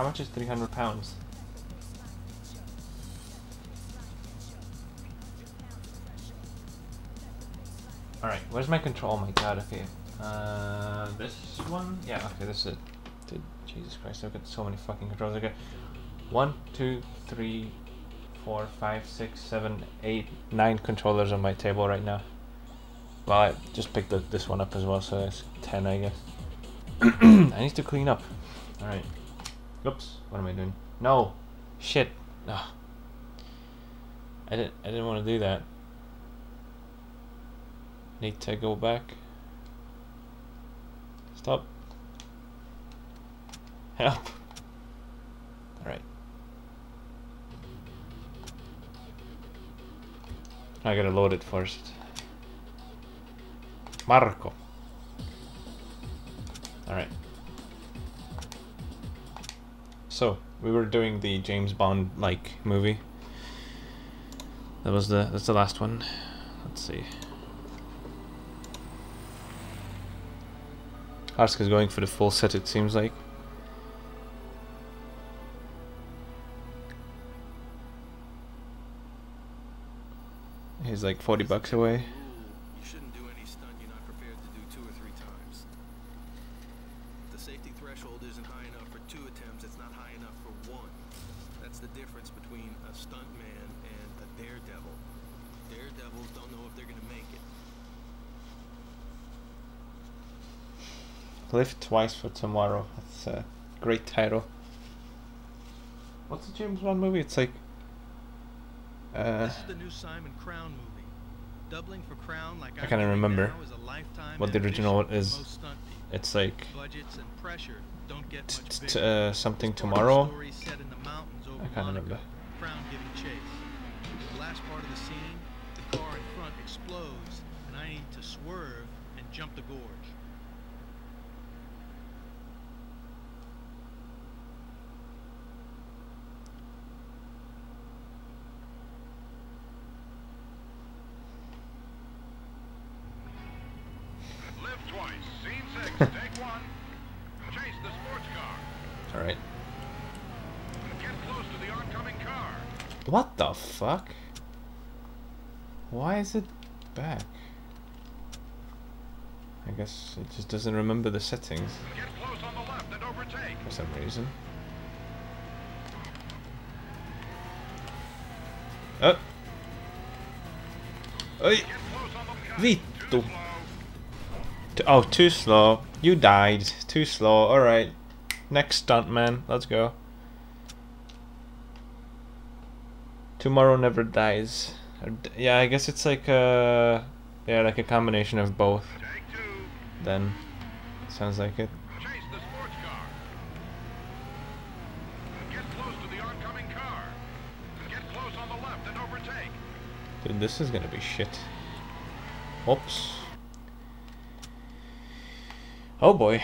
How much is 300 pounds? Alright, where's my control? Oh my god, okay. Uh, this one? Yeah, okay, this is it. Dude, Jesus Christ, I've got so many fucking controls. Okay. One, two, three, four, five, six, seven, eight, nine controllers on my table right now. Well, I just picked the, this one up as well, so it's 10, I guess. I need to clean up. Alright. Oops, what am I doing? No! Shit! Ugh. I didn't, I didn't want to do that. Need to go back. Stop. Help. Alright. I gotta load it first. Marco. Alright. So, we were doing the James Bond like movie. That was the that's the last one. Let's see. Arsk is going for the full set it seems like. He's like 40 bucks away. Live twice for tomorrow. That's a great title. What's the James Bond movie? It's like. Uh, this is the new Simon Crown movie. Doubling for Crown like I kinda remember what the original is. most stunt people. it's like Budgets and pressure don't get t- much t- uh, something This part of the tomorrow. set in the mountains over I can't remember. Crown giving chase. The last part of the scene, the car in front explodes, and I need to swerve and jump the gorge. Live twice. Scene six. Take one. Chase the sports car. All right. Get close to the oncoming car. What the fuck? Why is it back? I guess it just doesn't remember the settings Get close on the left and overtake. for some reason. Oh. Oi. Get close on the cut. Vito. Too slow. Oh, too slow. You died. Too slow. Alright. Next stuntman. Let's go. Tomorrow never dies. Yeah, I guess it's like a... Yeah, like a combination of both. Then. Sounds like it. Dude, this is gonna be shit. Oops. Oh boy.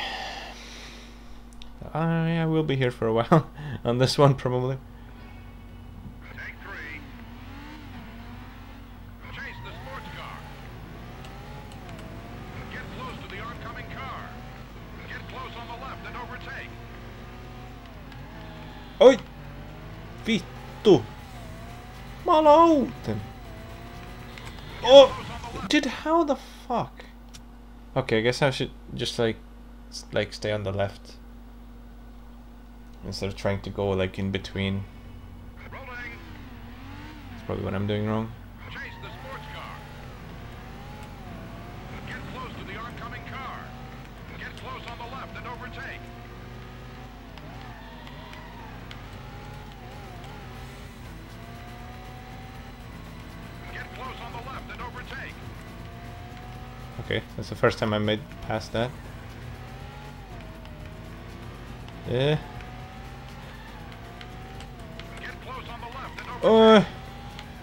I yeah, we'll be here for a while on this one probably. Take three. Chase the sports car. Get close to the oncoming car. Get close on the left and overtake. Oi! Vittu! Oh! Dude, how the fuck? Okay, I guess I should just like, like stay on the left. Instead of trying to go like in between. That's probably what I'm doing wrong. That's the first time I made past that. Yeah. Uh,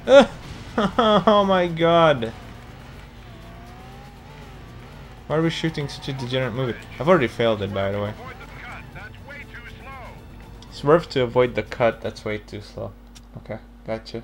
uh, oh my god. Why are we shooting such a degenerate movie? I've already failed it, by the way. Swerve to avoid the cut, that's way too slow. Okay, gotcha.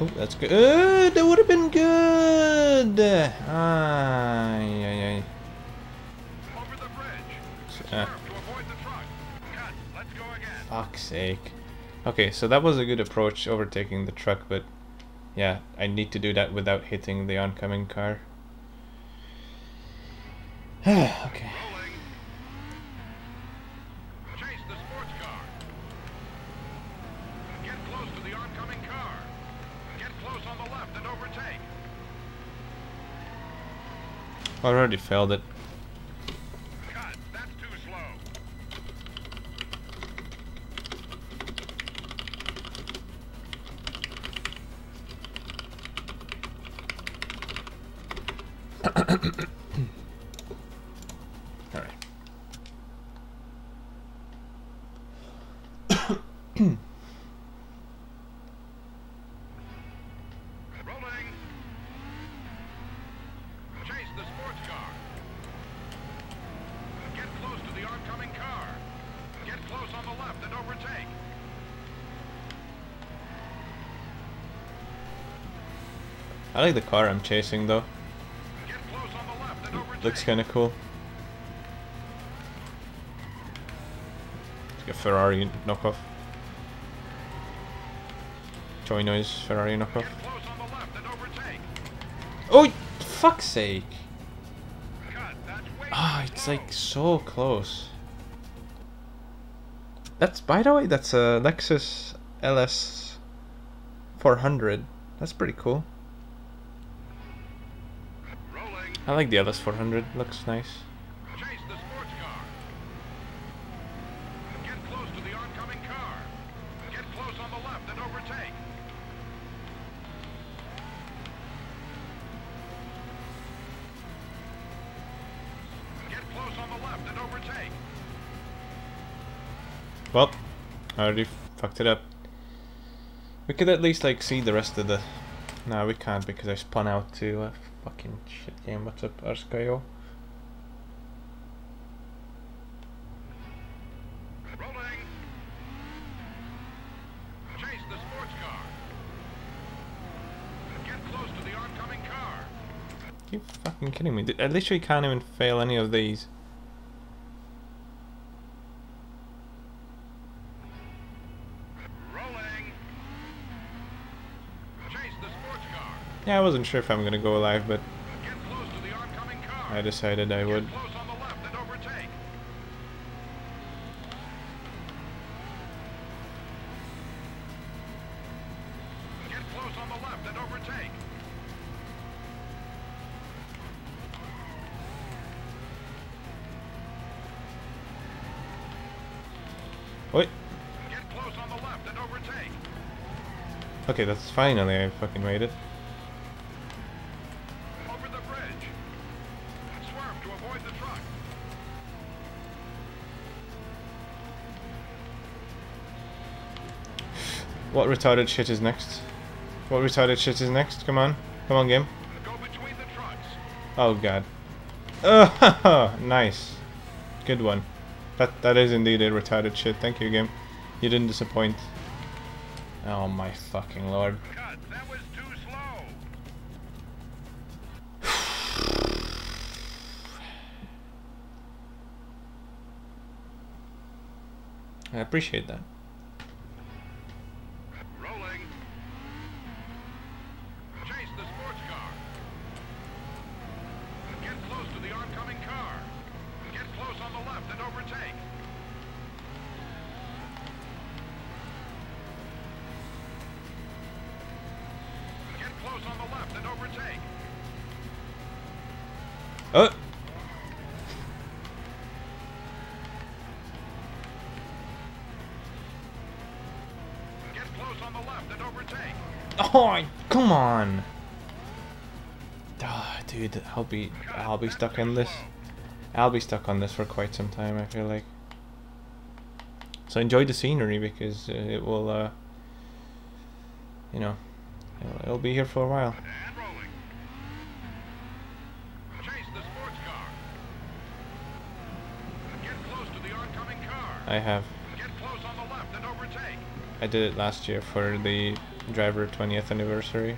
Oh, that's good. Uh, that would have been good. Ay. Over the bridge. Uh, to avoid the truck. Cut. Let's go again. fuck's sake. Okay, so that was a good approach, overtaking the truck, but yeah, I need to do that without hitting the oncoming car. okay. Rolling. Chase the sports car. Get close to the oncoming car. Get close on the left and overtake. I already failed it. Cut. That's too slow. Alright. Rolling. Chase the sports car. Get close to the oncoming car. Get close on the left and overtake. I like the car I'm chasing though. Looks kinda cool. It's like a Ferrari knockoff. Joy noise Ferrari knockoff. Oh, fuck's sake! Ah, too it's like so close. That's by the way, that's a Lexus LS 400. That's pretty cool. I like the LS 400. Looks nice. Chase the sports car. Get close to the oncoming car. Get close on the left and overtake. Get close on the left and overtake. Well, I already fucked it up. We could at least like see the rest of the. No, we can't because I spun out to a fucking shit game. What's up, Arskayo? Rolling. Chase the sports car. Get close to the oncoming car. You fucking kidding me? I literally can't even fail any of these. Rolling. Chase the sports car. Yeah, I wasn't sure if I'm gonna go live, but Get close to the oncoming car. I decided I would. Wait. Okay, that's finally I fucking made it. Retarded shit is next? What retarded shit is next? Come on. Come on, game. Oh god. Oh, nice. Good one. That that is indeed a retarded shit. Thank you, game. You didn't disappoint. Oh my fucking lord. I appreciate that. I'll be I'll be stuck in this. I'll be stuck on this for quite some time. I feel like. So enjoy the scenery because uh, it will, uh, you know, it'll, it'll be here for a while. I have. I did it last year for the driver 20th anniversary.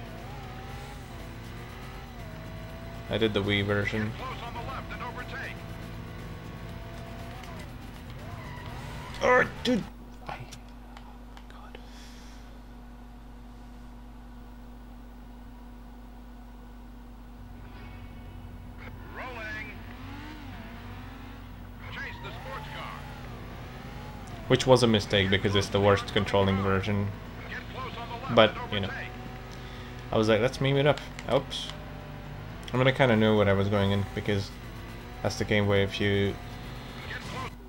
I did the Wii version. Close on the left and overtake. Oh, dude. I... God. Rolling. Chase the sports car. Which was a mistake because it's the worst controlling version. Get close on the left But, you know. I was like, let's meme it up. Oops. I mean, I kind of knew what I was going in because that's the game where if you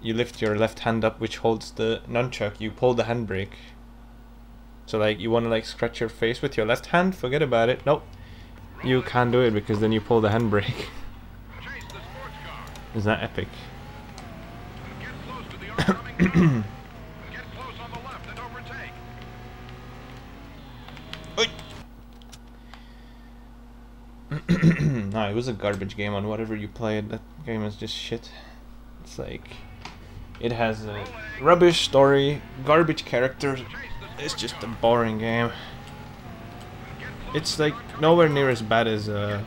you lift your left hand up, which holds the nunchuck, you pull the handbrake. So like, you want to like scratch your face with your left hand? Forget about it. Nope. You can't do it because then you pull the handbrake. Chase the sports car. Is that epic? Get close to the oncoming car. Get close on the left and overtake. no, it was a garbage game on whatever you played. That game is just shit. It's like it has a rubbish story, garbage characters. It's just a boring game. It's like nowhere near as bad as uh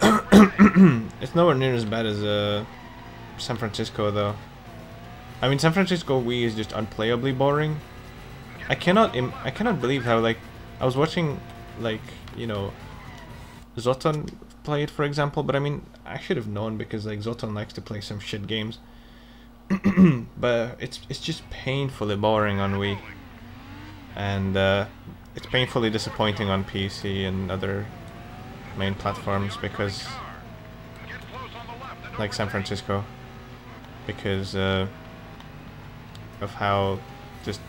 it's nowhere near as bad as uh San Francisco though. I mean San Francisco Wii is just unplayably boring. I cannot I cannot believe how like I was watching like, you know, Zotan play it, for example, but I mean, I should have known because like likes to play some shit games. but it's it's just painfully boring on Wii, and uh, it's painfully disappointing on PC and other main platforms because, like San Francisco, because uh, of how just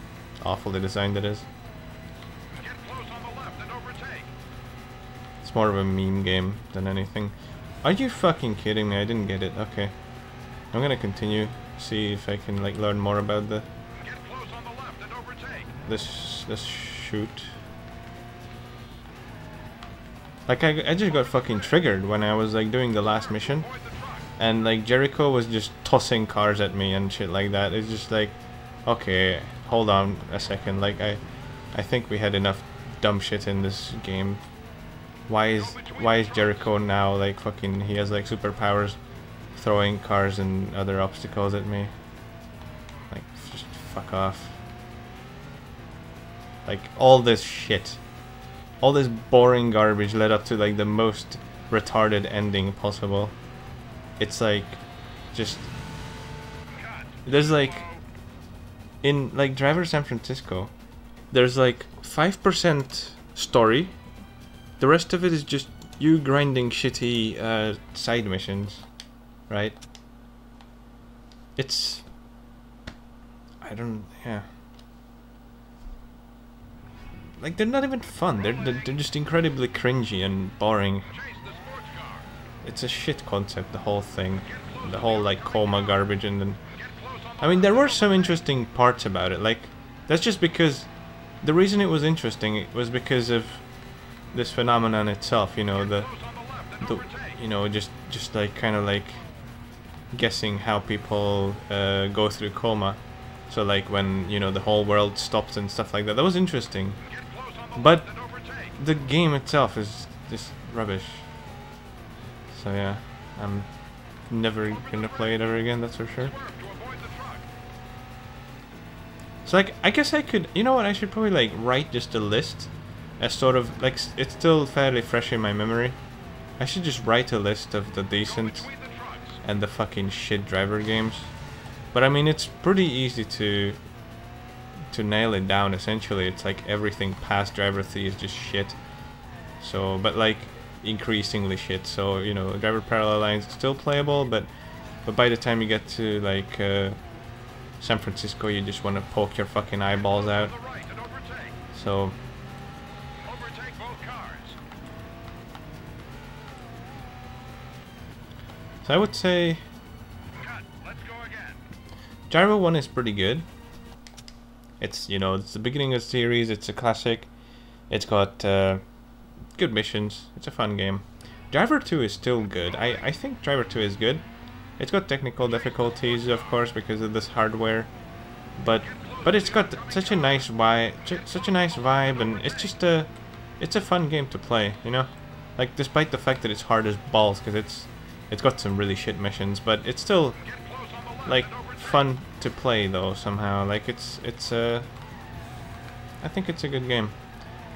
awful the design it is. It's more of a meme game than anything. Are you fucking kidding me? I didn't get it. Okay. I'm gonna continue, see if I can like learn more about the this this shoot. Like I, I just got fucking triggered when I was like doing the last mission, and like Jericho was just tossing cars at me and shit like that. It's just like, okay, hold on a second. Like I, I think we had enough dumb shit in this game. Why is why is Jericho now like fucking? He has like superpowers, throwing cars and other obstacles at me. Like just fuck off. Like all this shit, all this boring garbage led up to like the most retarded ending possible. It's like, just there's like in like Driver San Francisco, there's like five percent story. The rest of it is just you grinding shitty uh, side missions, right? It's I don't yeah. Like they're not even fun. They're they're, just incredibly cringy and boring. It's a shit concept. The whole thing, the whole like coma garbage and then. I mean, there were some interesting parts about it. Like, that's just because the reason it was interesting was because of this phenomenon itself. You know, the, the you know, just just like kind of like guessing how people uh, go through coma. So like when you know the whole world stops and stuff like that. That was interesting. But the game itself is just rubbish. So yeah, I'm never gonna play it ever again. That's for sure. So like, I guess I could, you know what? I should probably like write just a list, as sort of like it's still fairly fresh in my memory. I should just write a list of the decent and the fucking shit driver games. But I mean, it's pretty easy to to nail it down. Essentially, it's like everything past Driver 3 is just shit. So, but like increasingly shit. So you know, Driver Parallel Lines still playable, but but by the time you get to like uh, San Francisco, you just want to poke your fucking eyeballs out. So I would say. Driver 1 is pretty good. It's, you know, it's the beginning of the series, it's a classic. It's got uh, good missions, it's a fun game. Driver 2 is still good. I, I think Driver 2 is good. It's got technical difficulties, of course, because of this hardware. but but it's got such a nice vibe, such a nice vibe, and it's just a it's a fun game to play, you know. Like despite the fact that it's hard as balls, because it's it's got some really shit missions, but it's still like fun to play though somehow. Like it's it's a uh, I think it's a good game.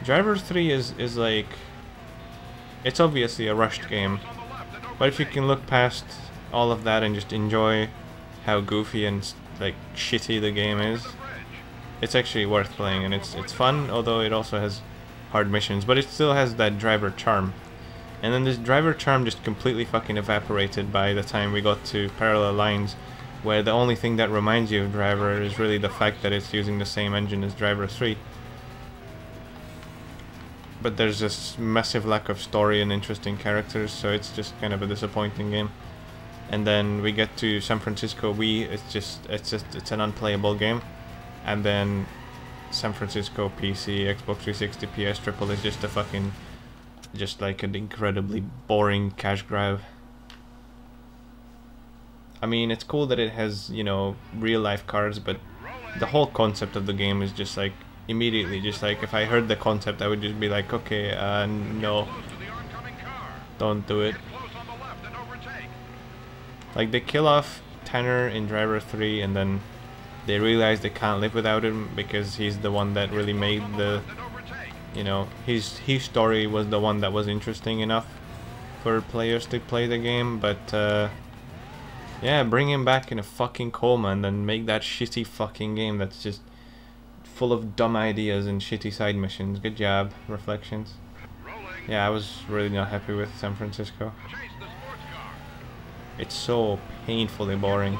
Driver 3 is is like it's obviously a rushed game, but if you can look past all of that and just enjoy how goofy and like shitty the game is, it's actually worth playing and it's it's fun. Although it also has hard missions, but it still has that driver charm. And then this driver charm just completely fucking evaporated by the time we got to Parallel Lines, where the only thing that reminds you of Driver is really the fact that it's using the same engine as Driver 3. But there's this massive lack of story and interesting characters, so it's just kind of a disappointing game. And then we get to San Francisco Wii, it's just it's just it's an unplayable game. And then San Francisco PC, Xbox 360, PS Triple is just a fucking just like an incredibly boring cash grab. I mean, it's cool that it has, you know, real life cars, but the whole concept of the game is just like immediately just like if I heard the concept I would just be like okay uh no don't do it like they kill off Tanner in Driver 3 and then they realize they can't live without him because he's the one that really made the you know his his story was the one that was interesting enough for players to play the game but uh, yeah bring him back in a fucking coma and then make that shitty fucking game that's just full of dumb ideas and shitty side missions. Good job reflections. Yeah I was really not happy with San Francisco. It's so painfully boring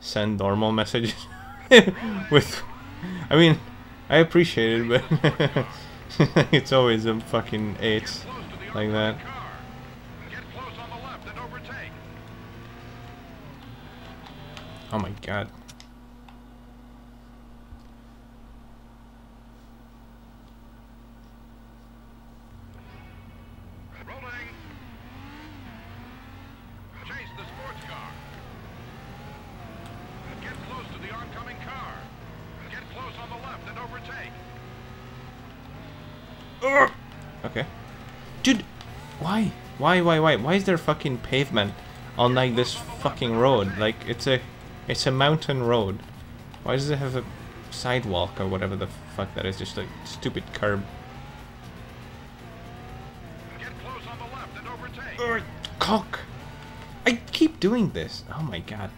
send normal messages with. I mean, I appreciate it, but it's always a fucking eight like that. Oh my god. Rolling. Chase the sports car. Get close to the oncoming car. Get close on the left and overtake. Okay. Dude, why? Why, why, why? Why is there fucking pavement on like this fucking road? Like it's a it's a mountain road. Why does it have a sidewalk or whatever the fuck that is? Just a stupid curb. Get close on the left and overtake. Ugh, Cock! I keep doing this. Oh my god.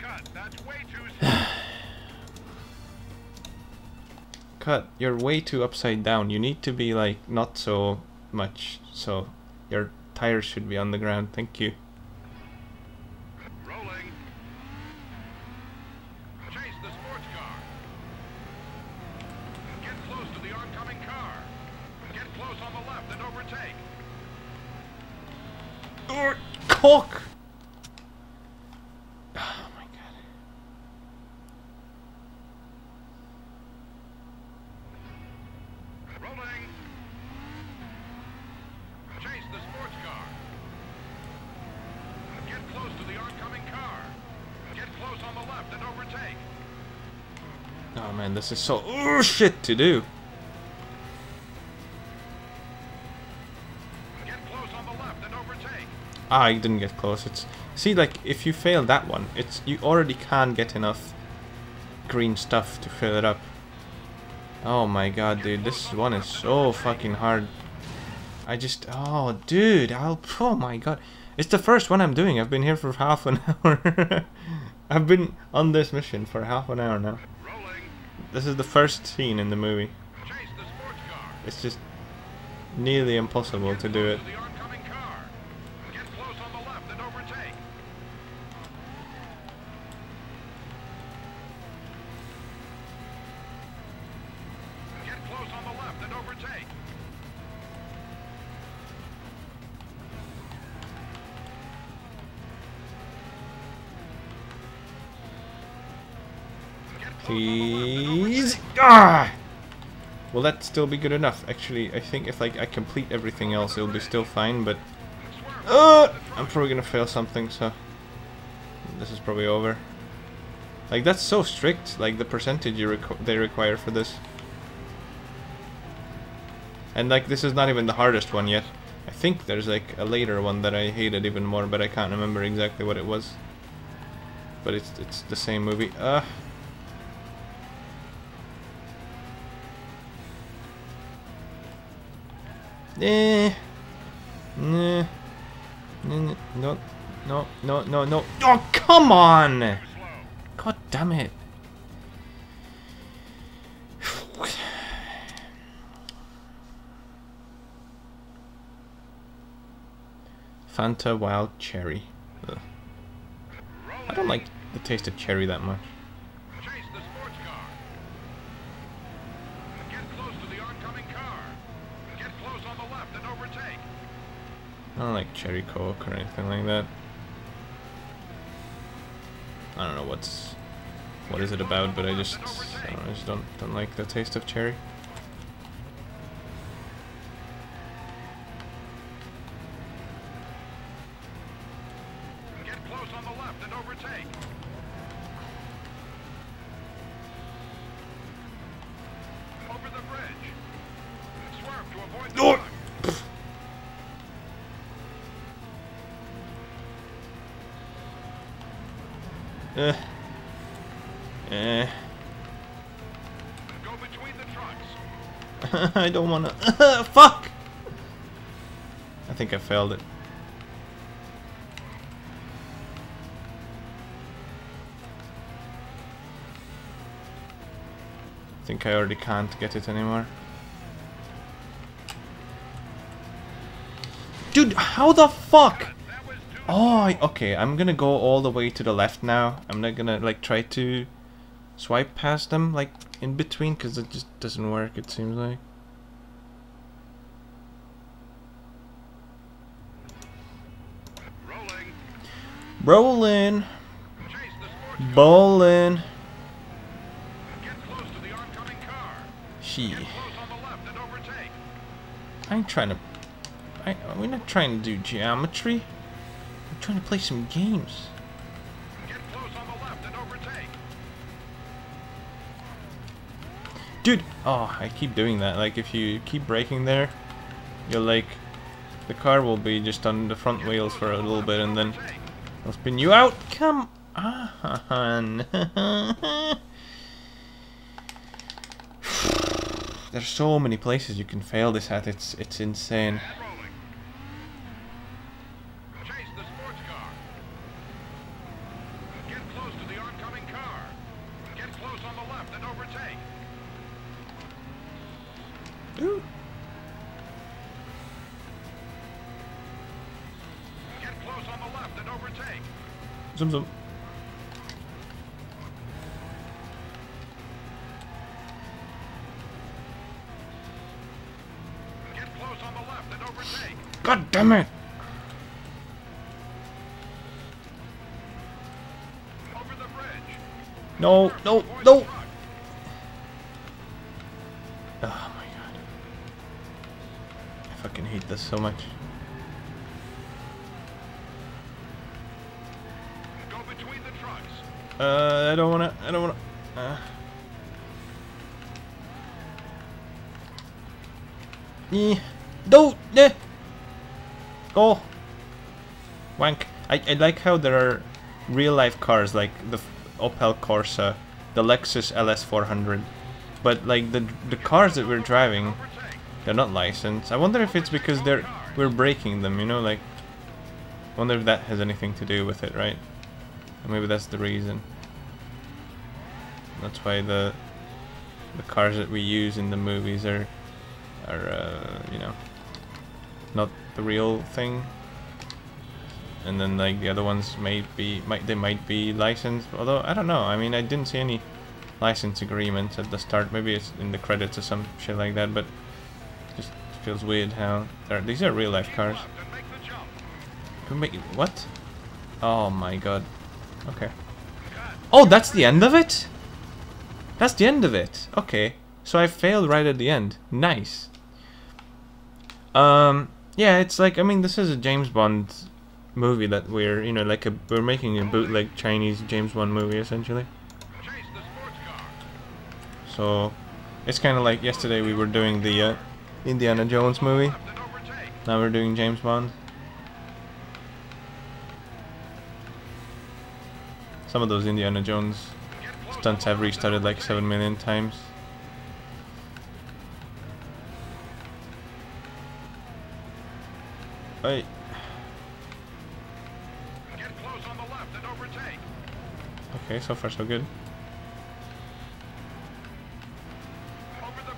Cut. That's way too Cut, you're way too upside down. You need to be like not so much. So your tires should be on the ground. Thank you. Rolling. Chase the sports car. Get close to the oncoming car. Get close on the left and overtake. Ugh, Cock! Oh my god. Rolling. Chase the sports car. Get close to the oncoming car. Get close on the left and overtake. Oh man, this is so oh, shit to do. Get close on the left and overtake. Ah, I didn't get close. It's see, like if you fail that one, it's you already can't get enough green stuff to fill it up. Oh my god, dude, this one is so fucking hard. I just, oh, dude, I'll, oh my god, it's the first one I'm doing. I've been here for half an hour. I've been on this mission for half an hour now. This is the first scene in the movie. It's just nearly impossible to do it. Please. Ah! Will that still be good enough? Actually, I think if like I complete everything else, it'll be still fine. But uh, I'm probably gonna fail something, so this is probably over. Like that's so strict. Like the percentage you requ they require for this, and like this is not even the hardest one yet. I think there's like a later one that I hated even more, but I can't remember exactly what it was. But it's it's the same movie. Uh. Eh. Nah. No. No. No. No. No. Oh, come on! God damn it. Fanta Wild Cherry. Ugh. I don't like the taste of cherry that much. Chase the sports car. Get close to the oncoming car. Get close on the left and overtake. I don't like cherry coke or anything like that. I don't know what's what is it about, but I just I, don't know, I just don't don't like the taste of cherry. I don't wanna fuck I think I failed it. I think I already can't get it anymore. Dude, how the fuck? Oh, I- okay. I'm gonna go all the way to the left now. I'm not gonna like try to swipe past them like in between because it just doesn't work. It seems like. rolling. Rolling, bowling. She. I ain't trying to. I, we're not trying to do geometry. We're trying to play some games. Dude, oh, I keep doing that. Like, if you keep braking there, you'll like. The car will be just on the front wheels for a little bit and then. I'll spin you out. Come on. There's so many places you can fail this at. It's it's insane. And rolling. Chase the sports car. Get close to the oncoming car. Get close on the left and overtake. Ooh. Get close on the left and overtake. Zoom zoom. Get close on the left and overtake. God damn it! Over the bridge. No, no, no! Oh my god. I fucking hate this so much. Uh, I don't wanna, I don't wanna. Uh. Eh. No! Eh. Go! Wank. I, I like how there are real life cars like the Opel Corsa, the Lexus LS400, but like the the cars that we're driving, they're not licensed. I wonder if it's because they're we're breaking them, you know, like. Wonder if that has anything to do with it, right? Maybe that's the reason. That's why the the cars that we use in the movies are are uh, you know not the real thing. And then like the other ones might be might they might be licensed, although I don't know. I mean, I didn't see any license agreements at the start. Maybe it's in the credits or some shit like that, but it just feels weird how these are real life cars. What? Oh my god. Okay. Oh, that's the end of it? That's the end of it. Okay. So I failed right at the end. Nice. Um yeah, it's like I mean this is a James Bond movie that we're, you know, like a we're making a bootleg Chinese James Bond movie essentially. So it's kind of like yesterday we were doing the uh, Indiana Jones movie. Now we're doing James Bond. Some of those Indiana Jones Get close stunts on have the left restarted like 7 million times. Wait, Get close on the left and overtake. okay, so far so good. Over the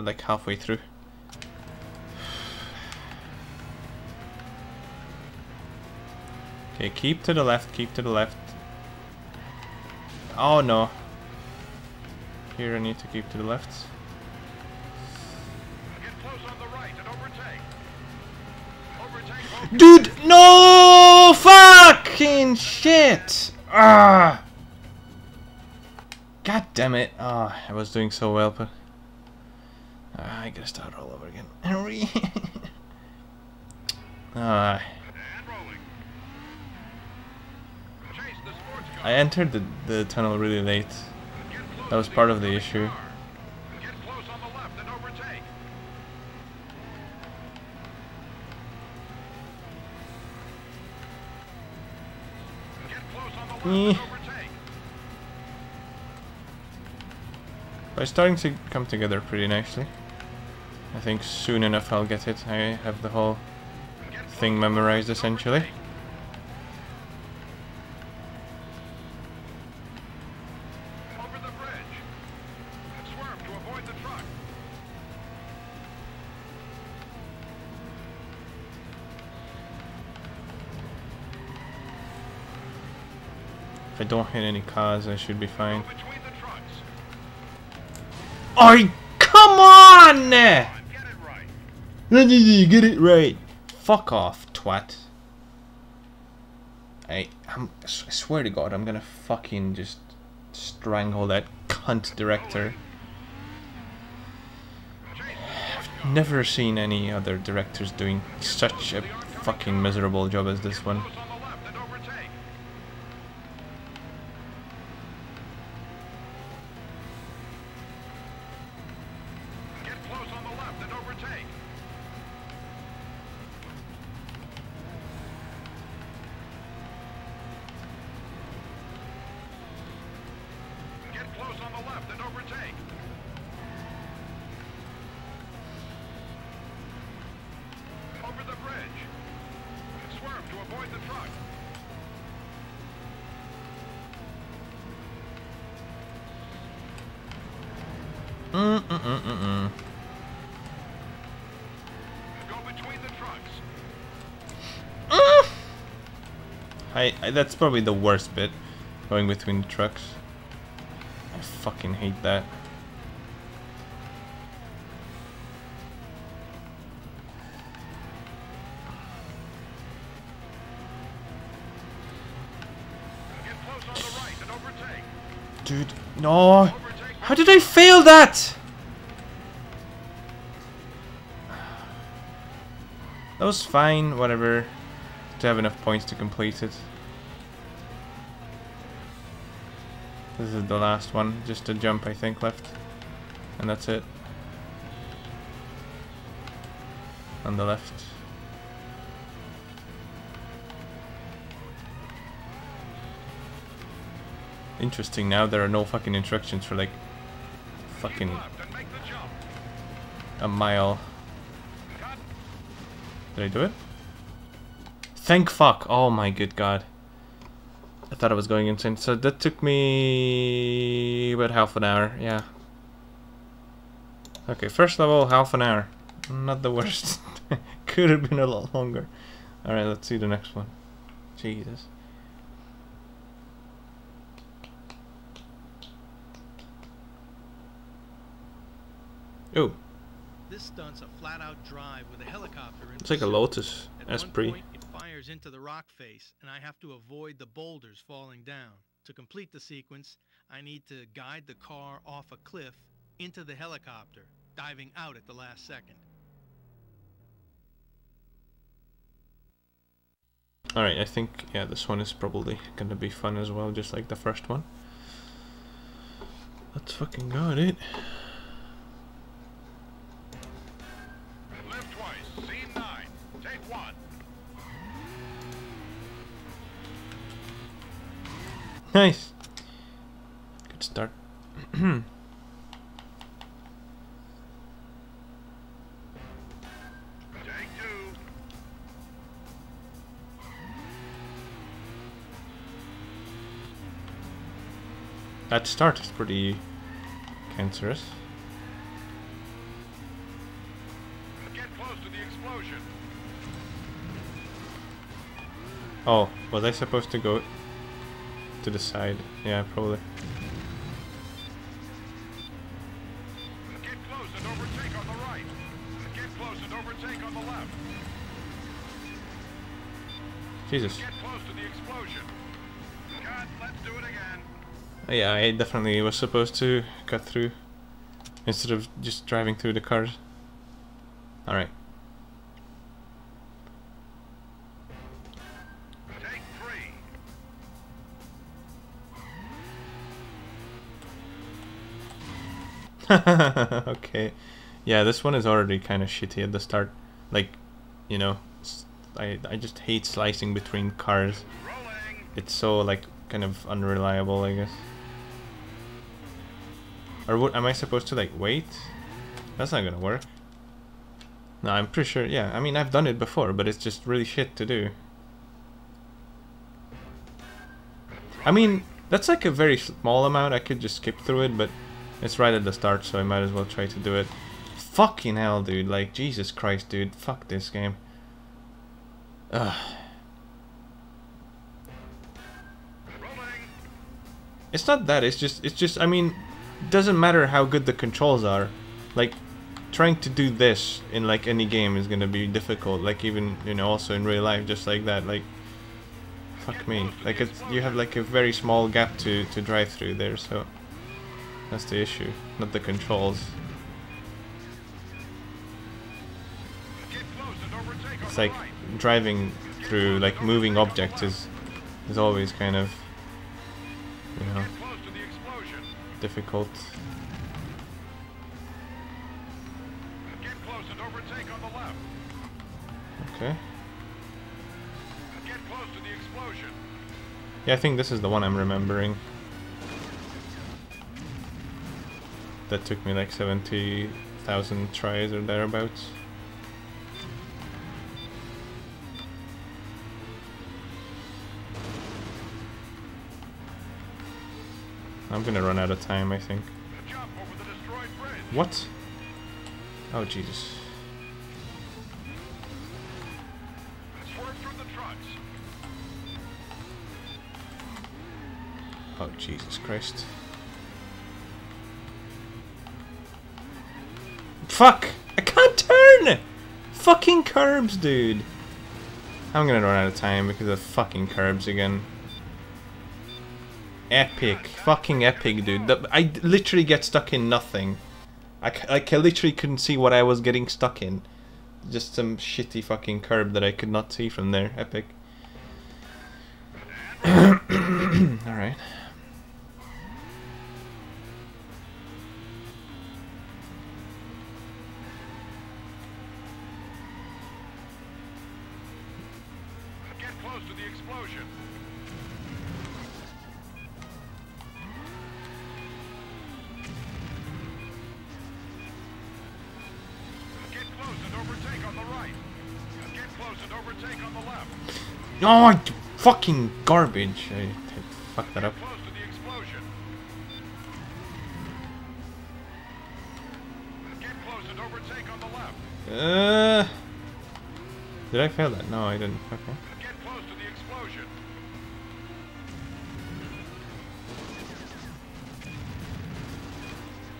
We're like halfway through. Okay, keep to the left, keep to the left. Oh no. Here I need to keep to the left. Dude, no fucking shit! Ah! God damn it! Ah, I was doing so well, but Ah, I gotta start all over again. Sports car. I entered the the tunnel really late. That was part of the issue. Eh. But it's starting to come together pretty nicely. I think soon enough I'll get it. I have the whole thing on the left memorized essentially. overtake. Over the bridge. And swerve to avoid the truck. If I don't hit any cars, I should be fine. Go between the trucks. Oh, come on! Right. Get it right. Fuck off, twat. I, I'm, I swear to God, I'm gonna fucking just strangle that cunt director. I've. Never seen any other directors doing such a fucking miserable job as this one. That's probably the worst bit, going between the trucks. I fucking hate that. Dude, no. How did I fail that? That was fine, whatever. To have enough points to complete it. This is the last one, just a jump I think left. And that's it. On the left. Interesting now there are no fucking instructions for like fucking a mile. Did I do it? Thank fuck! Oh my good god. I thought I was going insane. So that took me about half an hour. Yeah. Okay, first level, half an hour. Not the worst. Could have been a lot longer. Alright, let's see the next one. Jesus. Ooh. This stunt's a flat-out drive with a helicopter it's like a. Lotus Esprit. point, it into the rock face, and I have to avoid the boulders falling down. To complete the sequence, I need to guide the car off a cliff into the helicopter, diving out at the last second. Alright, I think, yeah, this one is probably gonna be fun as well, just like the first one. Let's fucking go, dude. Nice. Good start. That start is pretty cancerous. Get close to the explosion. Oh, was I supposed to go to the side? Yeah, probably. Get close and overtake on the right. Get close and overtake on the left. Jesus. Get close to the explosion. Cut. Let's do it again. Oh, yeah, I definitely was supposed to cut through instead of just driving through the cars. Alright. okay. Yeah, this one is already kind of shitty at the start. Like, you know, I, I just hate slicing between cars. It's so, like, kind of unreliable, I guess. Or what, am I supposed to, like, wait? That's not gonna work. No, I'm pretty sure, yeah, I mean, I've done it before, but it's just really shit to do. I mean, that's like a very small amount, I could just skip through it, but it's right at the start, so I might as well try to do it. Fucking hell, dude, like, Jesus Christ, dude, fuck this game. Ugh. It's not that. It's just. It's just. I mean, doesn't matter how good the controls are. Like, trying to do this in like any game is gonna be difficult. Like even you know also in real life, just like that. Like, fuck me. Like it's you have like a very small gap to to drive through there. So that's the issue, not the controls. It's like driving through like moving objects is is always kind of you know difficult. Okay. Yeah, I think this is the one I'm remembering. That took me like 70,000 tries or thereabouts. I'm gonna run out of time, I think. Jump over the destroyed bridge. What? Oh, Jesus. Swerve through the trucks. Oh, Jesus Christ. Fuck! I can't turn! Fucking curbs, dude! I'm gonna run out of time because of fucking curbs again. Epic. Fucking epic, dude. I literally get stuck in nothing. I, like, I literally couldn't see what I was getting stuck in. Just some shitty fucking curb that I could not see from there. Epic. Alright. Oh, I- fucking garbage. I, I fucked that up. Uh, did I fail that? No, I didn't. Okay.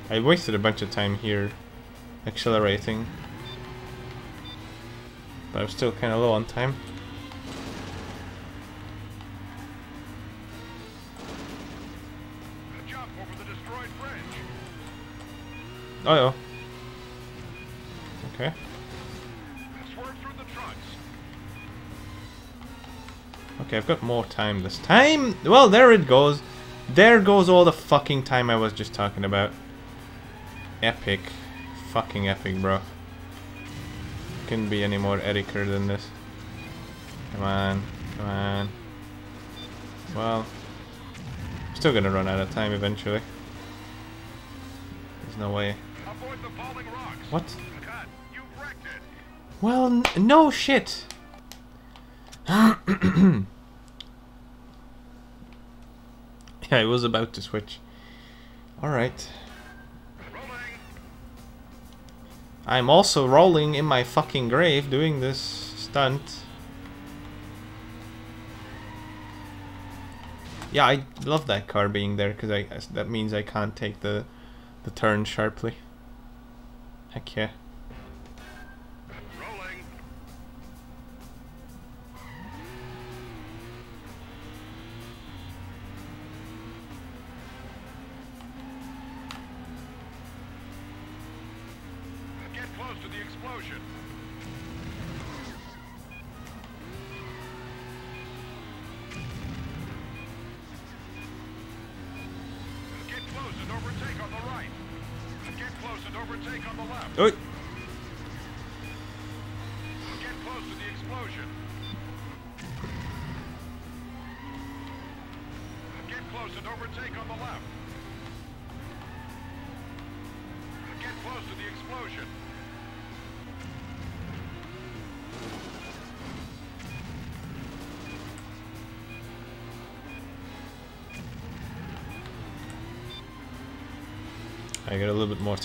I wasted a bunch of time here accelerating. But I'm still kind of low on time. Oh, yeah. Okay. Okay, I've got more time this time. Well, there it goes. There goes all the fucking time I was just talking about. Epic. Fucking epic, bro. Couldn't be any more Ediker than this. Come on. Come on. Well. Still gonna run out of time eventually. There's no way. Avoid the falling rocks. What? Cut. You've wrecked it. Well, n no shit. yeah, I was about to switch. Alright. I'm also rolling in my fucking grave doing this stunt. Yeah, I love that car being there because I that means I can't take the the turn sharply. Heck yeah.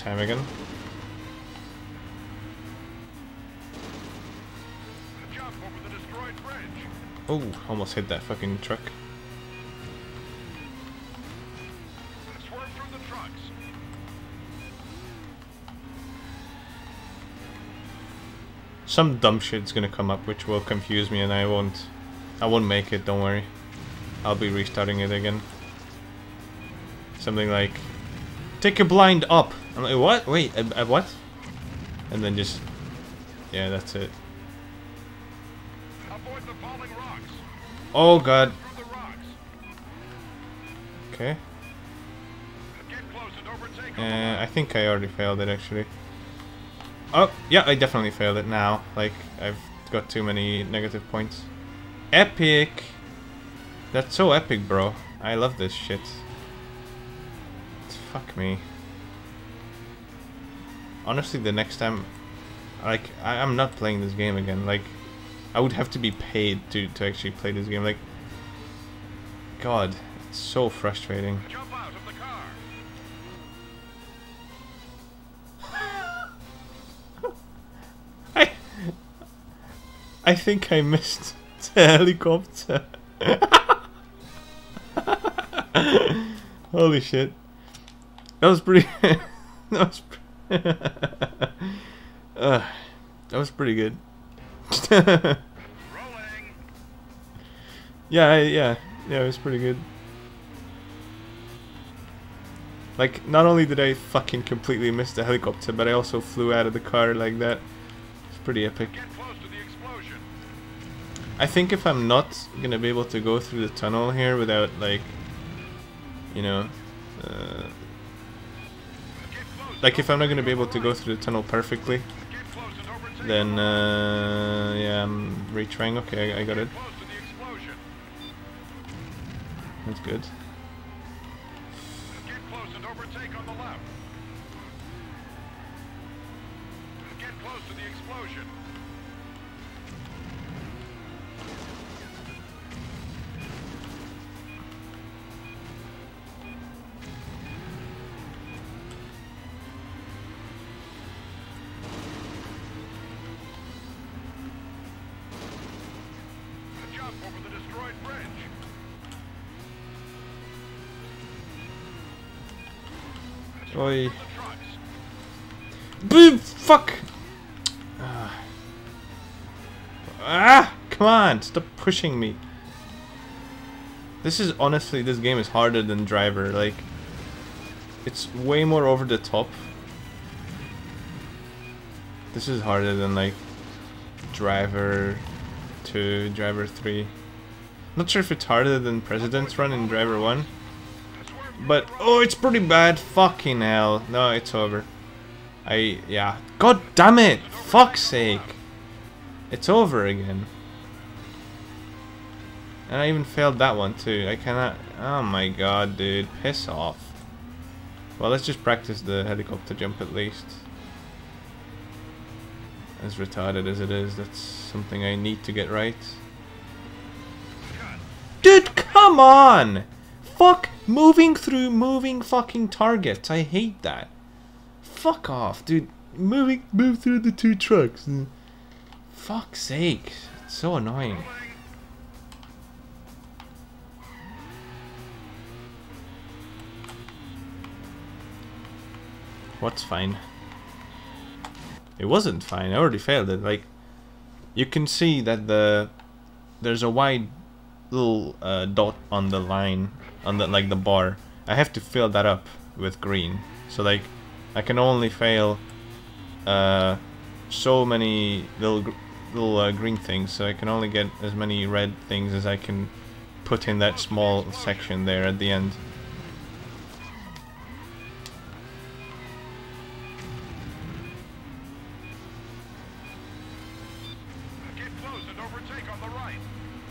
Time again. Oh, almost hit that fucking truck. Some dumb shit's gonna come up which will confuse me and I won't I won't make it, don't worry. I'll be restarting it again. Something like Take a blind up. I'm like, what? Wait, a, a what? And then just Yeah, that's it. Avoid the falling rocks. Oh god. Okay. Get close and overtake Uh, I think I already failed it actually. Oh, yeah, I definitely failed it now. Like, I've got too many negative points. Epic! That's so epic, bro. I love this shit. Fuck me. Honestly, the next time... Like, I, I'm not playing this game again. Like, I would have to be paid to, to actually play this game. Like, God, it's so frustrating. Jump out of the car. I, I think I missed the helicopter. Holy shit. That was pretty... that was... Pre- uh, that was pretty good. Yeah, yeah. Yeah, it was pretty good. Like, not only did I fucking completely miss the helicopter, but I also flew out of the car like that. It's pretty epic. Get close to the explosion. I think if I'm not gonna be able to go through the tunnel here without like, you know, uh. Like if I'm not gonna be able to go through the tunnel perfectly, then uh, yeah, I'm retrying. Okay, I, I got it. That's good. Stop pushing me. This is honestly, this game is harder than Driver. Like, it's way more over the top. This is harder than like Driver 2, Driver 3. Not sure if it's harder than President's Run in Driver 1. But, oh, it's pretty bad. Fucking hell. No, it's over. I, yeah. God damn it! Fuck's sake! It's over again. And I even failed that one too. I cannot... Oh my god, dude. Piss off. Well, let's just practice the helicopter jump at least. As retarded as it is, that's something I need to get right. Dude, come on! Fuck moving through moving fucking targets. I hate that. Fuck off, dude. Moving, move through the two trucks. Fuck's sake. It's so annoying. What's fine? It wasn't fine. I already failed it. Like, you can see that the there's a wide little uh, dot on the line on the like the bar. I have to fill that up with green. So like, I can only fail uh, so many little little uh, green things. So I can only get as many red things as I can put in that small section there at the end.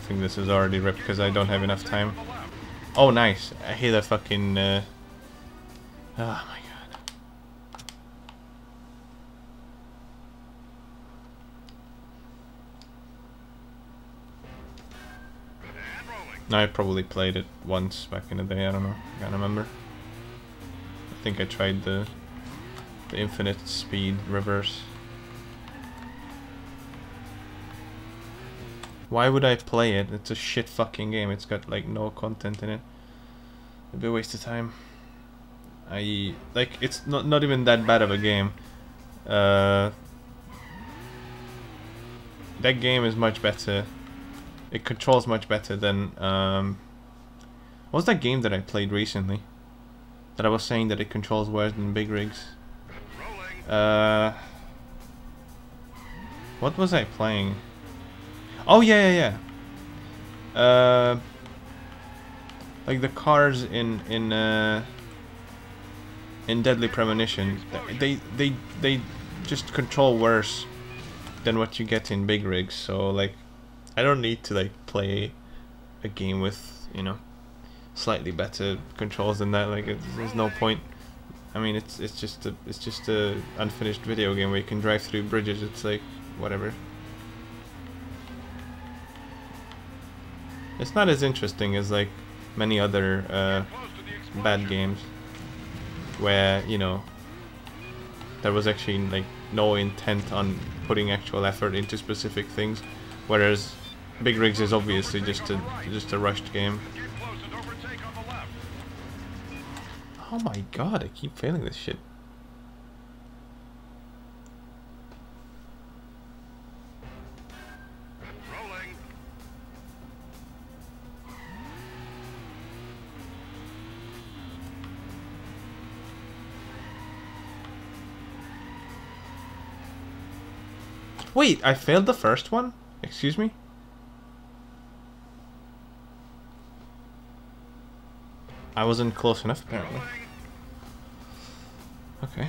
Think this is already ripped because I don't have enough time. the. Oh, nice. I hear that fucking. Uh... Oh my god. No, I probably played it once back in the day. I don't know. I Can't remember. I think I tried the the infinite speed reverse. Why would I play it? It's a shit fucking game. It's got like no content in it. It'd be a waste of time. I like it's not not even that bad of a game. Uh, that game is much better. It controls much better than um. What was that game that I played recently? That I was saying that it controls worse than Big Rigs. Uh, what was I playing? Oh yeah, yeah, yeah. Uh, like the cars in in uh, in Deadly Premonition, they they they just control worse than what you get in Big Rigs. So like, I don't need to like play a game with you know slightly better controls than that. Like, there's no point. I mean, it's it's just a it's just a unfinished video game where you can drive through bridges. It's like whatever. It's not as interesting as like many other uh, Close to the explosion. bad games where you know there was actually like no intent on putting actual effort into specific things, whereas Big Rigs is obviously just a just a rushed game. Get close and overtake on the left. Oh my god, I keep failing this shit. Wait, I failed the first one? Excuse me? I wasn't close enough apparently. Okay.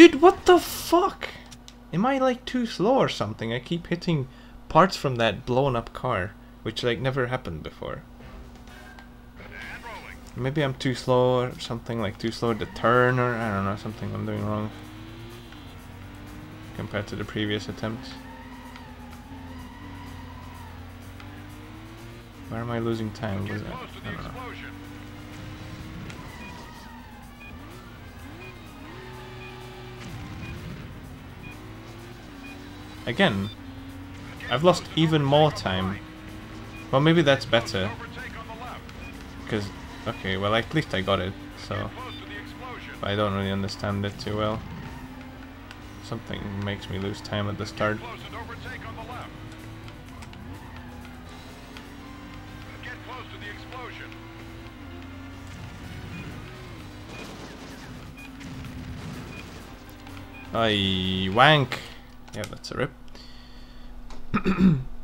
Dude, what the fuck? Am I like too slow or something? I keep hitting parts from that blown up car, which like never happened before. Maybe I'm too slow or something, like too slow to turn or I don't know, something I'm doing wrong. Compared to the previous attempts. Where am I losing time? I don't know. Again, I've lost even more time. Well, maybe that's better. Because, okay, well, at least I got it, so. I don't really understand it too well. Something makes me lose time at the start. I wank. Yeah, that's a rip. Rolling.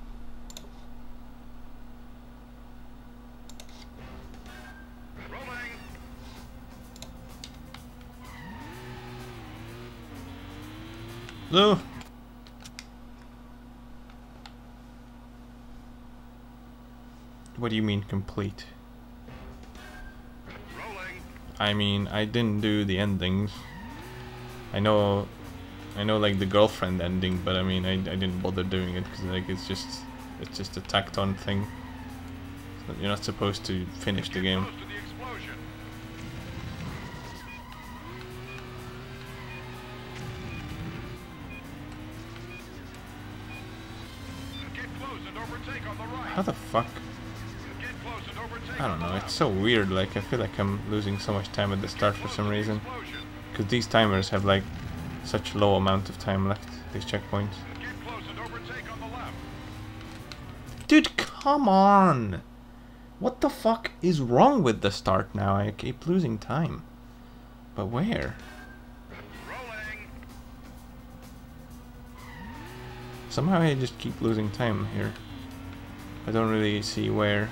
No. What do you mean complete? Rolling. I mean, I didn't do the endings. I know, I know, like the girlfriend ending, but I mean, I, I didn't bother doing it because like it's just, it's just a tacked on thing. You're not supposed to finish the game. How the fuck? I don't know. It's so weird. Like I feel like I'm losing so much time at the start for some reason. Because these timers have like such low amount of time left. These checkpoints. Get close and overtake on the left. Dude, come on! What the fuck is wrong with the start now? I keep losing time. But where? Rolling. Somehow I just keep losing time here. I don't really see where.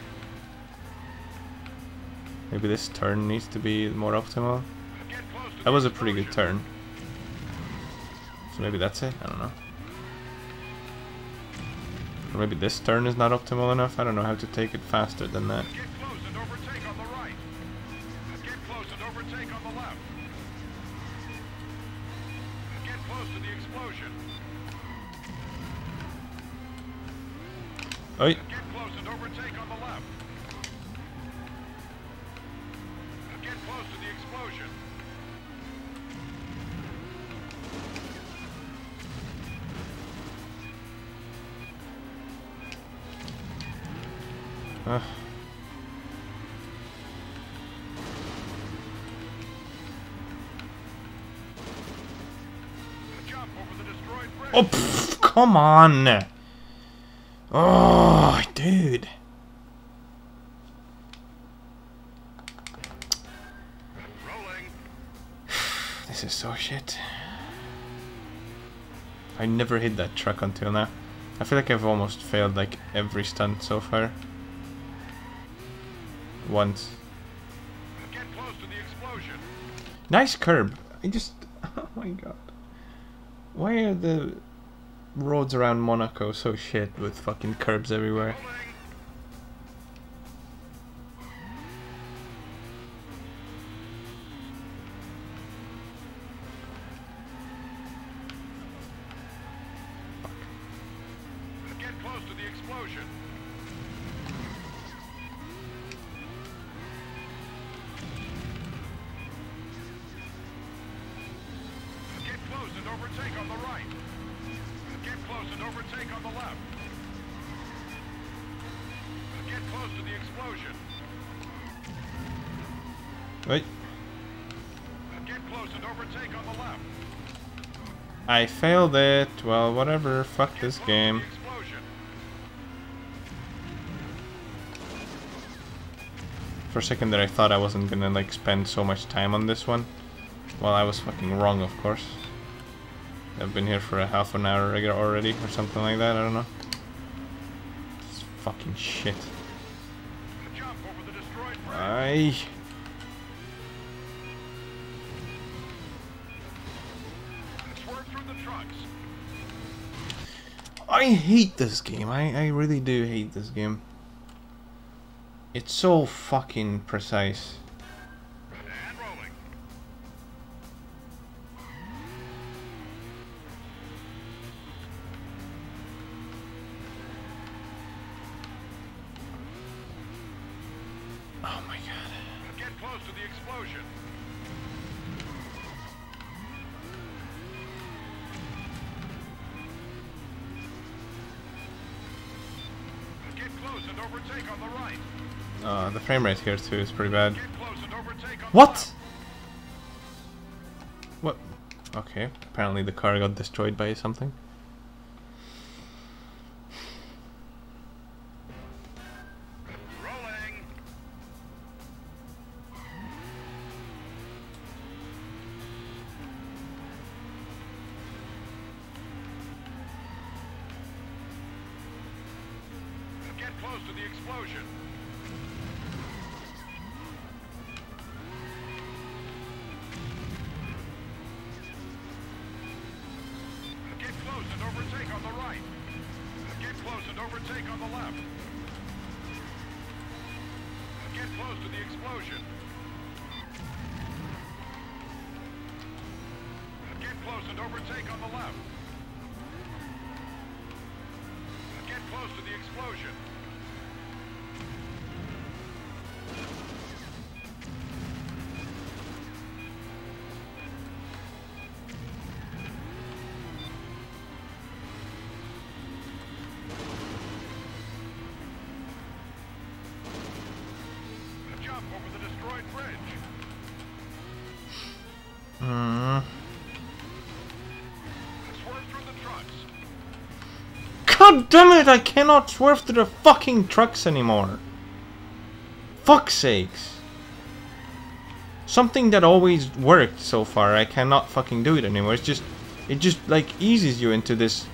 Maybe this turn needs to be more optimal. Get close to That was a pretty good turn. So maybe that's it? I don't know. Or maybe this turn is not optimal enough? I don't know how to take it faster than that. Come on! Oh, dude. Rolling. This is so shit. I never hit that truck until now. I feel like I've almost failed like every stunt so far. Once. Get close to the explosion. Nice curb. I just. Oh my god. Why are the roads around Monaco so shit with fucking curbs everywhere? I failed it. Well, whatever. Fuck this game. For a second there I thought I wasn't gonna like spend so much time on this one. Well, I was fucking wrong, of course. I've been here for a half an hour already, or something like that, I don't know. It's fucking shit. Jump over the destroyed bridge. I. I hate this game. I, I really do hate this game. It's so fucking precise. Here too is pretty bad. Get close and overtake on the What? What? Okay, apparently the car got destroyed by something. Close and overtake on the left. Get close to the explosion. Get close and overtake on the left. Get close to the explosion. God damn it! I cannot swerve through the fucking trucks anymore. Fuck's sakes. Something that always worked so far, I cannot fucking do it anymore. It's just, it just like eases you into this.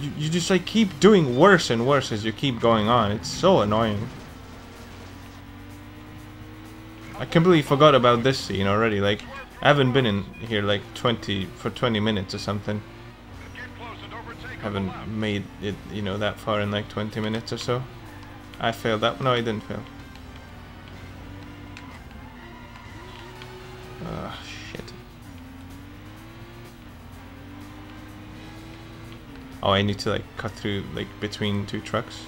You, you just like keep doing worse and worse as you keep going on. It's so annoying. I completely forgot about this scene already. Like, I haven't been in here like 20 for 20 minutes or something haven't made it, you know, that far in like 20 minutes or so. I failed that. No, I didn't fail. Ah, shit. Oh, I need to like cut through like between two trucks.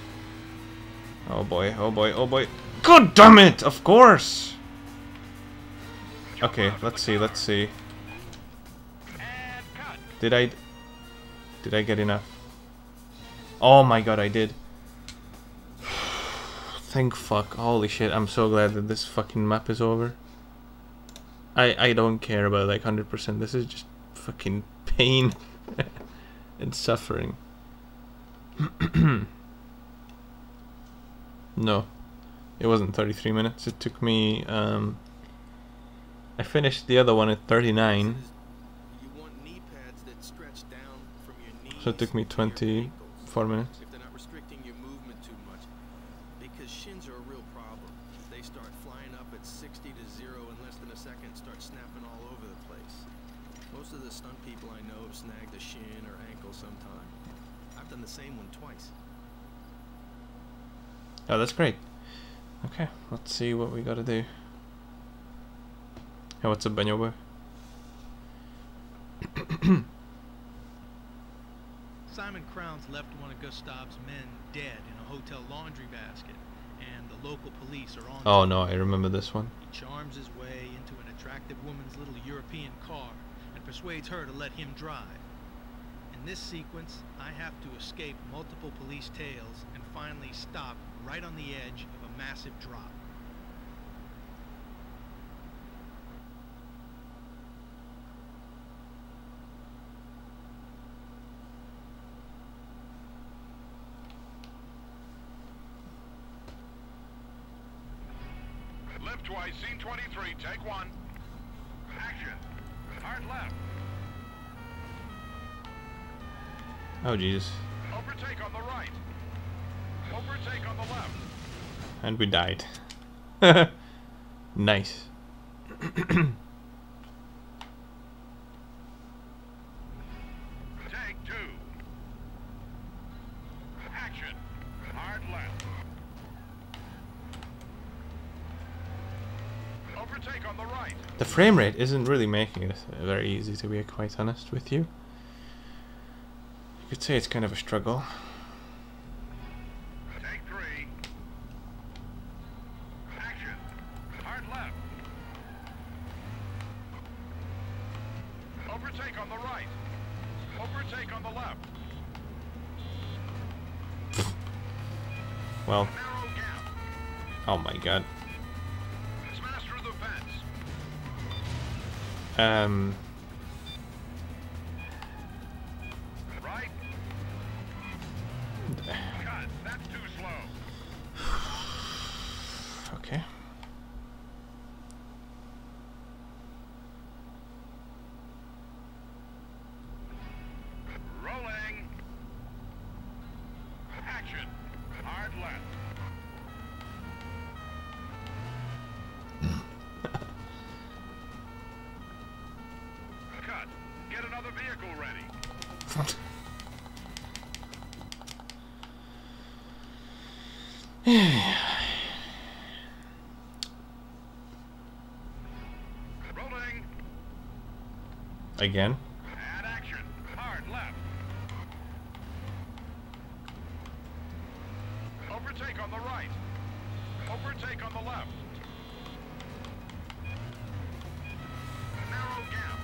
Oh boy, oh boy, oh boy. God damn it! Of course! Okay, let's see, let's see. Did I... Did I get enough? Oh my god, I did. Thank fuck. Holy shit, I'm so glad that this fucking map is over. I, I don't care about like 100%. This is just fucking pain and suffering. no. It wasn't 33 minutes. It took me... Um, I finished the other one at 39. You want knee pads that stretch down from your So it took me 24 minutes. If they're not restricting your movement too much. Because shins are a real problem. They start flying up at 60 to 0 in less than a second start snapping all over the place. Most of the stunt people I know have snagged a shin or ankle sometime. I've done the same one twice. Oh, that's great. Okay, let's see what we gotta do. Hey, what's up, Banyo boy? Simon Crowns left one of Gustav's men dead in a hotel laundry basket, and the local police are on. Oh no, I remember this one. He charms his way into an attractive woman's little European car and persuades her to let him drive. In this sequence, I have to escape multiple police tails and finally stop right on the edge of a massive drop. Twice, scene 23, take one. Action. Hard left. Oh Jesus. Overtake on the right. Overtake on the left. And we died. nice. The frame rate isn't really making it very easy to be quite honest with you. You could say it's kind of a struggle. Again? Add action. Hard left. Overtake on the right. Overtake on the left. Narrow gap.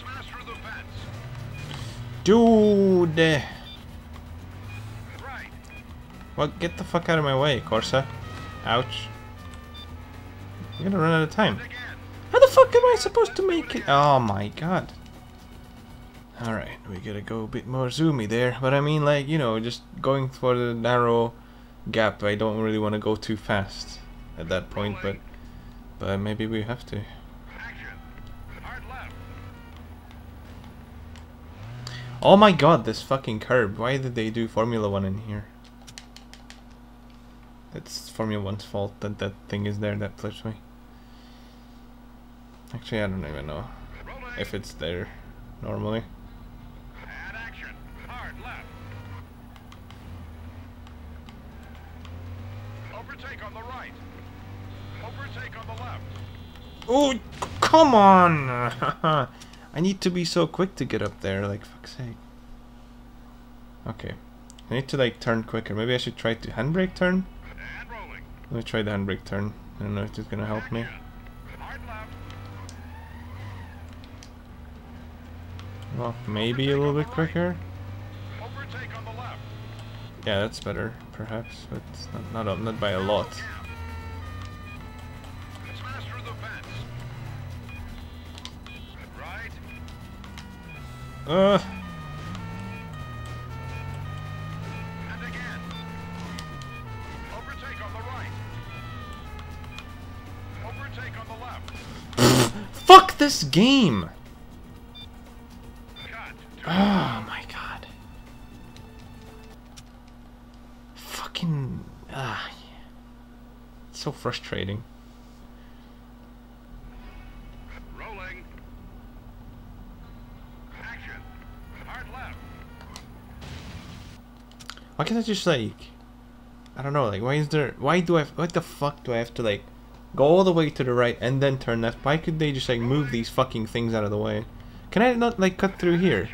Smash through the fence. Dude! Well, get the fuck out of my way, Corsa. Ouch. I'm gonna run out of time. How the fuck am I supposed to make it? Oh my god. Alright, we gotta go a bit more zoomy there. But I mean, like, you know, just going for the narrow gap. I don't really want to go too fast at that point, but but maybe we have to. Oh my god, this fucking curb. Why did they do Formula 1 in here? It's Formula 1's fault that that thing is there that flips me. Actually, I don't even know if it's there normally. Add action. Hard left. Overtake on the right. Overtake on the left. Oh, come on! I need to be so quick to get up there, like, fuck's sake. Okay. I need to, like, turn quicker. Maybe I should try to handbrake turn? Let me try the handbrake turn. I don't know if it's gonna help me. Well, maybe a little bit quicker. Yeah, that's better, perhaps, but not not, not by a lot. Gap. This game! Oh my god. Fucking. Ah. It's so frustrating. Rolling. Action. Hard left. Why can't I just like. I don't know, like, why is there. Why do I. What the fuck do I have to, like. Go all the way to the right and then turn left? Why could they just, like, move these fucking things out of the way? Can I not, like, cut through here?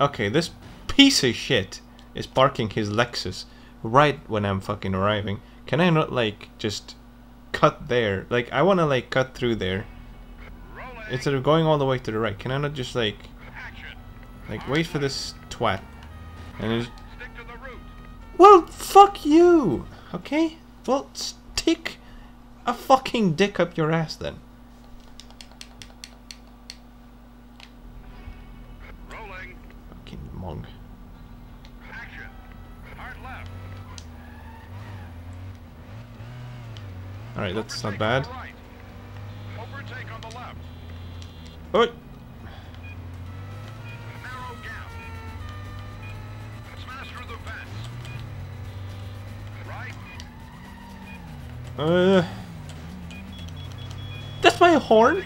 Okay, this piece of shit is parking his Lexus right when I'm fucking arriving. Can I not like just cut there? Like I want to like cut through there instead of going all the way to the right. Can I not just like like wait for this twat and just Stick to the route. well fuck you, okay? Well stick a fucking dick up your ass then. Rolling. Fucking mong. Action. Hard left. All right, that's not bad. Right. Overtake on the left. Oh, uh, that's my horn.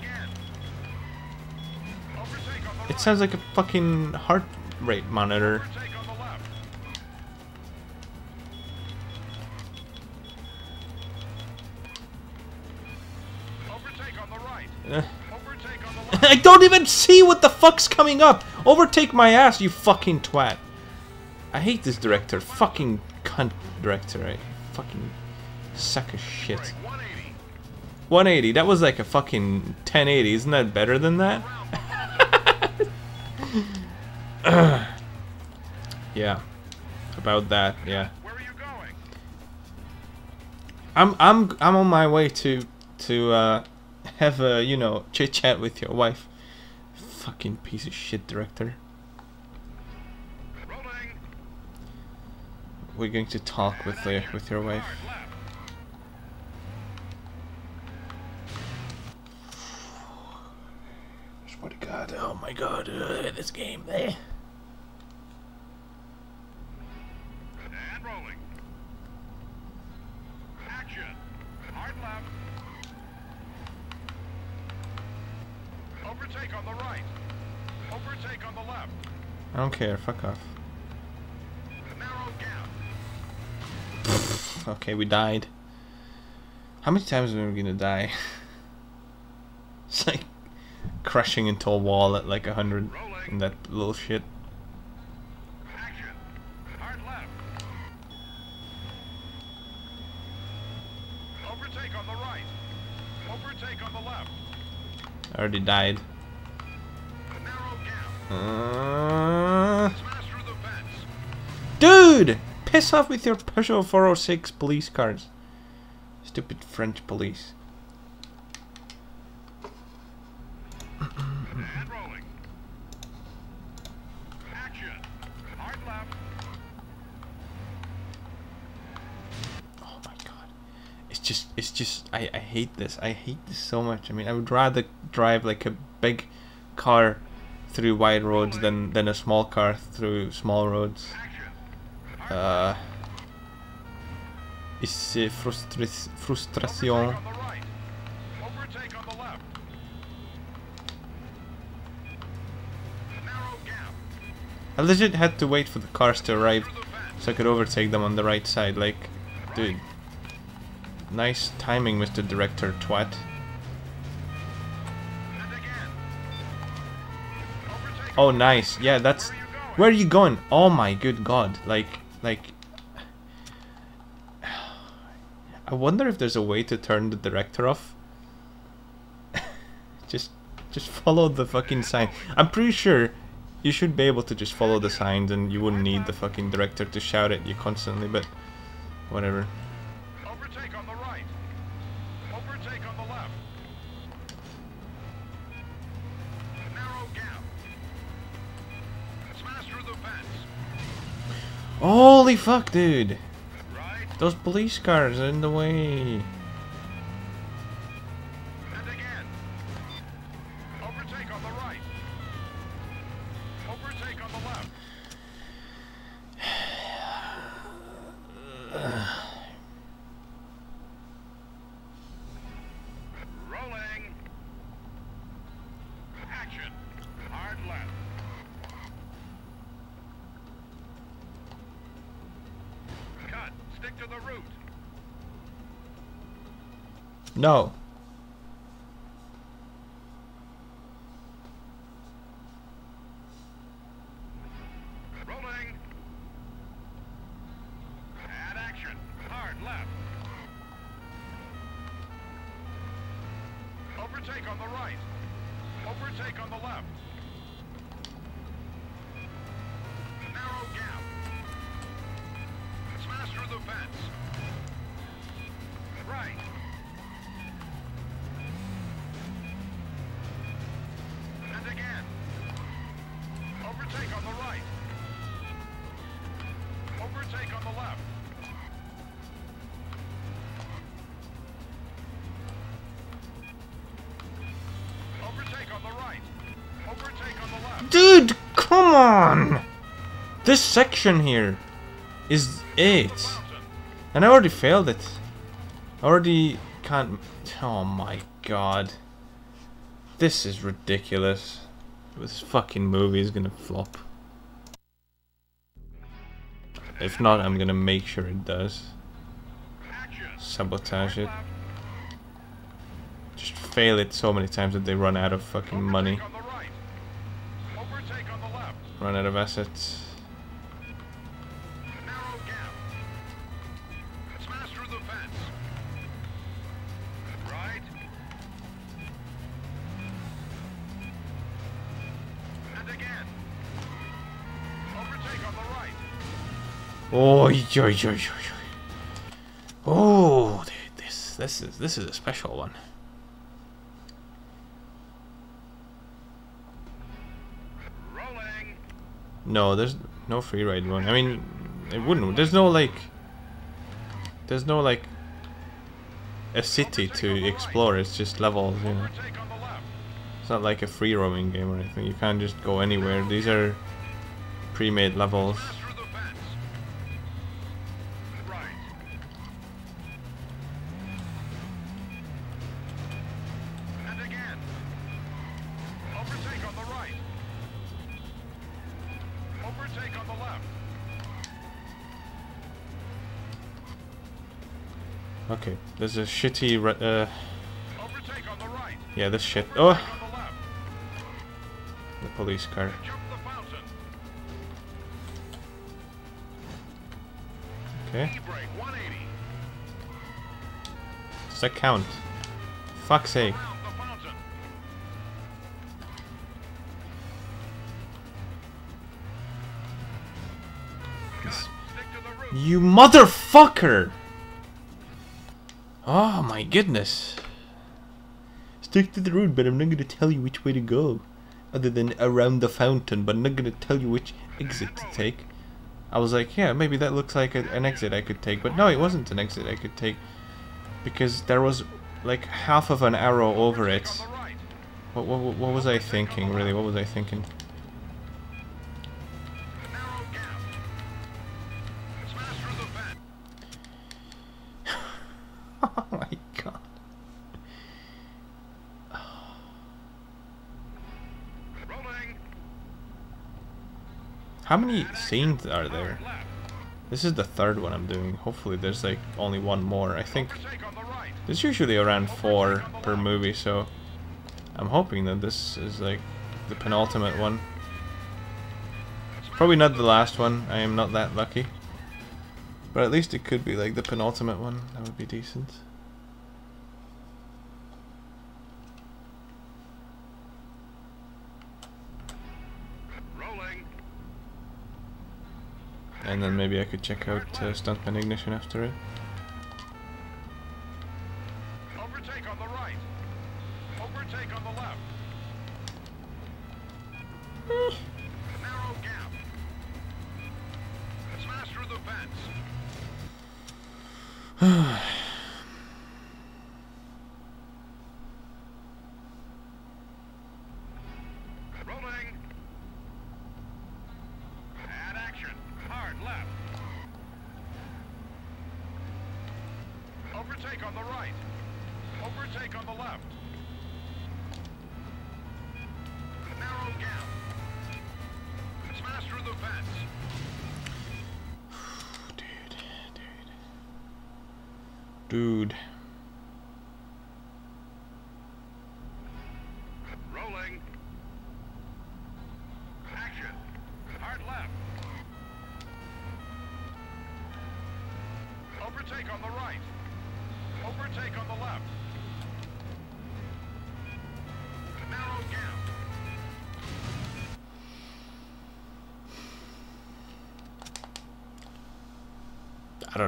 It sounds like a fucking heart rate monitor. Uh. I don't even see what the fuck's coming up. Overtake my ass, you fucking twat. I hate this director. Fucking cunt director. I fucking suck of shit. 180. 180. That was like a fucking 1080. Isn't that better than that? yeah. About that, yeah. I'm I'm I'm on my way to to uh have a, you know, chit chat with your wife. Fucking piece of shit director. We're going to talk with the with your wife. Swear to God, oh my God, uh, this game, eh? And rolling. Action. Hard left. Overtake on the right. Overtake on the left. I don't care, fuck off. Okay, we died. How many times are we gonna die? it's like crashing into a wall at like a hundred in that little shit. Action. Hard left. Overtake on the right. Overtake on the left. I already died. Uh, Smash through the fence. dude! Piss off with your Peugeot 406 police cars. Stupid French police. And rolling. Action. Hard left. Oh my god. It's just, it's just, I, I hate this. I hate this so much. I mean, I would rather drive like a big car through wide roads than, than a small car through small roads. Uh, it's uh, frustra frustration. I legit had to wait for the cars to arrive so I could overtake them on the right side. Like, dude. Nice timing, Mr. Director Twat. Oh, nice. Yeah, that's... Where are you going? Where are you going? Oh my good god. Like, like... I wonder if there's a way to turn the director off. just, just follow the fucking sign. I'm pretty sure you should be able to just follow the signs and you wouldn't need the fucking director to shout at you constantly, but... Whatever. Holy fuck, dude! Those police cars are in the way. No. This section here is it. And I already failed it. I already can't... Oh my god. This is ridiculous. This fucking movie is gonna flop. If not, I'm gonna make sure it does. Sabotage it. Just fail it so many times that they run out of fucking money. Run out of assets. Oh, yoy, yoy, yoy, yoy. Oh, this this is this is a special one. Rolling. No, there's no free ride one. I mean, it wouldn't. There's no like. There's no like. A city to explore. It's just levels. You know. Overtake on the left. It's not like a free roaming game or anything. You can't just go anywhere. These are pre-made levels. There's a shitty. Uh, Overtake on the right. yeah, this shit. Oh, the police car. Jump the fountain. Okay, E-brake 180. does that count? Fuck's sake. Round the Oh my goodness. Stick to the road, but I'm not gonna tell you which way to go. Other than around the fountain, but I'm not gonna tell you which exit to take. I was like, yeah, maybe that looks like a, an exit I could take, but no, it wasn't an exit I could take. Because there was like half of an arrow over it. What, what, what was I thinking, really? What was I thinking? How many scenes are there? This is the third one I'm doing. Hopefully there's like only one more. I think there's usually around four per movie, so I'm hoping that this is like the penultimate one. Probably not the last one. I am not that lucky. But at least it could be like the penultimate one. That would be decent. And then maybe I could check out uh, Stuntman Ignition after it.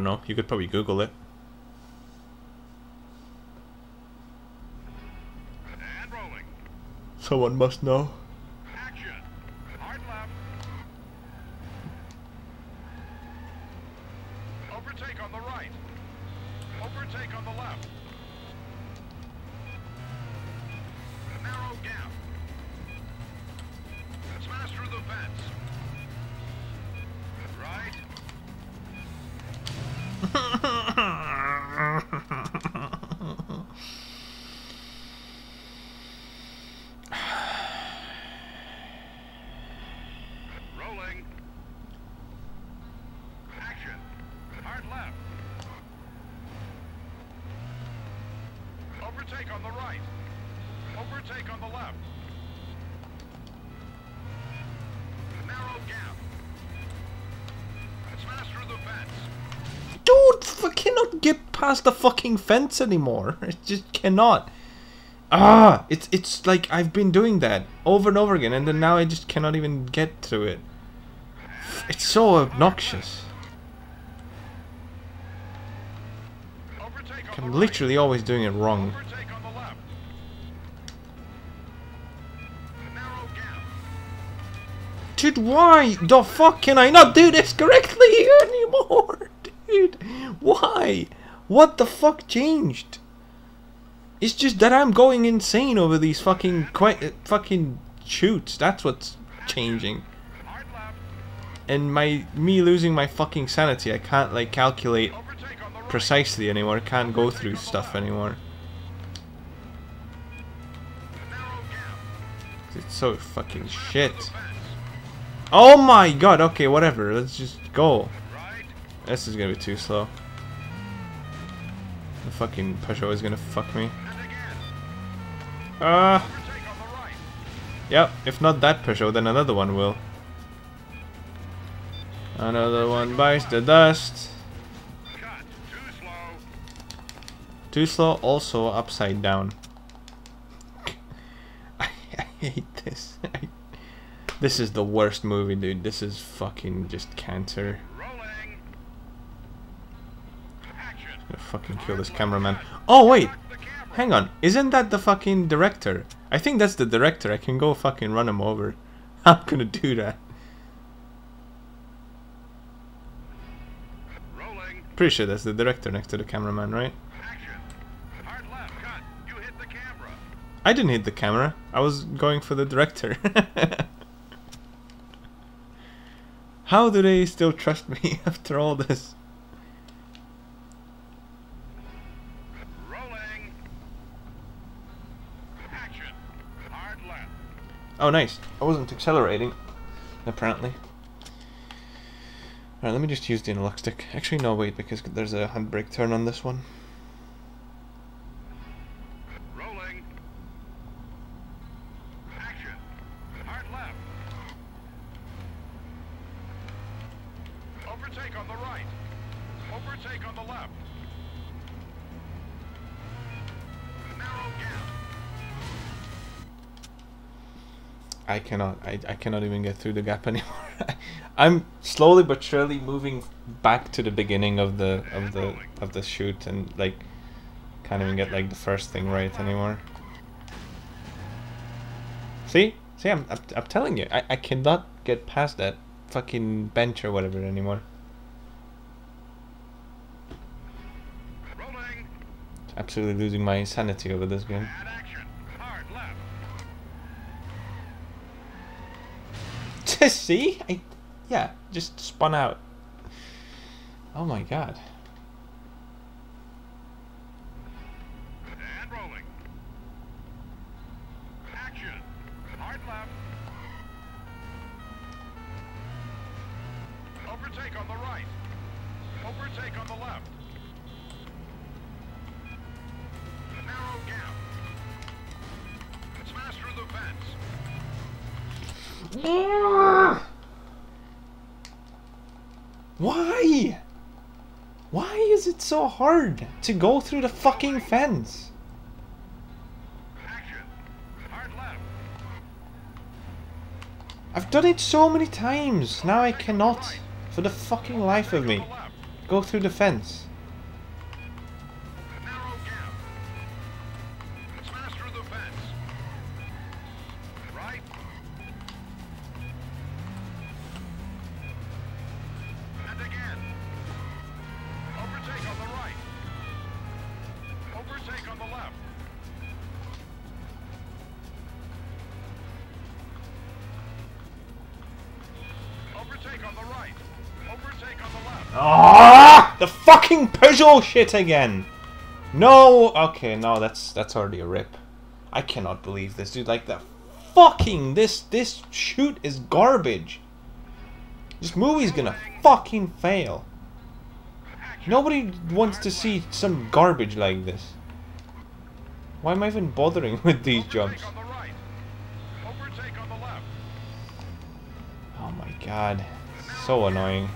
Don't know. You could probably Google it. And rolling. Someone must know. Past the fucking fence anymore. It just cannot. Ah, it's it's like I've been doing that over and over again, and then now I just cannot even get through it. It's so obnoxious. I'm literally always doing it wrong. Overtake on the left. Narrow gap. Dude, why the fuck can I not do this correctly anymore? Dude, why? What the fuck changed? It's just that I'm going insane over these fucking que- uh, fucking shoots. That's what's changing. And my me losing my fucking sanity. I can't like calculate precisely anymore. I can't go through stuff anymore. It's so fucking shit. Oh my god. Okay, whatever. Let's just go. This is gonna be too slow. Fucking Peugeot is gonna fuck me. Ah, on yep. If not that Peugeot, then another one will. Another one bites the dust. Too slow. Too slow, also upside down. I, I hate this. this is the worst movie, dude. This is fucking just cancer. Rolling. Action. I'm gonna fucking kill this cameraman. Oh, wait! Hang on, isn't that the fucking director? I think that's the director. I can go fucking run him over. I'm gonna do that. Pretty sure that's the director next to the cameraman, right? I didn't hit the camera. I was going for the director. How do they still trust me after all this? Rolling. Action. Hard left. Oh, nice. I wasn't accelerating, apparently. Alright, let me just use the analog stick. Actually, no, wait, because there's a handbrake turn on this one. I cannot. I, I cannot even get through the gap anymore. I'm slowly but surely moving back to the beginning of the of the of the shoot and like can't even get like the first thing right anymore. See, see, I'm I'm, I'm telling you, I, I cannot get past that fucking bench or whatever anymore. Rolling. Absolutely losing my sanity over this game. Add action. Hard left. Just see, I yeah, just spun out. Oh my god. So hard to go through the fucking fence? I've done it so many times. Now I cannot, for the fucking life of me, go through the fence. Fucking Peugeot shit again. No. Okay, no, that's that's already a rip. I cannot believe this, dude. Like the fucking this this shoot is garbage. This movie's gonna fucking fail. Nobody wants to see some garbage like this. Why am I even bothering with these jumps? Oh my god. So annoying.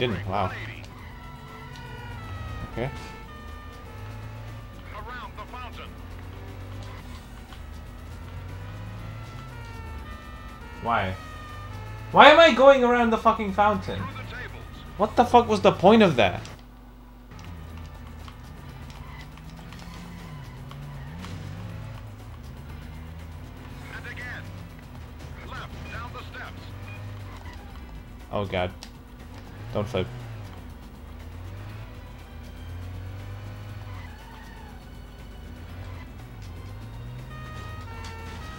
Didn't. Wow. Okay. Around the fountain. Why? Why am I going around the fucking fountain? Through the tables. What the fuck was the point of that? Again. Left, down the steps. Oh god. Don't flip.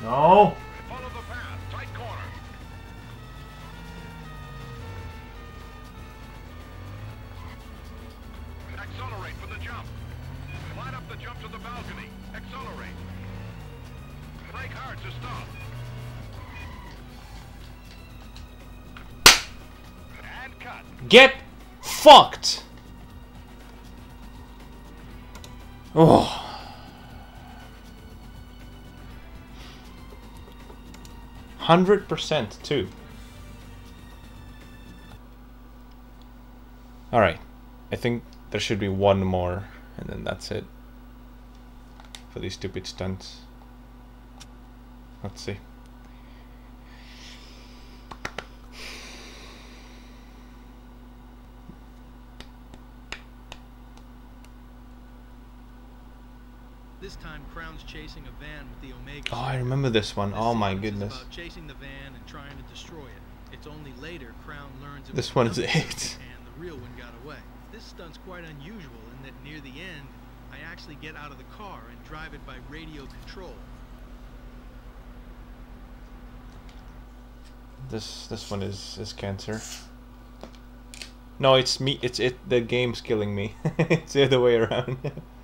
No! Fucked! Oh. Hundred percent too. Alright. I think there should be one more and then that's it. For these stupid stunts. Let's see. This time, Crown's chasing a van with the Omega. Oh, I remember this one. Oh my goodness. about chasing the van and trying to destroy it. It's only later Crown learns it This one is it. And the real one got away. This stunt's quite unusual in that near the end, I actually get out of the car and drive it by radio control. This this one is is cancer. No, it's me. It's it. The game's killing me. it's the other way around.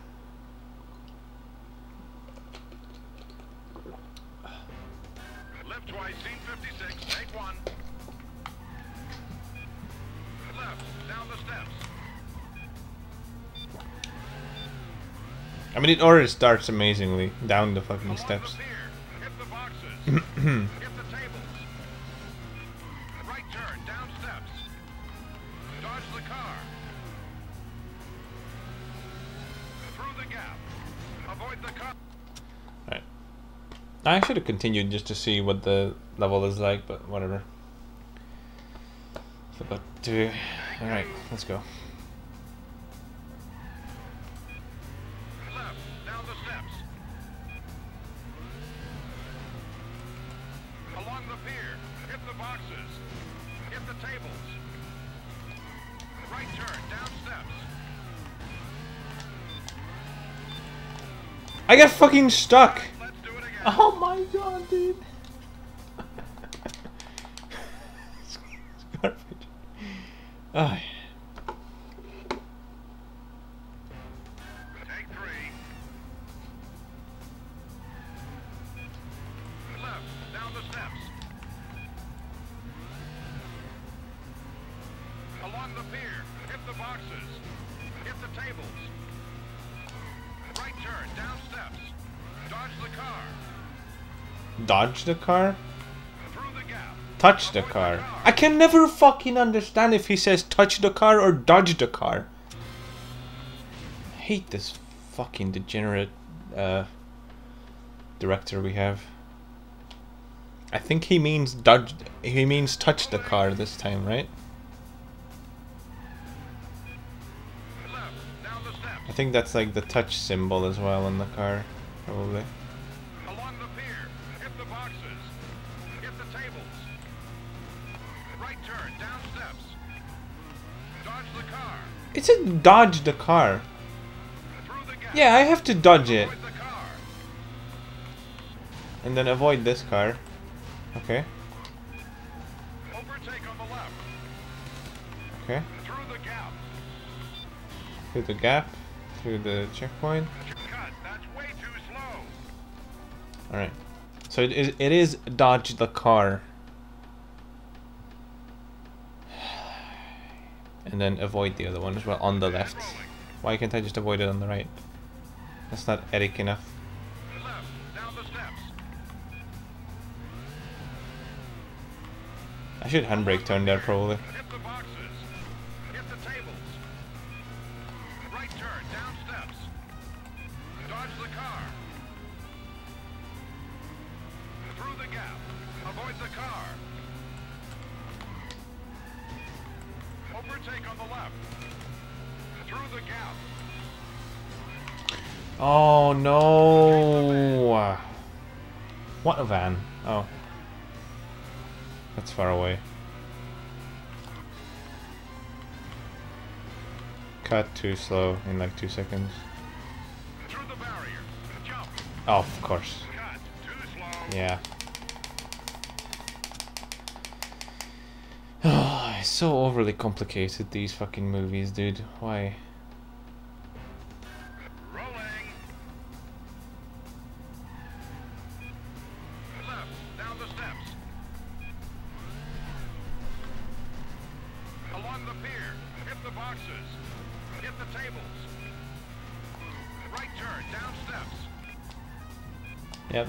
Mean, it already starts amazingly down the fucking Along steps. Right. I should have continued just to see what the level is like, but whatever. Forgot to. All right, let's go. I got fucking stuck. Let's do it again. Oh my god, dude. It's garbage. Ah, dodge the car? Through the gap. Touch the car. I can never fucking understand if he says touch the car or dodge the car. I hate this fucking degenerate uh, director we have. I think he means dodge. He means touch the car this time, right? Left, down the steps. I think that's like the touch symbol as well on the car, probably. Said dodge the car. Yeah, I have to dodge it. And then avoid this car. Okay, okay. Through the gap. Through the checkpoint. Alright. So it is, it is dodge the car. And then avoid the other one as well on the left. Why can't I just avoid it on the right? That's not Eric enough. I should handbrake turn there probably. Too slow in like two seconds. Through the barrier. Jump. Oh, of course. Yeah. Oh, it's so overly complicated, these fucking movies, dude. Why?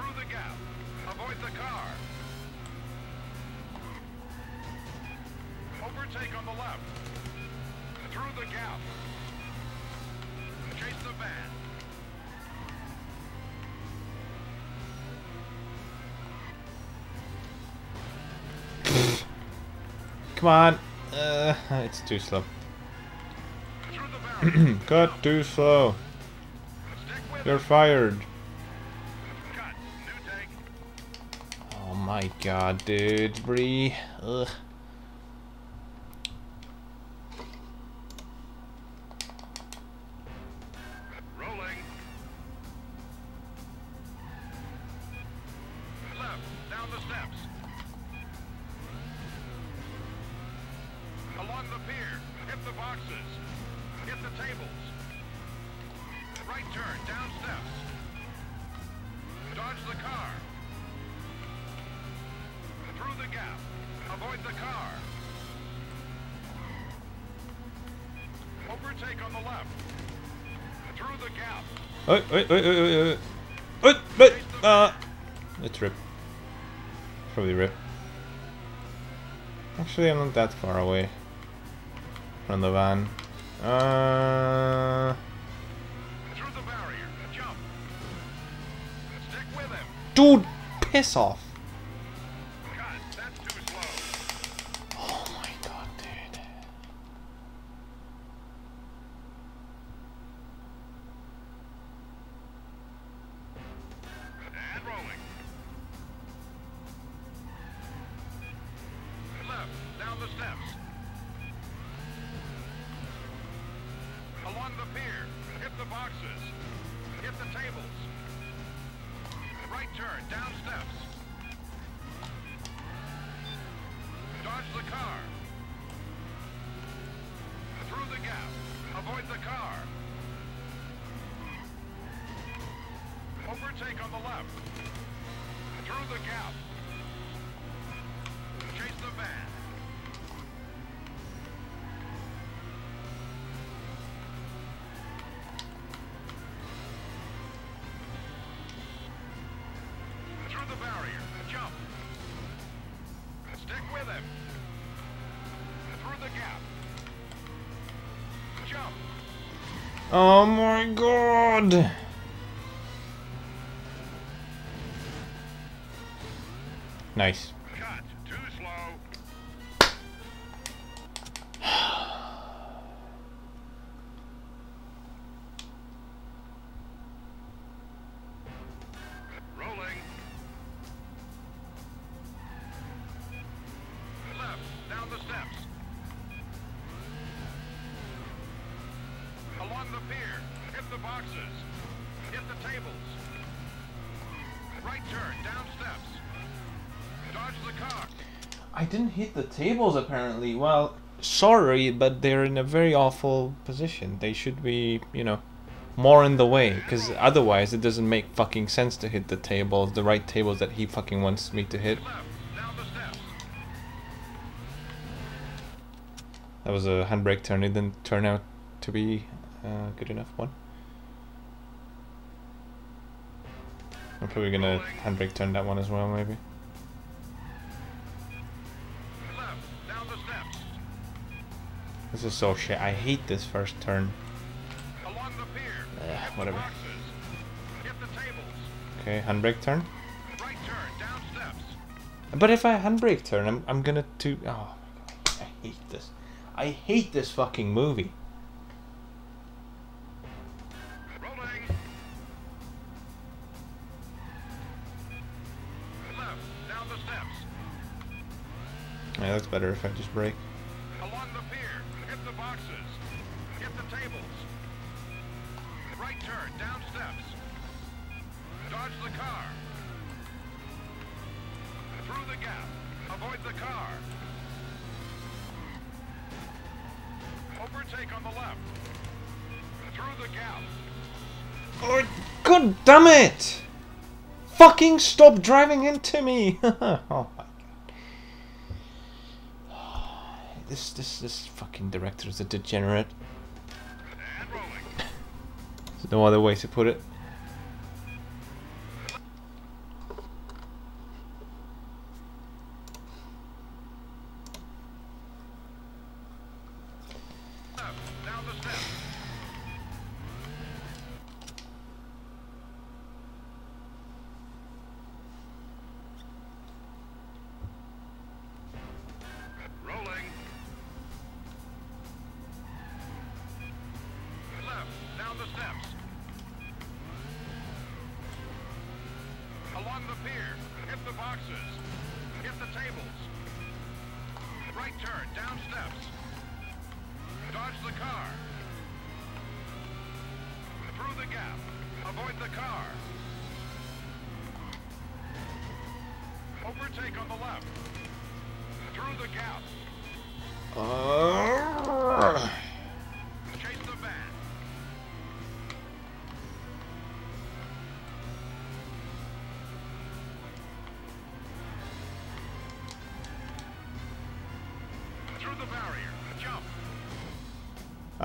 Through the gap. Avoid the car. Overtake on the left. Through the gap. Chase the van. Come on! Uh, it's too slow. Through the barrier. Cut too slow. You're fired. My god, dude. Bree. Ugh. Wait, wait, wait, uh, it's rip. Probably rip. Actually, I'm not that far away from the van. Uh, Through the barrier. Jump. Stick with him. dude, piss off. Hit the tables apparently. Well, sorry, but they're in a very awful position. They should be, you know, more in the way, because otherwise it doesn't make fucking sense to hit the tables, the right tables that he fucking wants me to hit. That was a handbrake turn. It didn't turn out to be a good enough one. I'm probably gonna handbrake turn that one as well, maybe. This is so shit. I hate this first turn. Along the pier. Ugh, whatever. Hit the. Okay, handbrake turn. Right turn, down steps. But if I handbrake turn, I'm I'm gonna do. Oh my god, I hate this. I hate this fucking movie. Rolling. Left, down the steps. Yeah, that's better if I just brake. Damn it! Fucking stop driving into me! oh my god. This this this fucking director is a degenerate. There's no other way to put it.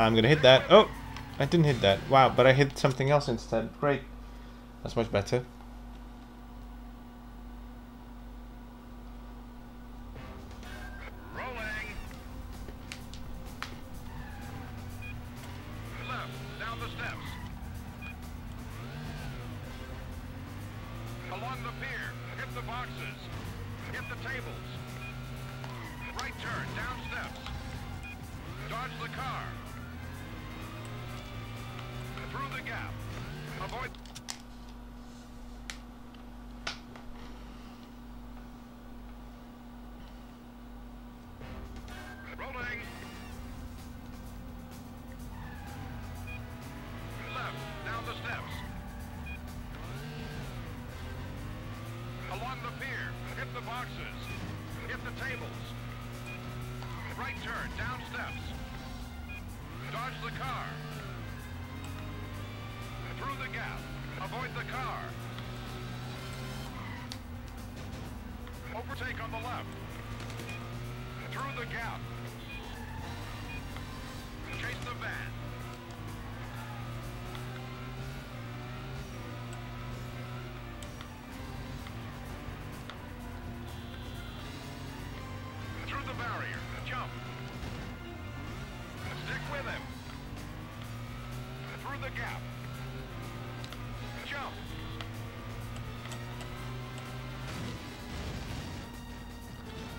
I'm gonna hit that. Oh! I didn't hit that. Wow, but I hit something else instead. Great. That's much better.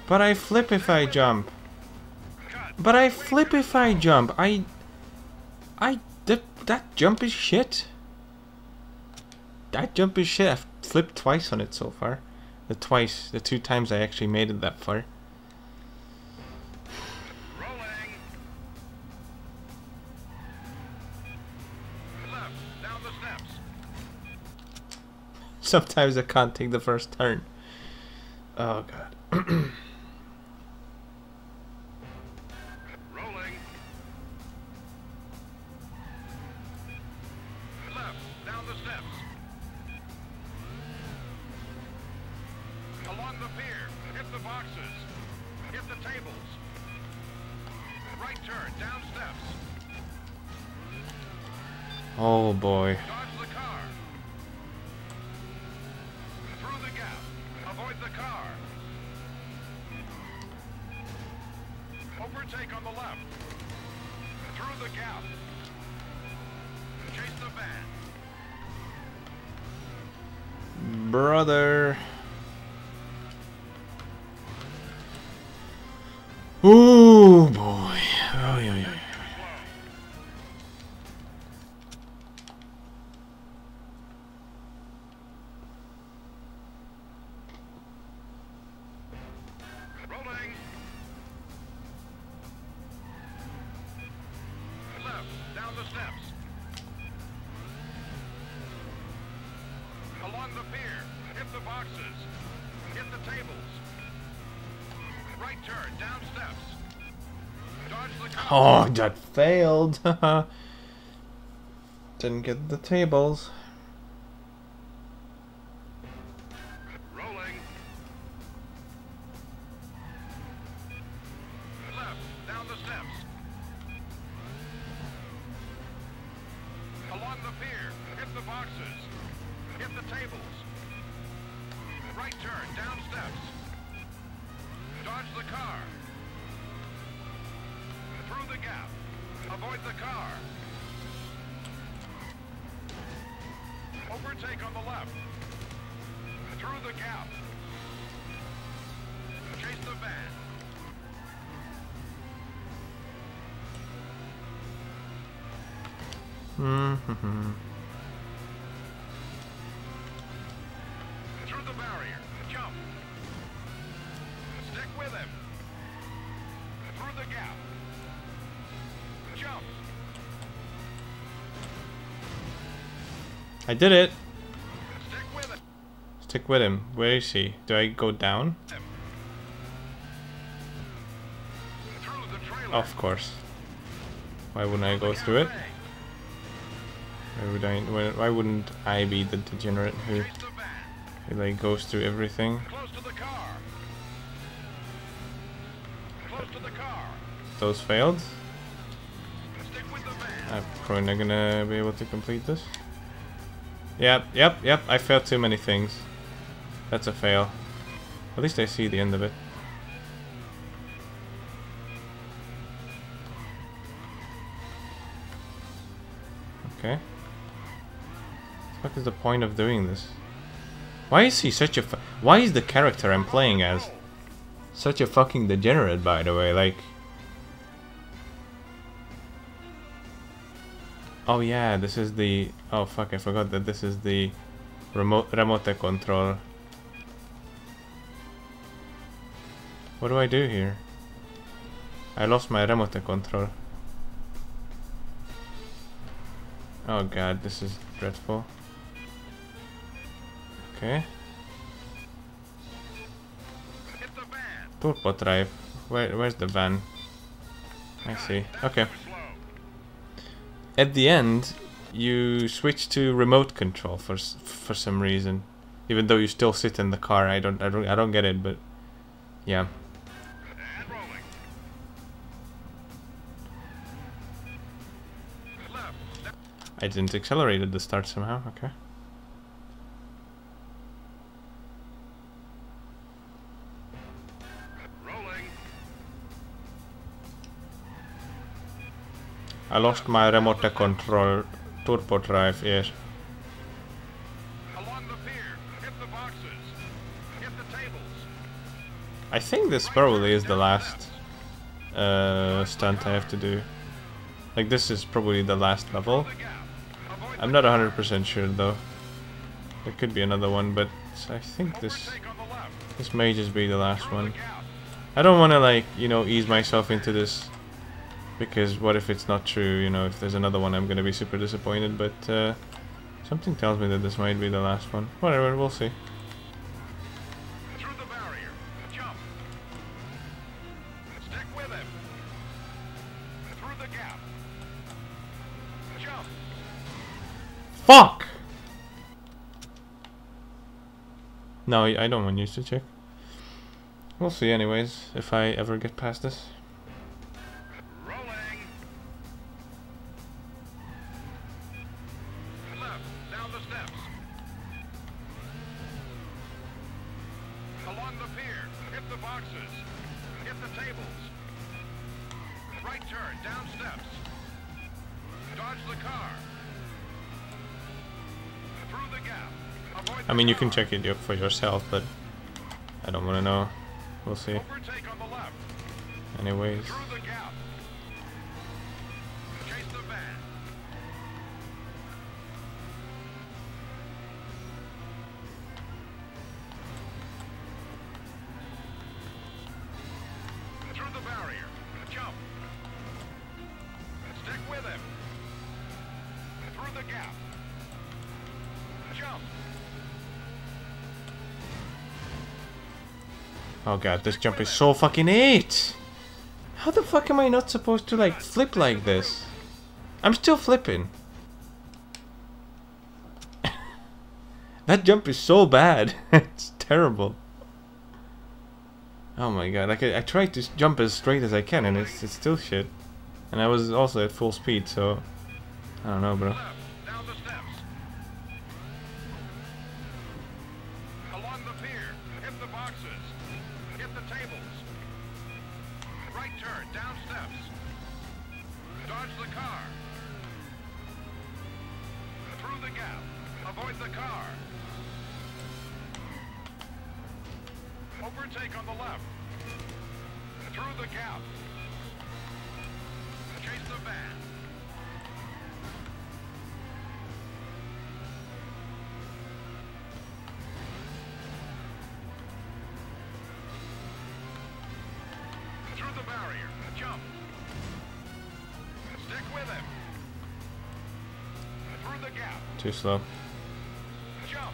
But I flip if I jump. But I flip if I jump. I... I... That, that jump is shit. That jump is shit. I've flipped twice on it so far. The twice, the two times I actually made it that far. Sometimes I can't take the first turn. Oh god. Oh, that failed. Didn't get the tables. Avoid the car. Overtake on the left. Through the gap. Chase the van. Mm-hmm. I did it. Stick with him. Stick with him. Where is he? Do I go down? Through the trailer. Of course. Why wouldn't I go through it? Why would I? Why, wouldn't I be the degenerate who, who like goes through everything? Close to the car. Close to the car. Those failed. Stick with the van. I'm probably not gonna be able to complete this. Yep, yep, yep. I failed too many things. That's a fail. At least I see the end of it. Okay. What is the point of doing this? Why is he such a Why is the character I'm playing as such a fucking degenerate, by the way? Like... Oh yeah, this is the... Oh fuck, I forgot that this is the remote remote control. What do I do here? I lost my remote control. Oh god, this is dreadful. Okay. Turbo drive. Where, where's the van? I see. Okay. At the end, you switch to remote control for for some reason, even though you still sit in the car. I don't I don't I don't get it, but yeah. I didn't accelerate at the start somehow. Okay. I lost my remote control turbo drive. Yes. I think this probably is the last uh, stunt I have to do. Like this is probably the last level. I'm not 100% sure though. There could be another one, but I think this this may just be the last one. I don't want to like you know ease myself into this because what if it's not true? You know, if there's another one, I'm gonna be super disappointed. But uh, Something tells me that this might be the last one. Whatever, we'll see. Through the barrier. Jump. Stick with him. Through the gap. Jump. Fuck! No, I I don't want you to check. We'll see anyways, if I ever get past this. Mean, you can check it for yourself, but I don't want to know. We'll see. Overtake on the left. Anyways. Oh god, this jump is so fucking eight! How the fuck am I not supposed to like flip like this? I'm still flipping. that jump is so bad. it's terrible. Oh my god, like I, I tried to jump as straight as I can and it's, it's still shit. And I was also at full speed, so... I don't know, bro. Through the gap. Chase the van. Through the barrier. Jump. Stick with him. Through the gap. Too slow. Jump.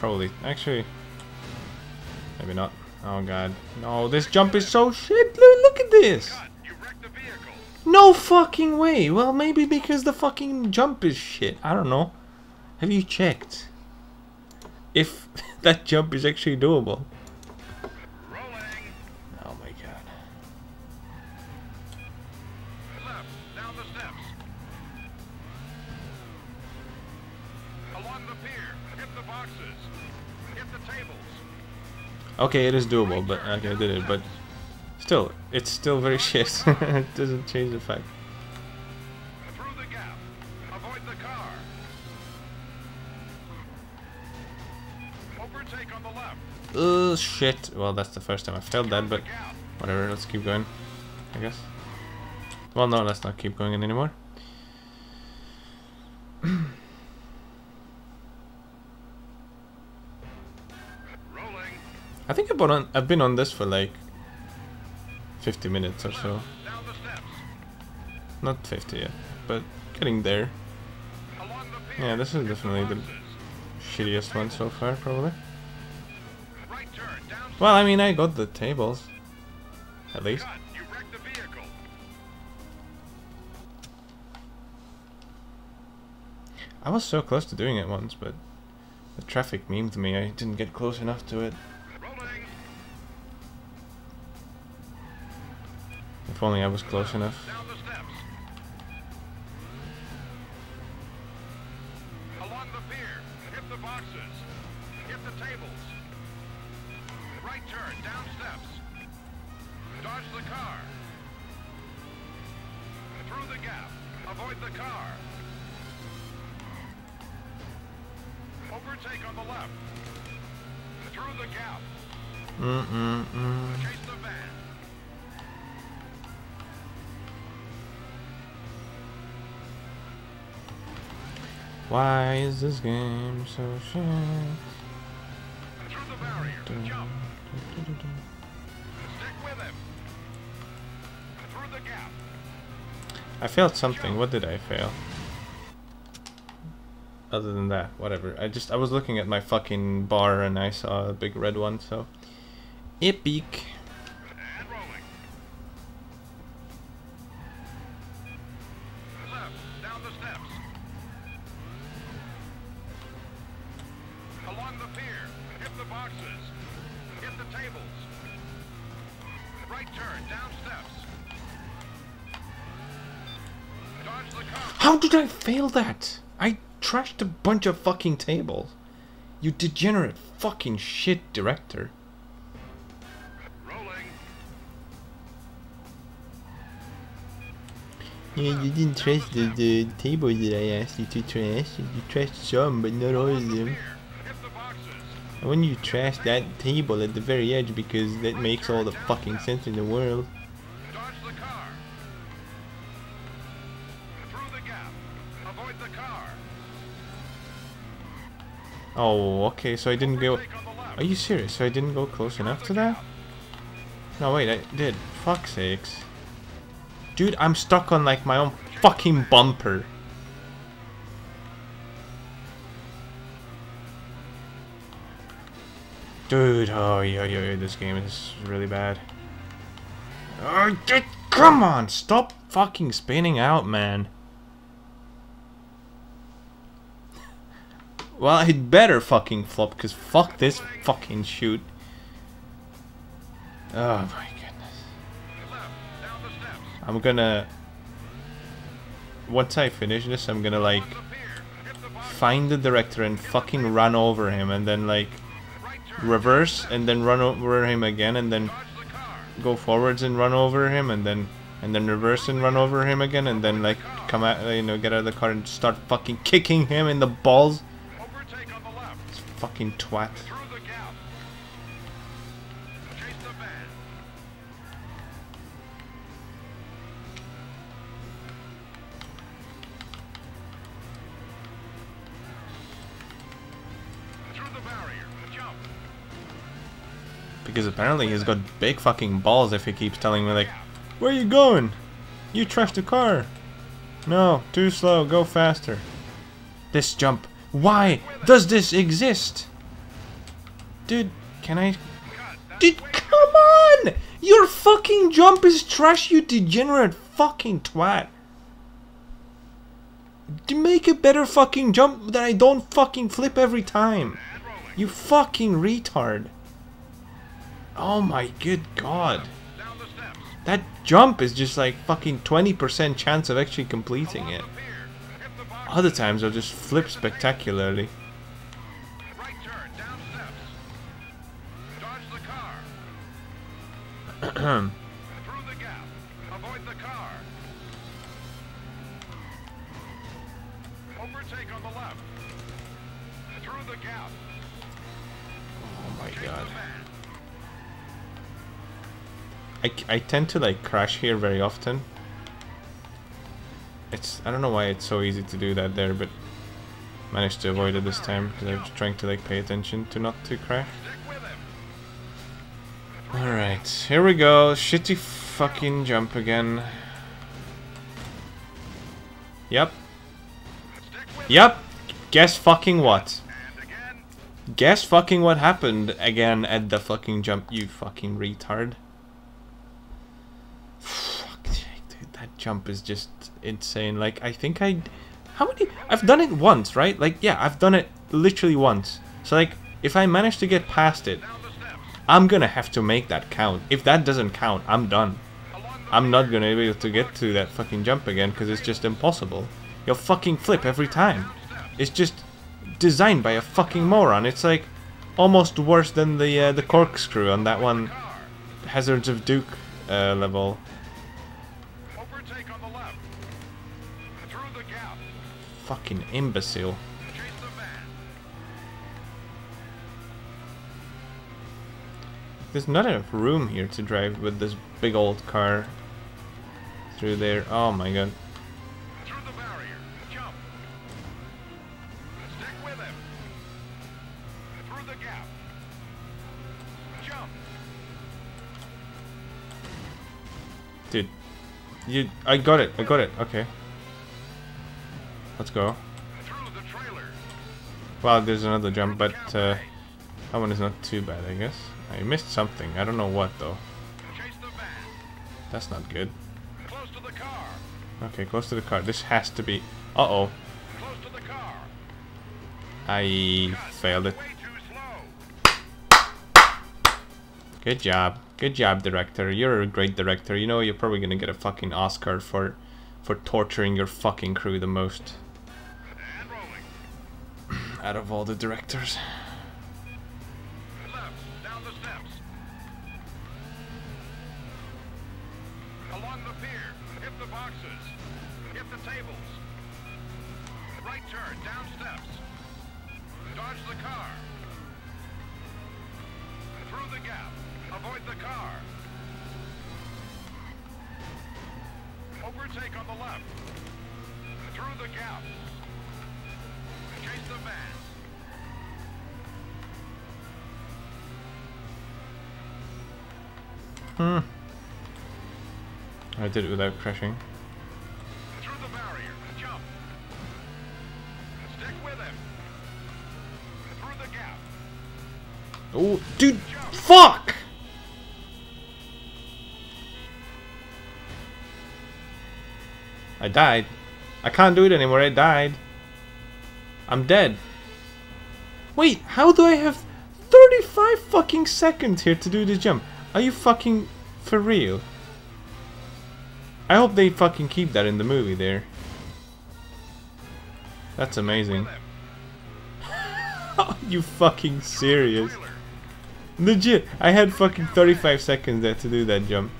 Probably. Actually... Maybe not. Oh god. No, this jump is so shit! Look, at this! No fucking way. Well, maybe because the fucking jump is shit. I don't know. Have you checked if that jump is actually doable? Okay, it is doable, but okay, I did it, but still, it's still very shit. it doesn't change the fact. Through the gap. Avoid the car. Overtake on the left. Uh, shit. Well, that's the first time I failed that, but whatever. Let's keep going. I guess. Well, no, let's not keep going anymore. think I've been on. I've been on this for like 50 minutes or so. Not 50 yet, but getting there. Yeah, this is definitely the shittiest one so far, probably. Well, I mean, I got the tables. At least. I was so close to doing it once, but the traffic memed me. I didn't get close enough to it. If only I was close enough. So? Through the barrier. Jump. Stick with him. Through the gap. I failed something. What did I fail? other than that, whatever. I just I was looking at my fucking bar and I saw a big red one, so epic. Trashed a bunch of fucking tables. You degenerate fucking shit director. Rolling. Yeah, you didn't trash the, the tables that I asked you to trash. You trashed some, but not all of them. Pier, hit the boxes. I want you to trash that table at the very edge because that makes all the fucking sense in the world. Oh, okay, so I didn't go... Are you serious? So I didn't go close enough to that? No, wait, I did. Fuck sakes. Dude, I'm stuck on like my own fucking bumper. Dude, oh yeah, yeah, yeah, this game is really bad. Oh, dude, come on, stop fucking spinning out, man. Well, I'd better fucking flop, because fuck this fucking shoot. Oh my goodness. I'm gonna... Once I finish this, I'm gonna like find the director and fucking run over him and then like reverse and then run over him again and then go forwards and run over him and then and then reverse and run over him again and then like come out you know get out of the car and start fucking kicking him in the balls. Barrier. Jump. Because apparently he's got big fucking balls if he keeps telling me like, Where are you going? You trashed the car. No, too slow, go faster. This jump. Why does this exist? Dude, can I Dude, come on! Your fucking jump is trash, you degenerate fucking twat. Make a better fucking jump that I don't fucking flip every time. You fucking retard. Oh my good god. That jump is just like fucking 20% chance of actually completing it. Other times I'll just flip spectacularly. Right turn. Down steps. Dodge the car. Through the gap. Avoid the car. Overtake on the left. Through the gap. Oh my Chase god. I, I tend to like crash here very often. It's I don't know why it's so easy to do that there, but managed to avoid it this time because I was trying to like pay attention to not to crash. Stick with him. All right, here we go. Shitty fucking jump again. Yep, yep. Guess fucking what? Guess fucking what happened again at the fucking jump, you fucking retard. Fuck, dude, that jump is just insane. Like, I think I. How many. I've done it once, right? Like, yeah, I've done it literally once. So, like, if I manage to get past it. I'm gonna have to make that count. If that doesn't count, I'm done. I'm not gonna be able to get to that fucking jump again because it's just impossible. You'll fucking flip every time. It's just designed by a fucking moron. It's like almost worse than the uh, the corkscrew on that one. Hazards of Duke uh, level. Fucking imbecile. Chase the van. There's not enough room here to drive with this big old car through there. Oh my god. Through the barrier. Jump. Stick with him. Through the gap. Jump. Dude. You I got it. I got it. Okay. Let's go. Through the trailer. Well, there's another jump, but uh, that one is not too bad, I guess. I missed something. I don't know what though. Chase the van. That's not good. Close to the car. Okay, close to the car. This has to be. Uh oh. Close to the car. I failed it. Way too slow. Good job. Good job, director. You're a great director. You know you're probably gonna get a fucking Oscar for for torturing your fucking crew the most. Out of all the directors. Hmm. I did it without crashing. Through the barrier. Jump. Stick with him. Through the gap. Oh, dude, fuck! I died. I can't do it anymore. I died. I'm dead. Wait, how do I have 35 fucking seconds here to do this jump? Are you fucking for real? I hope they fucking keep that in the movie there. That's amazing. Are you fucking serious? Legit, I had fucking 35 seconds there to do that jump.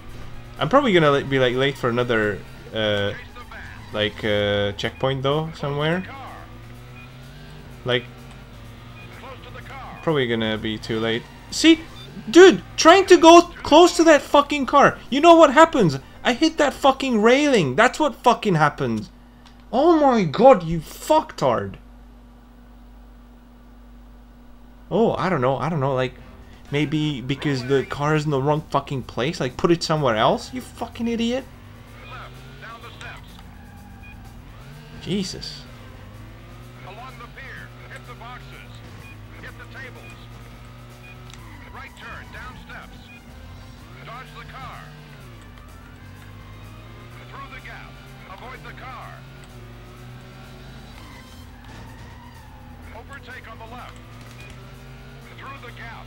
I'm probably gonna be like late for another uh, like uh, checkpoint though somewhere. Like probably gonna be too late. See, dude, trying to go close to that fucking car. You know what happens? I hit that fucking railing. That's what fucking happens. Oh my god, you fucktard. Oh, I don't know. I don't know. Like maybe because the car is in the wrong fucking place. Like put it somewhere else. You fucking idiot. Jesus. Along the pier. Hit the boxes. Hit the tables. Right turn. Down steps. Dodge the car. Through the gap. Avoid the car. Overtake on the left. Through the gap.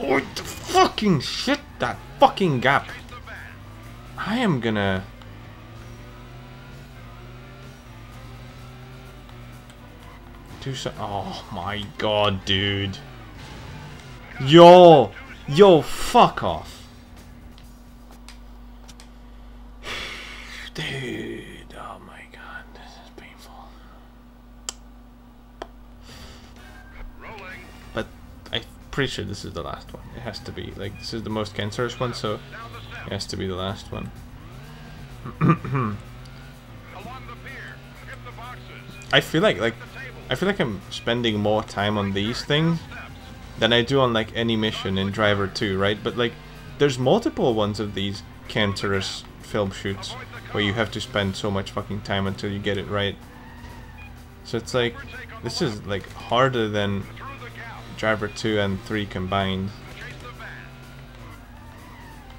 Oh, the fucking shit! That fucking gap. Chase the van. I am gonna. Do so. Oh my god, dude. Yo! Yo, fuck off. Dude, oh my god, this is painful. But I'm pretty sure this is the last one. It has to be. Like, this is the most cancerous one, so it has to be the last one. I feel like, like, I feel like I'm spending more time on these things. Than I do on like any mission in Driver 2, right? But like, there's multiple ones of these cancerous film shoots where you have to spend so much fucking time until you get it right. So it's like, this is like harder than. Driver 2 and 3 combined.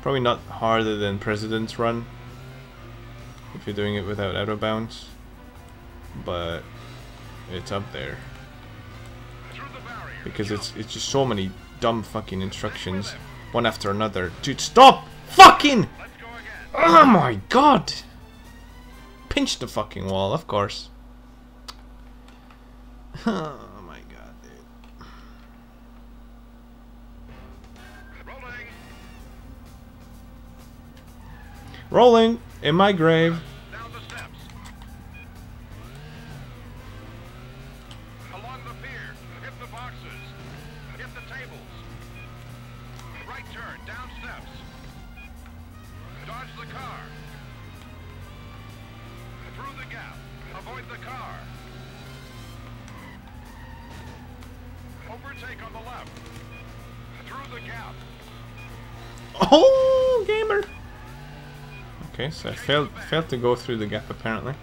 Probably not harder than President's Run if you're doing it without out of bounds, but it's up there. Because it's it's just so many dumb fucking instructions, one after another. Dude, stop! Fucking! Oh my god! Pinch the fucking wall, of course. Oh my god, dude. Rolling. Rolling in my grave. So I failed, failed to go through the gap apparently.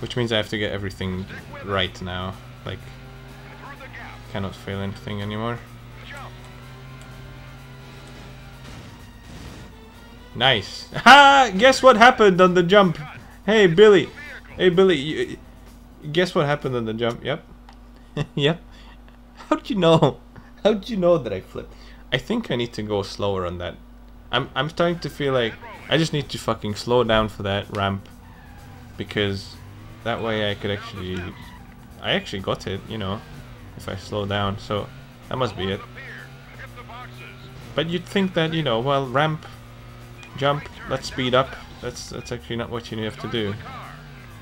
Which means I have to get everything right now. Like, cannot fail anything anymore. Nice. Ha! Guess what happened on the jump? Hey, Billy. Hey, Billy. You, guess what happened on the jump? Yep. yep. How'd you know? How'd you know that I flipped? I think I need to go slower on that. I'm I'm starting to feel like I just need to fucking slow down for that ramp because that way I could actually I actually got it, you know, if I slow down. So that must be it. But you'd think that, you know, well, ramp, jump, let's speed up. That's that's actually not what you have to do.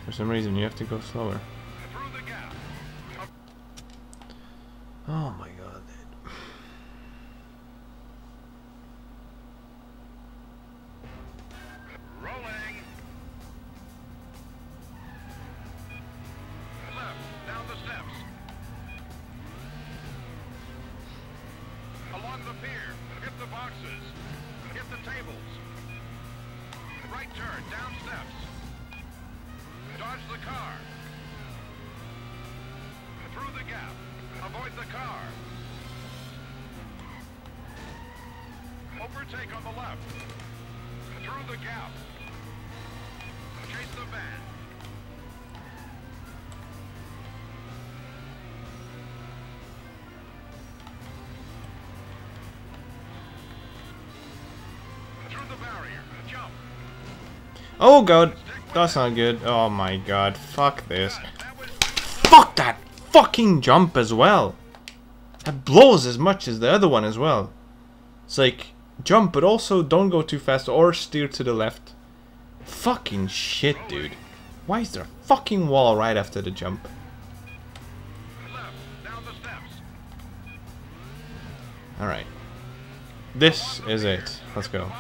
For some reason, you have to go slower. Oh my Oh god, that's not good. Oh my god, fuck this. Fuck that fucking jump as well. That blows as much as the other one as well. It's like, jump, but also don't go too fast or steer to the left. Fucking shit, dude. Why is there a fucking wall right after the jump? Alright. This is it. Let's go.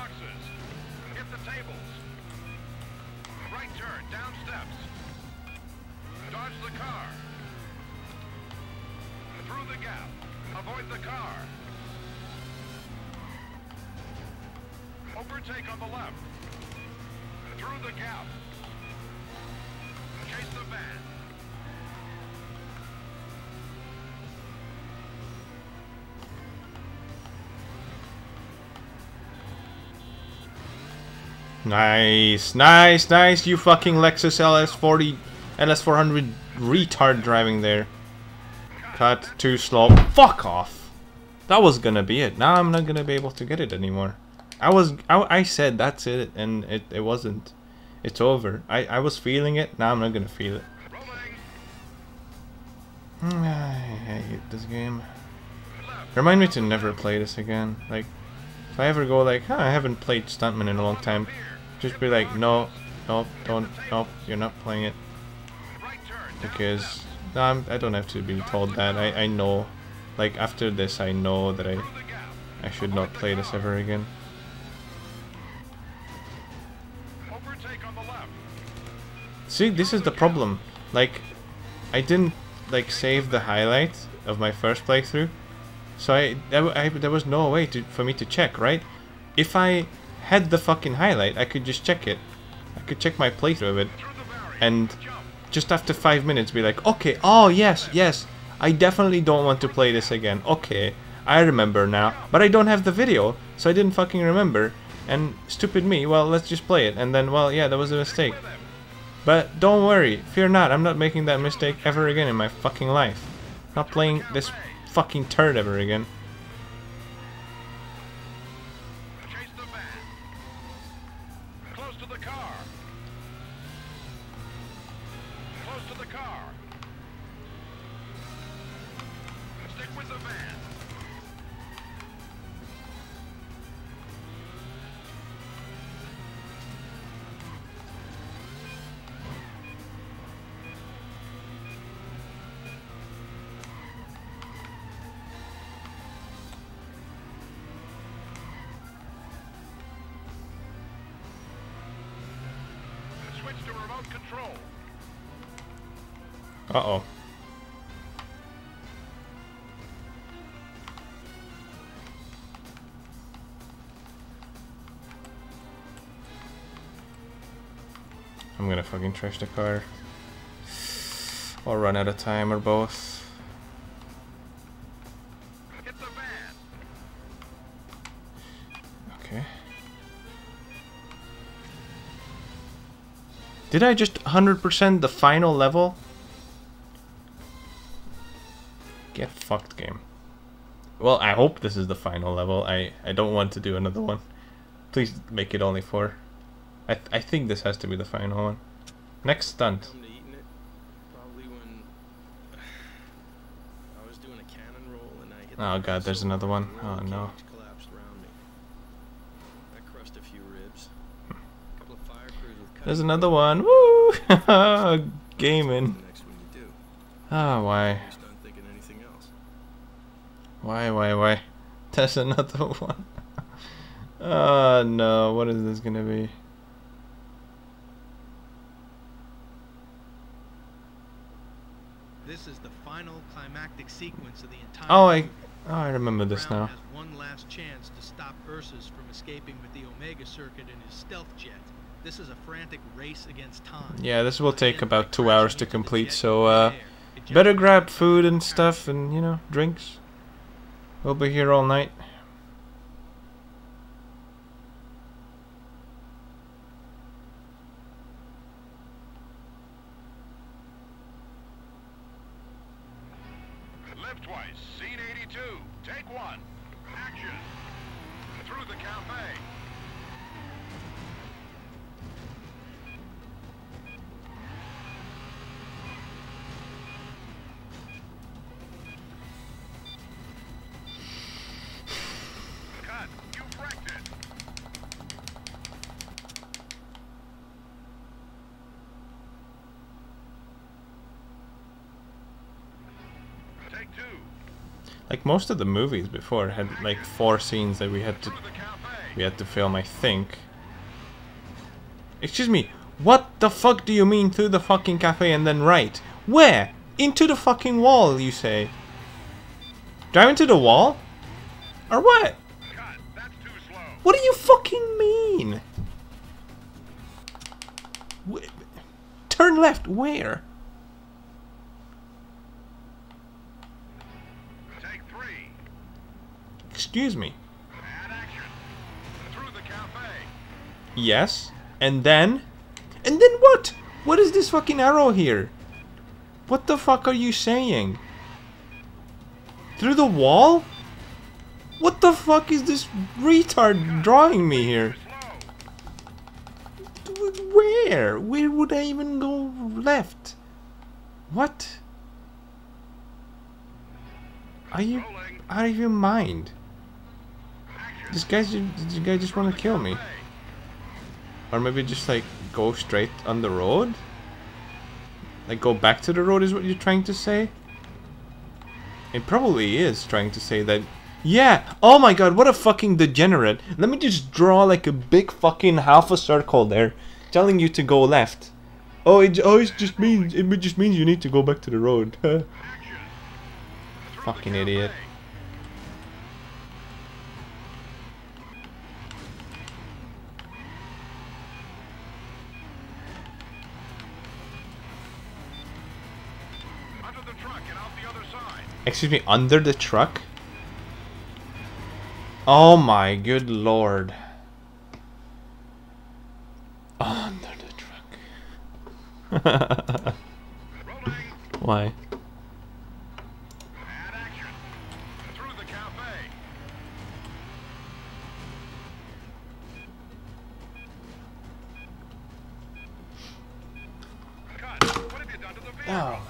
Nice, nice, nice. You fucking Lexus LS40, LS400 retard driving there. Cut too slow. Fuck off. That was gonna be it. Now I'm not gonna be able to get it anymore. I was, I, I said that's it, and it, it wasn't. It's over. I, I was feeling it. Now I'm not gonna feel it. I hate this game. Remind me to never play this again. Like, if I ever go like, huh, I haven't played Stuntman in a long time, just be like, no, no, don't, no, you're not playing it. Right turn. down Because, no, I'm, I don't have to be told that. I, I know, like, after this, I know that I, Through the gap. I should not play this ever again. Overtake on the left. See, this is the problem. Like, I didn't, like, save the highlight of my first playthrough. So I, there, I, there was no way to, for me to check, right? If I had the fucking highlight, I could just check it. I could check my playthrough of it. And just after five minutes be like, okay, oh yes, yes, I definitely don't want to play this again. Okay, I remember now. But I don't have the video, so I didn't fucking remember. And stupid me, well, let's just play it. And then, well, yeah, that was a mistake. But don't worry, fear not, I'm not making that mistake ever again in my fucking life. Not playing this fucking turd ever again. Uh-oh. I'm gonna fucking trash the car. Or run out of time, or both. Okay. Did I just 100% the final level? Well, I hope this is the final level. I, I don't want to do another one. Please make it only four. I, th I think this has to be the final one. Next stunt. Come to eating it, probably when I was doing a cannon roll and I hit the Oh god, there's another one. Oh no. around me. I crushed a few ribs. A couple of fire crews with There's another one. Woo! Gaming. The next one you do. Ah, why? Just done thinking anything else. Why, why, why? There's another one. Oh no, what is this gonna be? This is the final climactic sequence of the entire Oh, I, oh, I remember this Brown now. has one last chance to stop Ursus from escaping with the Omega circuit in his stealth jet. This is a frantic race against time. Yeah, this will take about two hours to complete, so uh, better grab food and stuff and, you know, drinks. We'll be here all night. Live twice. Scene 82. Take one. Action. Through the cafe. Cut. You wrecked it. Take two. Like most of the movies before had like four scenes that we had to we had to film, I think. Excuse me, what the fuck do you mean through the fucking cafe and then right? Where? Into the fucking wall, you say? Drive into the wall? Or what? Slow. What do you fucking mean? Wh- Turn left, where? Excuse me. Add action. Through the cafe. Yes. And then? And then what? What is this fucking arrow here? What the fuck are you saying? Through the wall? What the fuck is this retard drawing me here? Where? Where would I even go left? What? Are you out of your mind? This guy's this guy just want to kill me. Or maybe just like go straight on the road? Like go back to the road is what you're trying to say? It probably is trying to say that. Yeah! Oh my god, what a fucking degenerate. Let me just draw like a big fucking half a circle there, telling you to go left. Oh, it, oh, it just means it just means you need to go back to the road. Fucking idiot. Excuse me, under the truck? Oh my good lord. Under the truck. Why? Add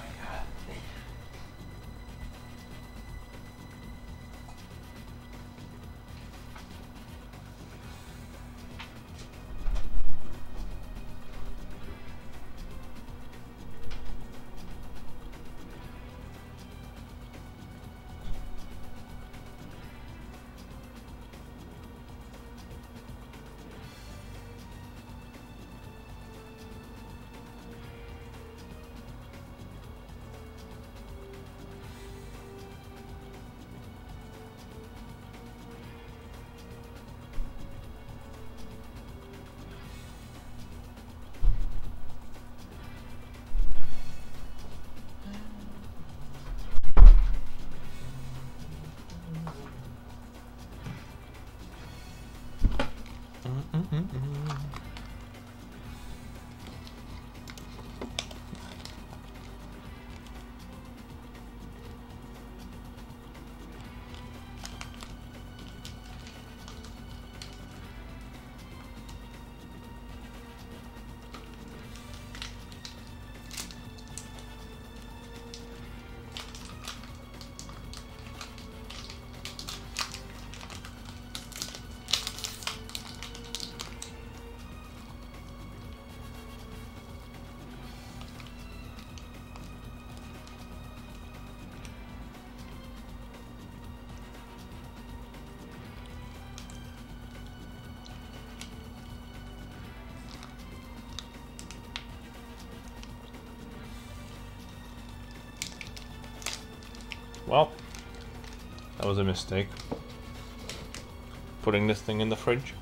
a mistake. Putting this thing in the fridge.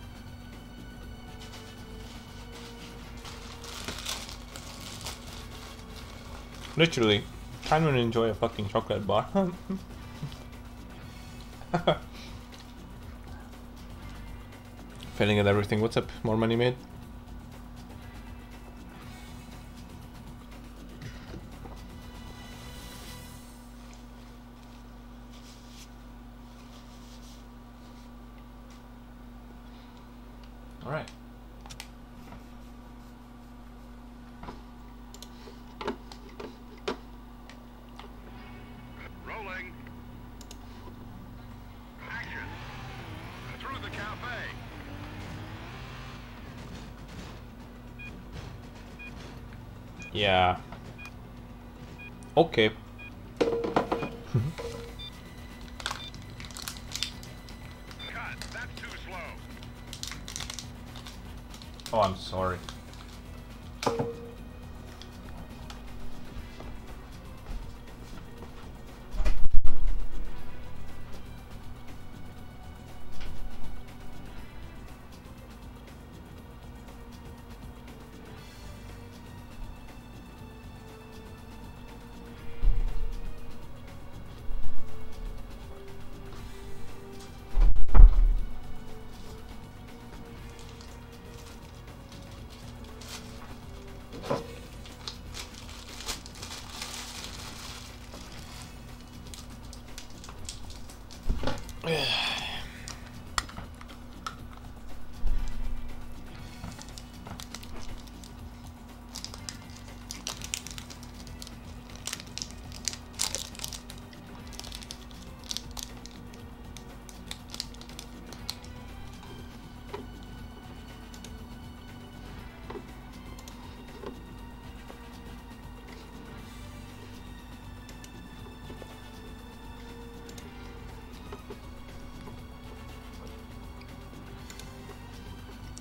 Literally, can't even enjoy a fucking chocolate bar. Failing at everything. What's up? More money made? Yeah. Okay.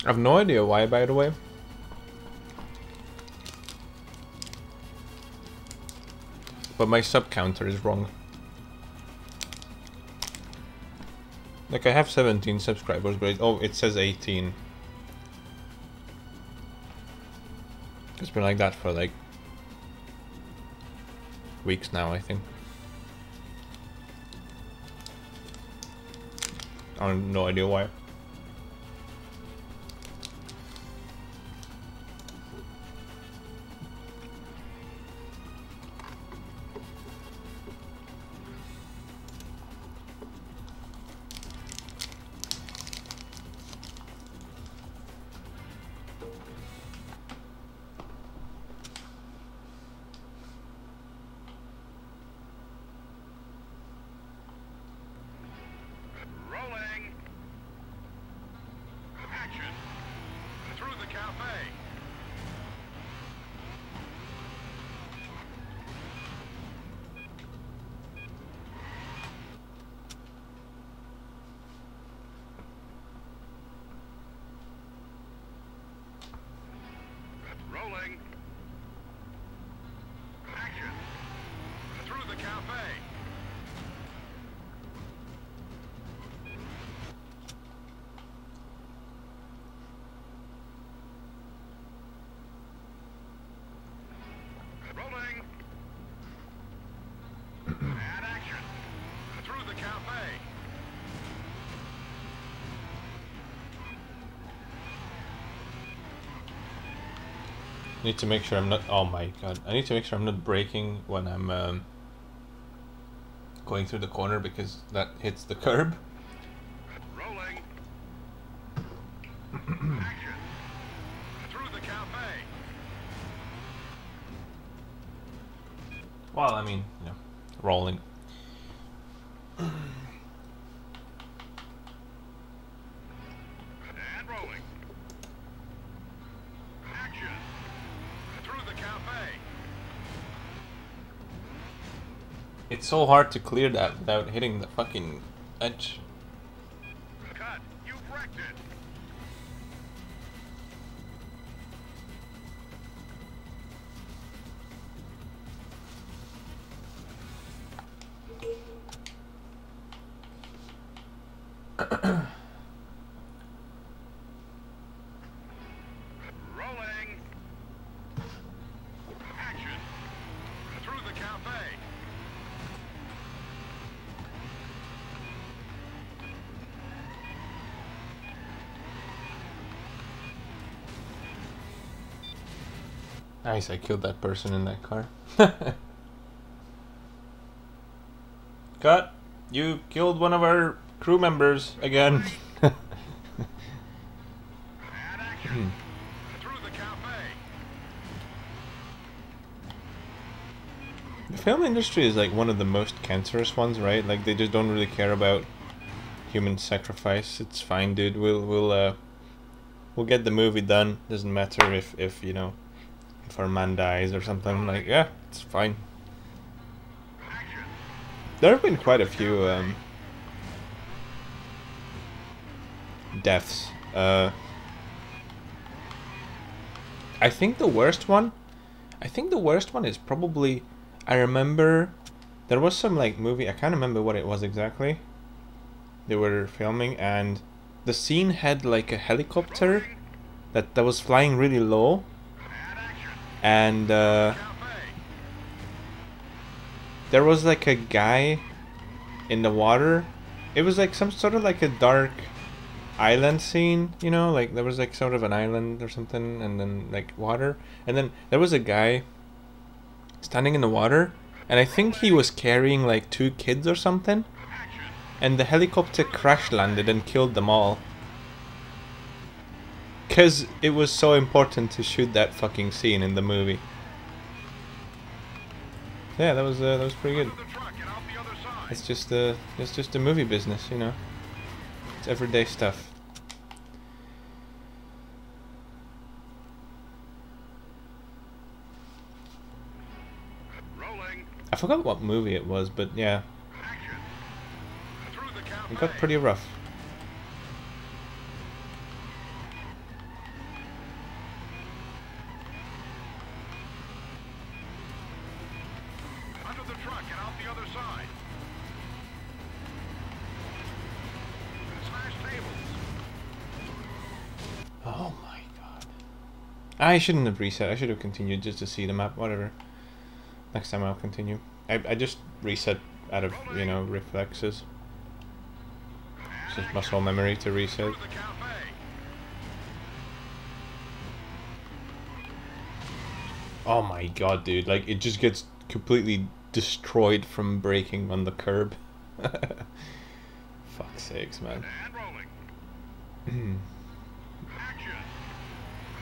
I have no idea why, by the way. But my sub counter is wrong. Like I have 17 subscribers, but it, oh, it says 18. It's been like that for like weeks now, I think. I have no idea why. To make sure I'm not. Oh my god! I need to make sure I'm not braking when I'm um, going through the corner because that hits the curb. Rolling. Action. Through the cafe. Well, I mean, you know, rolling. And rolling. Action. Through the cafe. It's so hard to clear that without hitting the fucking edge. Nice, I killed that person in that car. Cut! You killed one of our crew members again. The film industry is like one of the most cancerous ones, right? Like they just don't really care about human sacrifice. It's fine, dude. We'll we'll uh we'll get the movie done. Doesn't matter if if you know our man dies or something. Like yeah, it's fine. There have been quite a few um, deaths. Uh, I think the worst one. I think the worst one is probably. I remember there was some like movie. I can't remember what it was exactly. They were filming and the scene had like a helicopter that that was flying really low. And uh, there was like a guy in the water. It was like some sort of like a dark island scene, you know, like there was like sort of an island or something and then like water. And then there was a guy standing in the water and I think he was carrying like two kids or something. And the helicopter crash landed and killed them all. Cause it was so important to shoot that fucking scene in the movie. Yeah, that was uh, that was pretty good. To the truck and out the other side. It's just the it's just the movie business, you know. It's everyday stuff. Rolling. I forgot what movie it was, but yeah, Action. Through the cafe. it got pretty rough. I shouldn't have reset. I should have continued just to see the map. Whatever. Next time I'll continue. I I just reset out of you know reflexes. It's just muscle memory to reset. Oh my god, dude! Like it just gets completely destroyed from braking on the curb. Fuck sakes, man. And rolling. Action.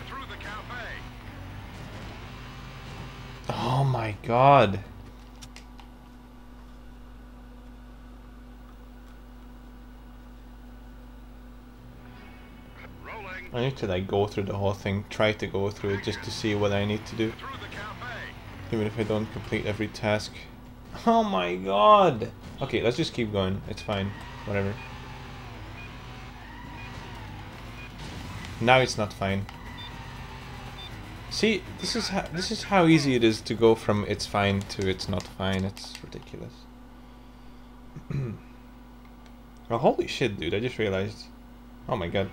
Through the cafe. Oh my god. I need to like go through the whole thing, try to go through it just to see what I need to do, Through the cafe. even if I don't complete every task. Oh my god. Okay, let's just keep going. It's fine. Whatever. Now it's not fine. See, this is how this is how easy it is to go from it's fine to it's not fine. It's ridiculous. oh, holy shit, dude! I just realized. Oh my god,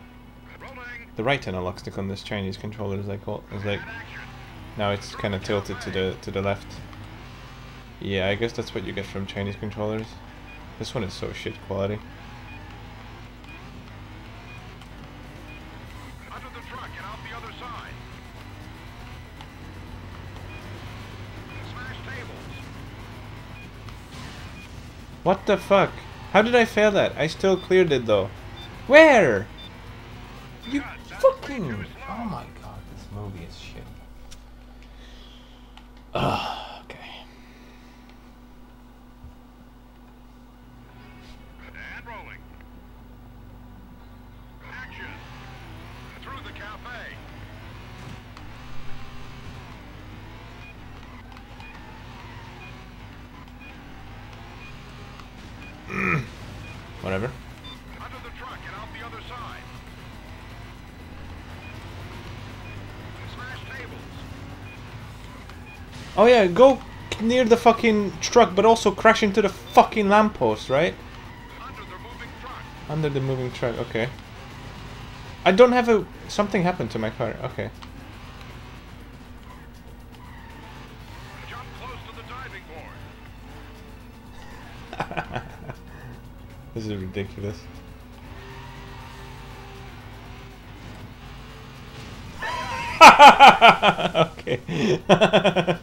the right analog stick on this Chinese controller is like is like now it's kind of tilted to the to the left. Yeah, I guess that's what you get from Chinese controllers. This one is so shit quality. What the fuck? How did I fail that? I still cleared it though. Where? You God, fucking... Oh my god, this movie is shit. Ugh, Oh yeah, go near the fucking truck, but also crash into the fucking lamppost, right? Under the moving truck. Under the moving truck, okay. I don't have a... Something happened to my car, okay. This is ridiculous. okay.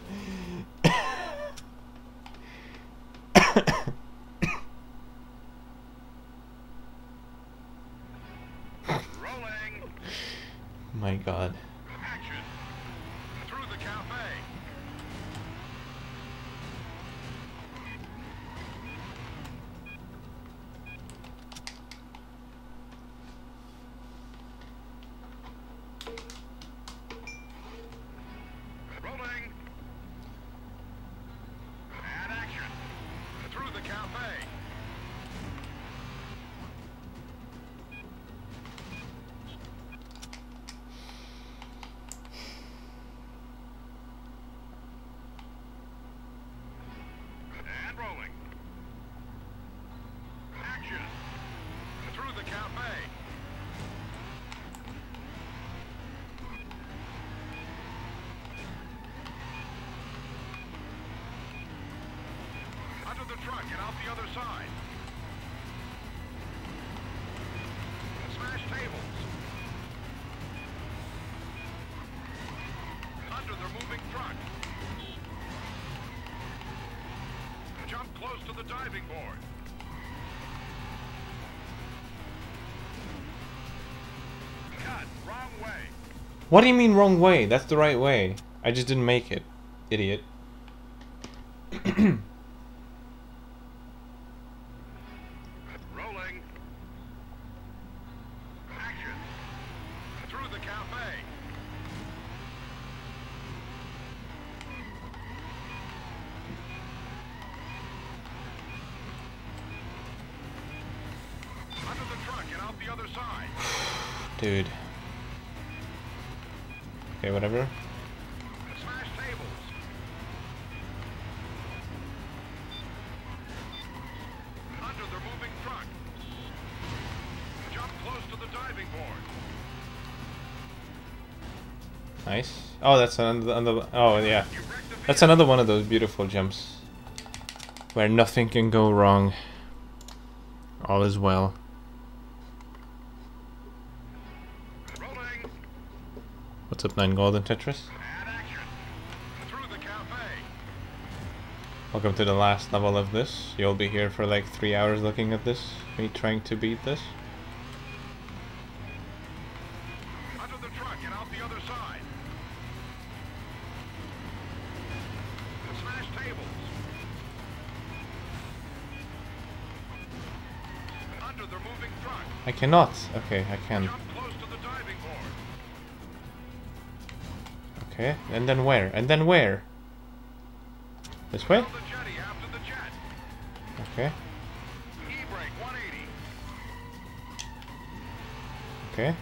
What do you mean wrong way? That's the right way. I just didn't make it. Idiot. Rolling. Action. Through the cafe. Under the truck and out the other side. Dude. Diving whatever. Nice. Oh, that's another, another... Oh, yeah. You wrecked the That's another one of those beautiful jumps. Where nothing can go wrong. All is well. Rolling. What's up, Nine Golden Tetris? And action. Through the cafe. Welcome to the last level of this. You'll be here for like three hours looking at this. Me trying to beat this. Under the truck and out the other side. Smash tables. Under the moving truck. I cannot. Okay, I can. Okay, and then where? And then where? This way? Fill the jetty after the jet. Okay, okay.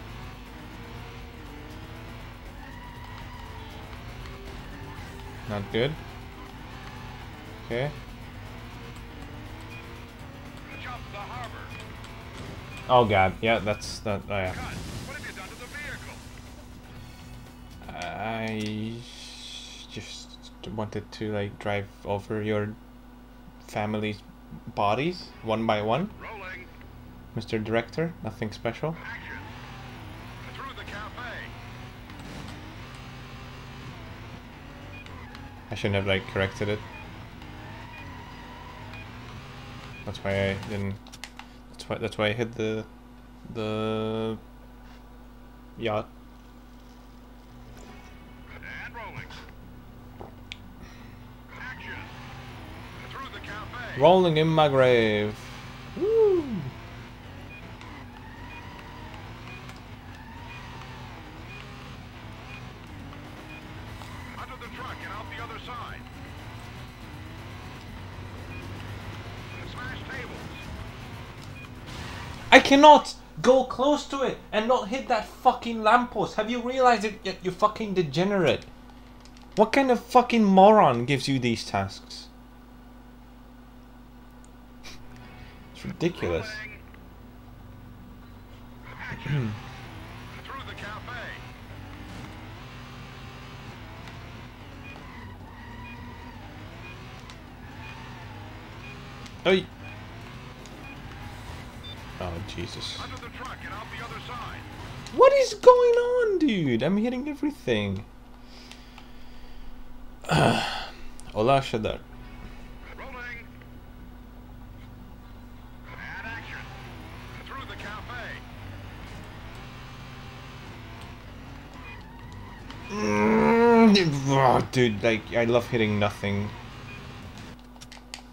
Not good. Okay. Jump the harbor. Oh god, yeah, that's that. Oh yeah. Wanted to like drive over your family's bodies one by one, Rolling. Mr. Director. Nothing special. Through the cafe. I shouldn't have like corrected it. That's why I didn't. That's why. That's why I hit the, the yacht. And rolling. Action. Through the cafe. Rolling in my grave. Woo! Under the truck and out the other side. Smash tables. I cannot go close to it and not hit that fucking lamppost. Have you realized it? yet, you fucking degenerate. What kind of fucking moron gives you these tasks? It's ridiculous. Rolling. Through the cafe. Oi. Oh Jesus. Under the truck and out the other side. What is going on, dude? I'm hitting everything. Hola, Shadar. Dude, like, I love hitting nothing.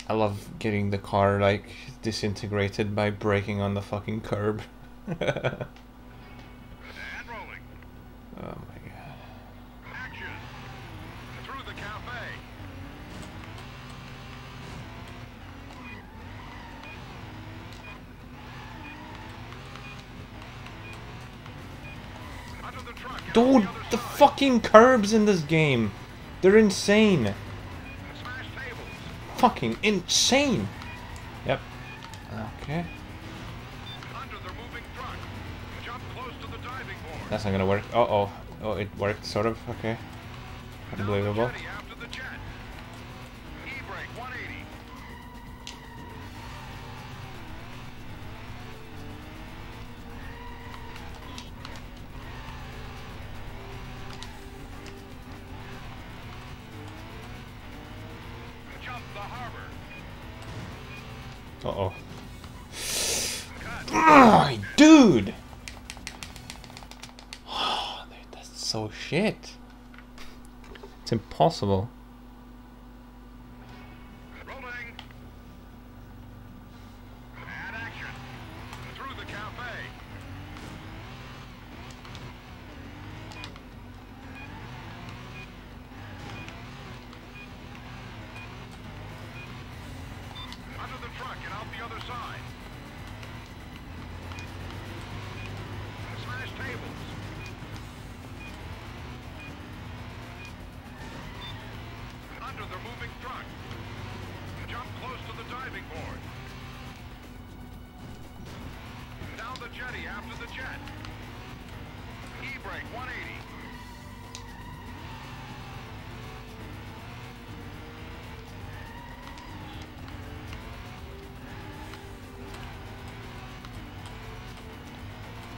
I love getting the car, like, disintegrated by braking on the fucking curb. oh my god. Action. Through the cafe. Under the truck Dude, the the fucking curbs in this game. They're insane. Fucking insane. Yep. Okay. Under the moving truck. Jump close to the diving board. That's not gonna work. Uh oh. Oh, it worked, sort of. Okay. Unbelievable. It's diving board. Down the jetty after the jet. E-brake 180.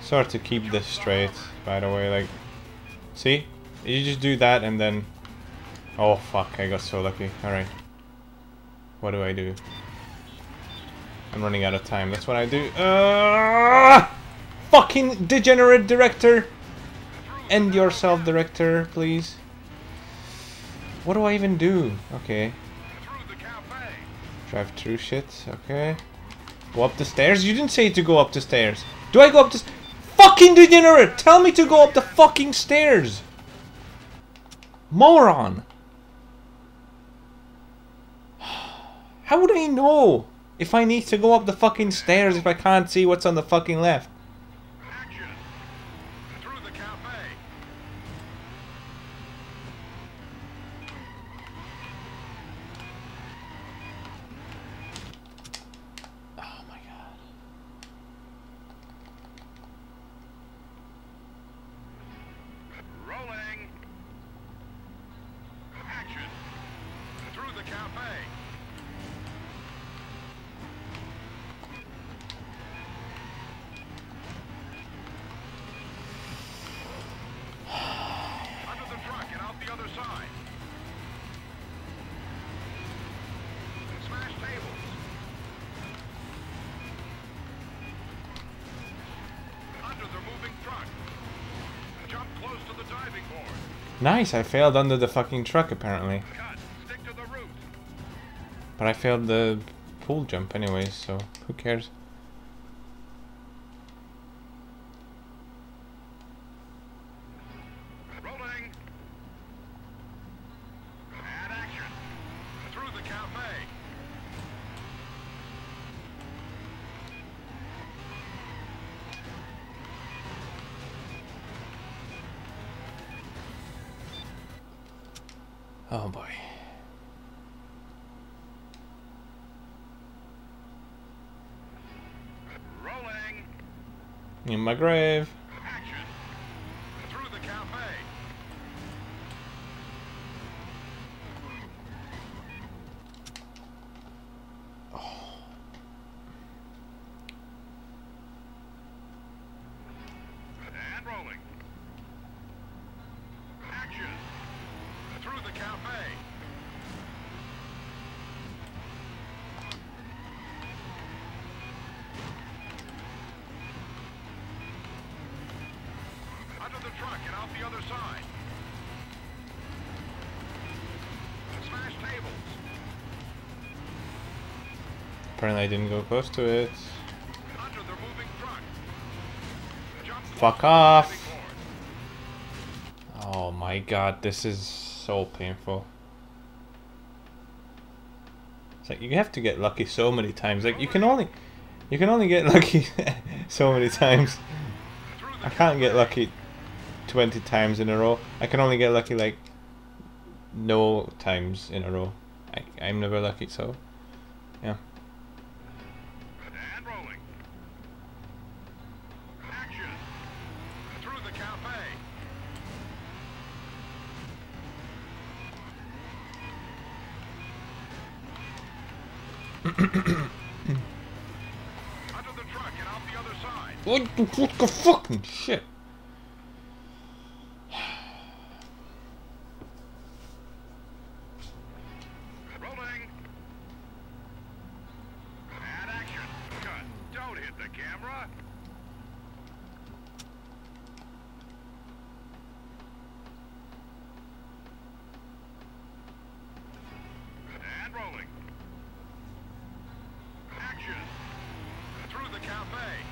It's hard to keep this straight, by the way, like... See? You just do that and then... Oh fuck, I got so lucky. Alright. What do I do? I'm running out of time, that's what I do. Uh, fucking degenerate director! End yourself, director, please. What do I even do? Okay. Drive through shit, okay. Go up the stairs? You didn't say to go up the stairs. Do I go up the Fucking degenerate! Tell me to go up the fucking stairs! Moron! How would I know if I need to go up the fucking stairs if I can't see what's on the fucking left? Nice, I failed under the fucking truck apparently. Cut. Stick to the route. But I failed the pool jump anyway, so who cares? Rolling. And action. Through the cafe. Oh boy. Rolling. In my grave. I didn't go close to it. Under the moving truck. Jump Fuck off. to the diving board. Oh my god, this is so painful. It's like you have to get lucky so many times. Like you can only you can only get lucky so many times. I can't get lucky 20 times in a row. I can only get lucky like no times in a row. I, I'm never lucky, so yeah. And rolling. Action. Through the cafe. Under the truck and out the other side. What the, what the fucking shit? Rolling. And action. Cut. Don't hit the camera. And rolling. Action. Through the cafe.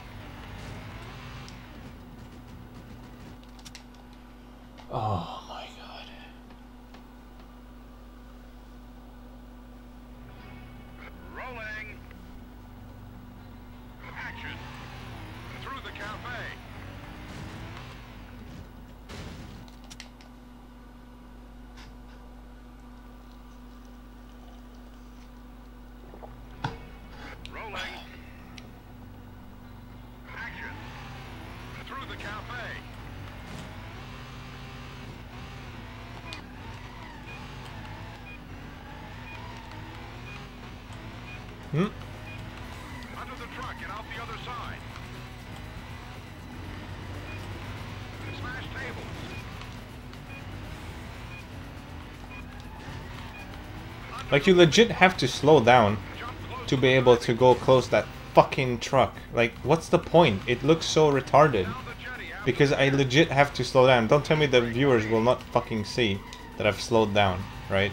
Oh my god. Rolling. Action. Through the cafe. Rolling. Action. Through the cafe. Hmm? Under the truck and out the other side. Smash tables. Like you legit have to slow down to be able to go close that fucking truck. Like what's the point? It looks so retarded. down the jetty after Because I legit have to slow down. Don't tell me the viewers will not fucking see that I've slowed down, right?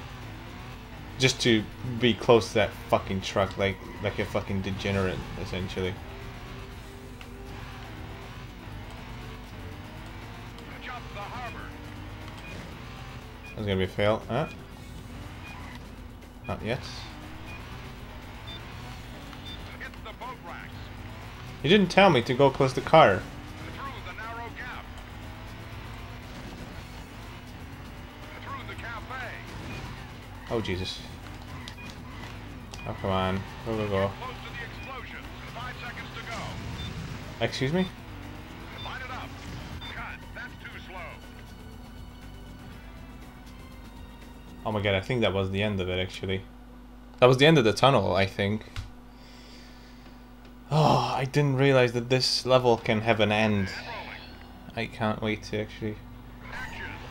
Just to be close to that fucking truck, like like a fucking degenerate, essentially. jump the harbor. That's gonna be a fail, huh? Not yet. Hit the boat racks. You didn't tell me to go close the car. Oh Jesus. Oh come on. Go go go. Excuse me? Oh my god, I think that was the end of it actually. That was the end of the tunnel, I think. Oh, I didn't realize that this level can have an end. I can't wait to actually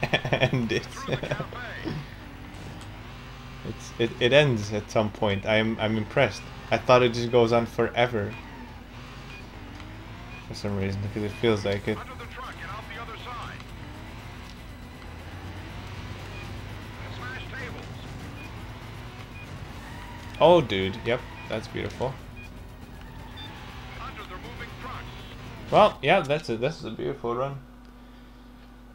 end it. It's it, it ends at some point. I'm I'm impressed. I thought it just goes on forever. For some reason, because it feels like it. Oh, dude. Yep, that's beautiful. Well, yeah, that's it. This is a beautiful run.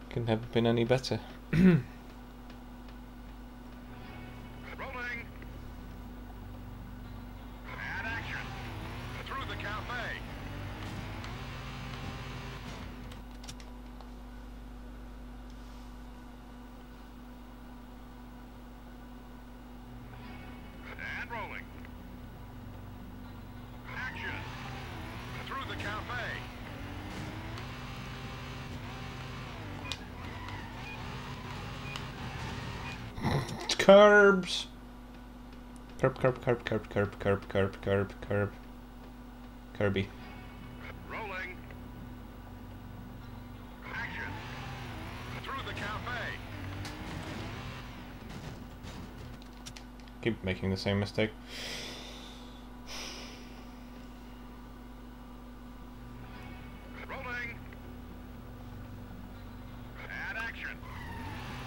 Couldn't have been any better. curb, curb, curb, curb, curb, curb, curb, curb. Kirby. Rolling. Action. Through the cafe. Keep making the same mistake.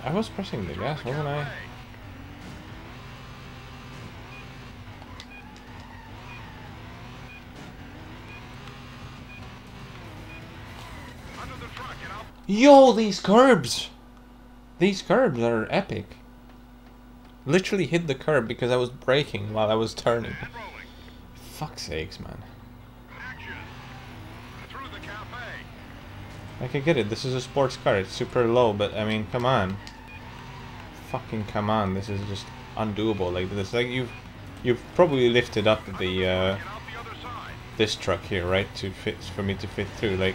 I was pressing the gas, wasn't I? Yo, these curbs! These curbs are epic. Literally hit the curb because I was braking while I was turning. Fuck's sakes, man. I get it, this is a sports car, it's super low, but I mean, come on. Fucking come on, this is just undoable. Like, this, like, you've, you've probably lifted up the, uh, this truck here, right, to fit, for me to fit through. Like,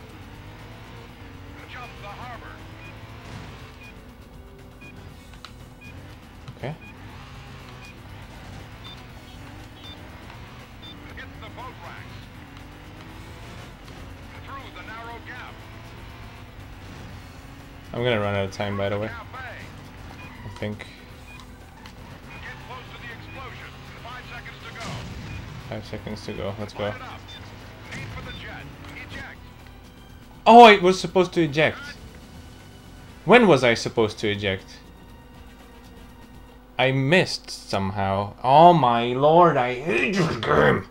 time, by the way. I think. Five seconds to go. five seconds to go. Let's go. Oh, I was supposed to eject. When was I supposed to eject? I missed somehow. Oh my lord, I hate this game.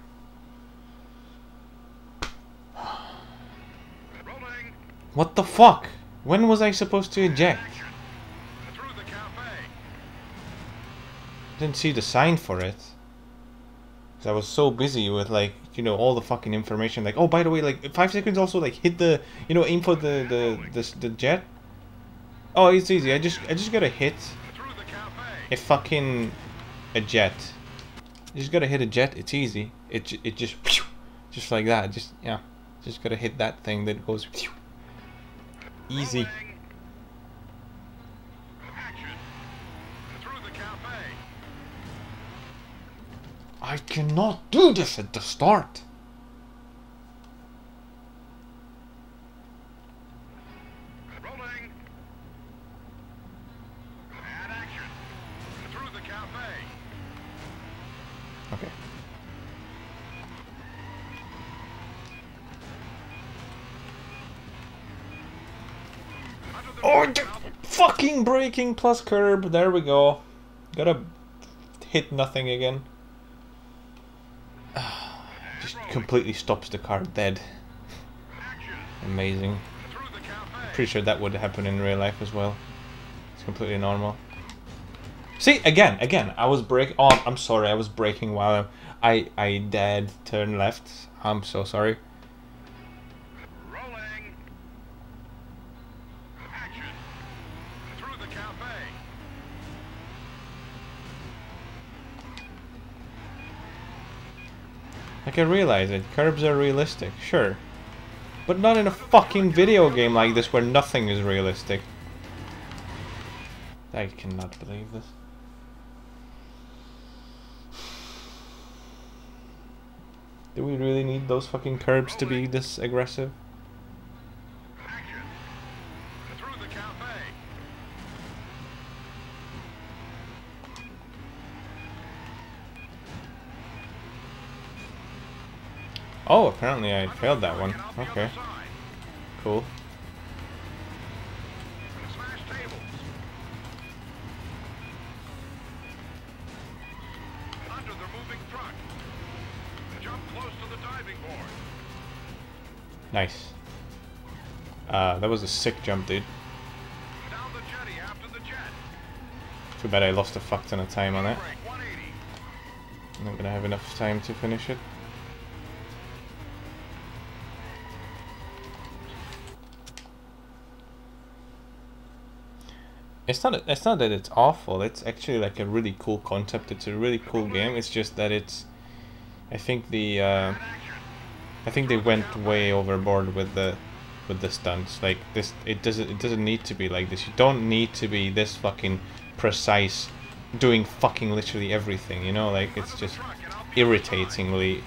What the fuck? When was I supposed to eject? Action. Through the cafe. Didn't see the sign for it. 'Cause I was so busy with like, you know, all the fucking information. Like, oh, by the way, like five seconds also like hit the, you know, aim for the the the, the jet. Oh, it's easy. I just I just gotta hit Through the cafe. a fucking a jet. You just gotta hit a jet. It's easy. It it just just like that. Just yeah, just gotta hit that thing that goes easy. I cannot do this at the start. Rolling. And action. Through the cafe. Okay. Under the Oh, moving d- truck. fucking braking plus curb. There we go. Gotta hit nothing again. Just completely stops the car dead. Amazing. Pretty sure that would happen in real life as well. It's completely normal. See, again, again, I was brake. Oh, I'm sorry, I was braking while I I dead turn left. I'm so sorry. I can realize it. Curbs are realistic, sure. But not in a fucking video game like this where nothing is realistic. I cannot believe this. Do we really need those fucking curbs to be this aggressive? Oh, apparently I failed that one. Get out the Okay, cool. Smash tables. Under the moving truck. Jump close to the diving board. Nice. Uh, that was a sick jump, dude. Down the jetty after the jet. Too bad I lost a fuck ton of time on that. I'm not gonna have enough time to finish it. It's not. It's not that it's awful. It's actually like a really cool concept. It's a really cool game. It's just that it's. I think the. Uh, I think they went way overboard with the, with the stunts. Like this, it doesn't. It doesn't need to be like this. You don't need to be this fucking precise, doing fucking literally everything. You know, like it's just irritatingly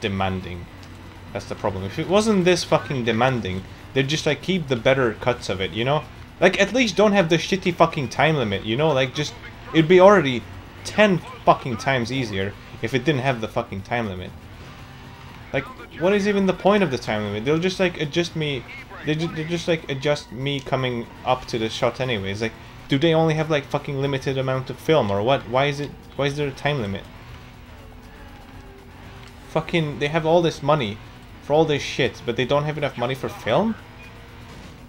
demanding. That's the problem. If it wasn't this fucking demanding, they'd just like keep the better cuts of it, you know? Like at least don't have the shitty fucking time limit, you know? Like just it'd be already 10 fucking times easier if it didn't have the fucking time limit. Like what is even the point of the time limit? They'll just like adjust me they ju- they just like adjust me coming up to the shot anyways. Like do they only have like fucking limited amount of film or what? Why is it why is there a time limit? Fucking they have all this money for all this shit, but they don't have enough money for film?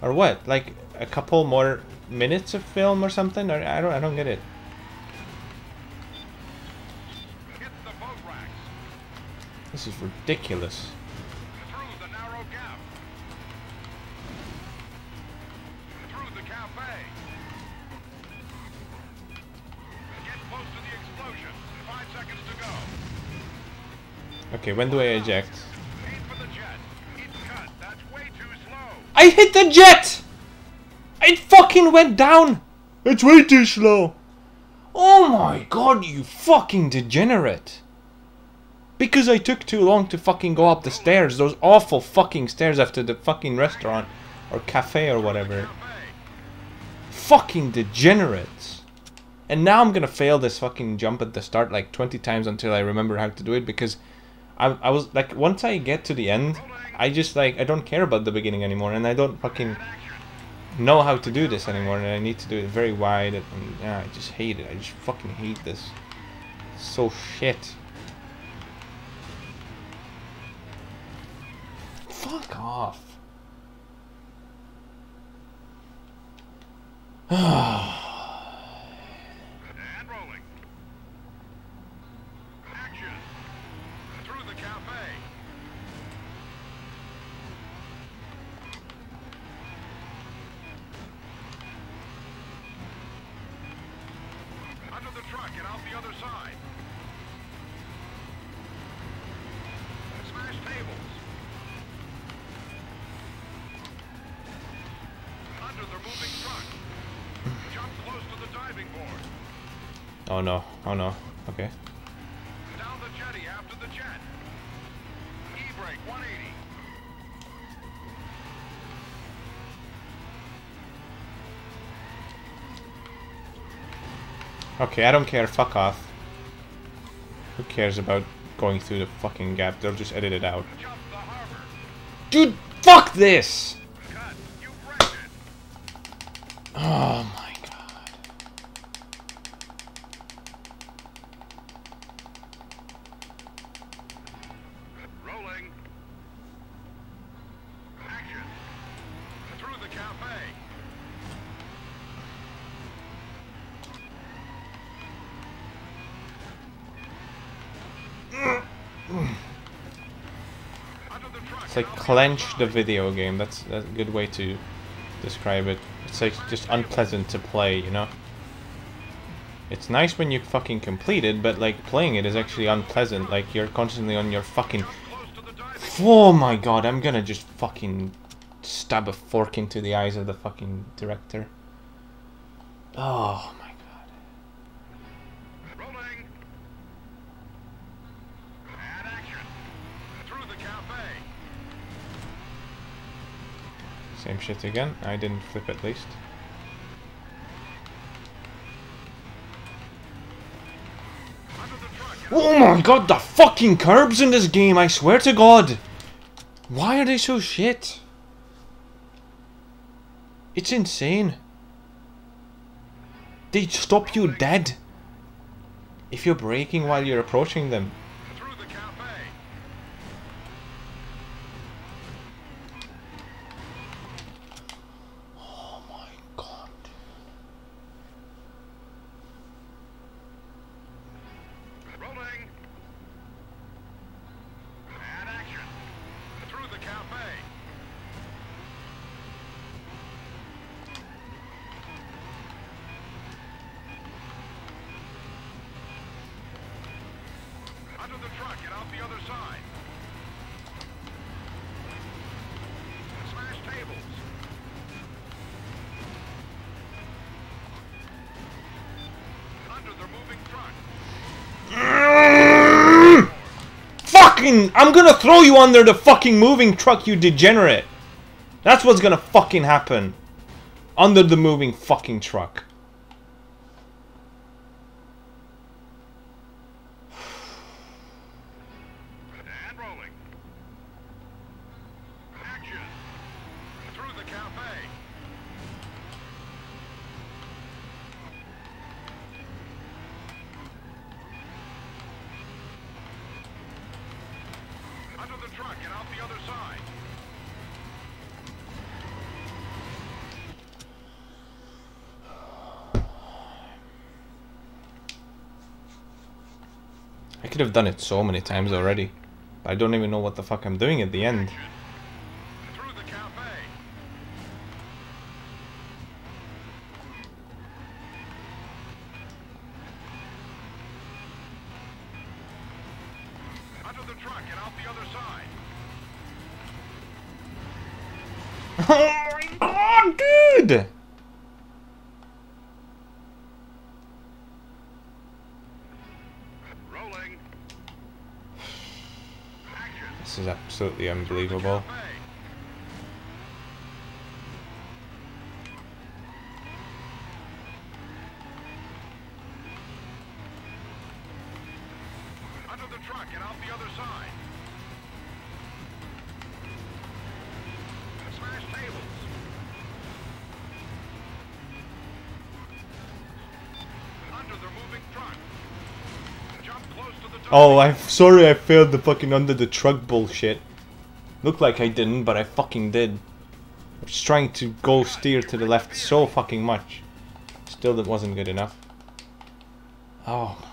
Or what? Like a couple more minutes of film or something? Or I don't I don't get it. Hit the boat racks. This is ridiculous. Through the narrow gap. Through the cafe. Get close to the explosion. Five seconds to go. Okay, when do I eject? Aim for the jet. Keep cut. That's way too slow. I hit the jet! It fucking went down! It's way too slow. Oh my god, you fucking degenerate. Because I took too long to fucking go up the stairs, those awful fucking stairs after the fucking restaurant or cafe or whatever. Fucking degenerates. And now I'm gonna fail this fucking jump at the start like 20 times until I remember how to do it because I, I was like, once I get to the end, I just like, I don't care about the beginning anymore and I don't fucking know how to do this anymore and I need to do it very wide and yeah, I just hate it. I just fucking hate this. So shit. Fuck off. And Oh no, oh no. Okay. Down the jetty after the jet. E-brake 180. Okay, I don't care, fuck off. Who cares about going through the fucking gap? They'll just edit it out. Jump the harbor. Dude, fuck this! Cut. You wrecked it. Oh my god. Rolling. Action. Through the cafe. Under the truck It's like and out the clench the video game. That's, that's a good way to describe it. It's like just unpleasant to play, you know? It's nice when you fucking complete it, but like playing it is actually unpleasant. Like you're constantly on your fucking. Oh my god! I'm gonna just fucking stab a fork into the eyes of the fucking director. Oh shit again. I didn't flip at least. Oh my god, the fucking curbs in this game, I swear to god! Why are they so shit? It's insane. They stop you dead. If you're braking while you're approaching them. Fucking! I'm gonna throw you under the fucking moving truck, you degenerate! That's what's gonna fucking happen. Under the moving fucking truck. And rolling. Action. Through the cafe. Under the truck and out the other side. I could have done it so many times already. I don't even know what the fuck I'm doing at the end. Top. Oh, I'm sorry I failed the fucking under the truck bullshit. Looked like I didn't, but I fucking did. I was trying to go steer to the left so fucking much. Still, that wasn't good enough. Oh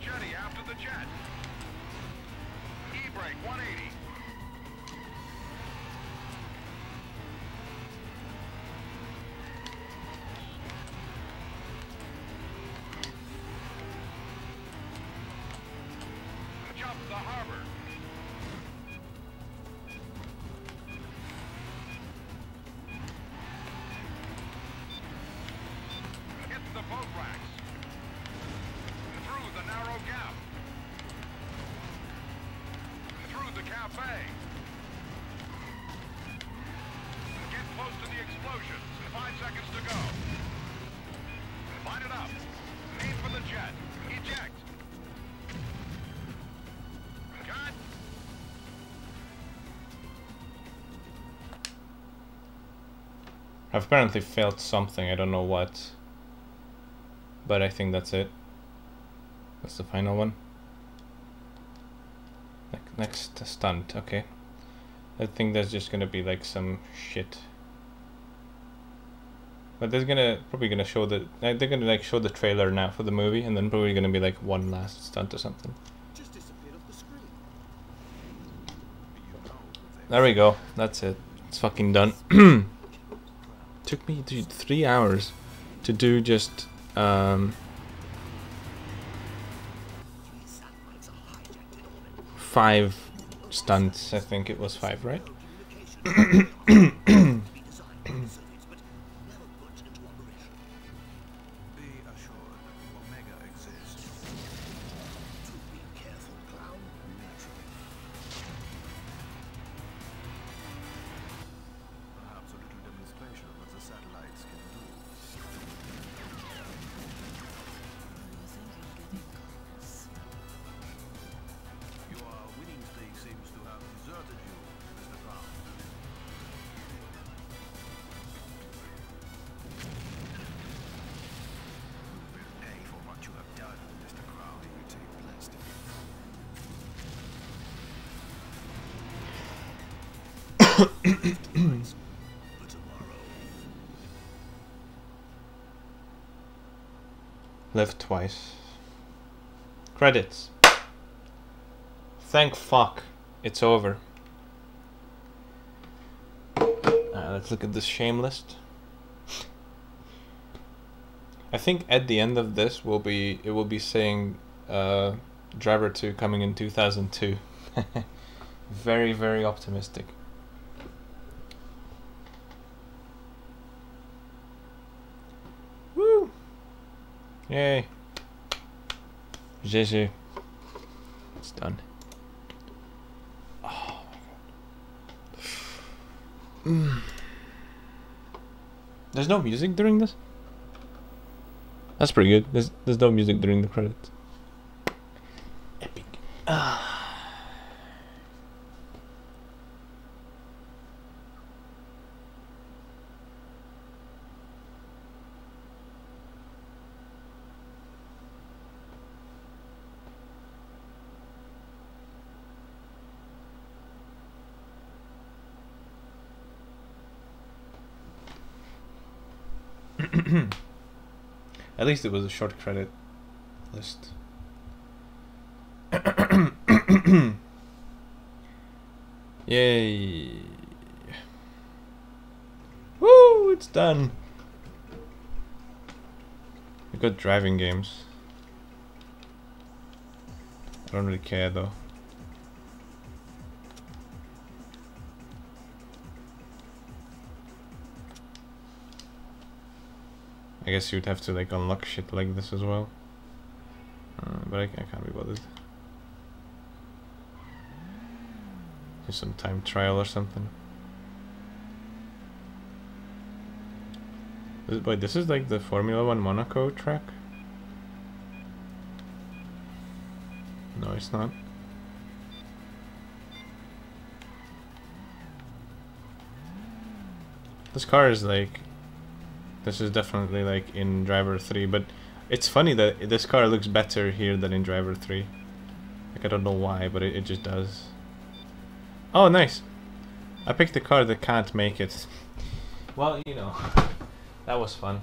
Jetty after the jet. E-brake 180. I've apparently failed something, I don't know what. But I think that's it. That's the final one. Ne- Next stunt, okay. I think there's just gonna be like some shit. But they're gonna probably gonna show the uh, they're gonna like show the trailer now for the movie, and then probably gonna be like one last stunt or something. Just disappeared off the screen. There we go. That's it. It's fucking done. Took me dude, three hours to do just um, five stunts. I think it was five, right? Twice. Credits. Thank fuck. It's over. Uh, let's look at this shame list. I think at the end of this will be it will be saying uh, Driver 2 coming in 2002. very very optimistic. Woo! Yay. GG. It's done. Oh my god. Mm. There's no music during this? That's pretty good. There's there's no music during the credits. Epic. Ah. At least it was a short credit list. Yay. Woo, it's done. Good driving games. I don't really care though. I guess you'd have to like unlock shit like this as well. Uh, but I, I can't be bothered. Do some time trial or something. This, wait, this is like the Formula One Monaco track? No, it's not. This car is like this is definitely like in Driver 3, but it's funny that this car looks better here than in Driver 3. Like I don't know why, but it, it just does. Oh, nice. I picked a car that can't make it. Well, you know, that was fun.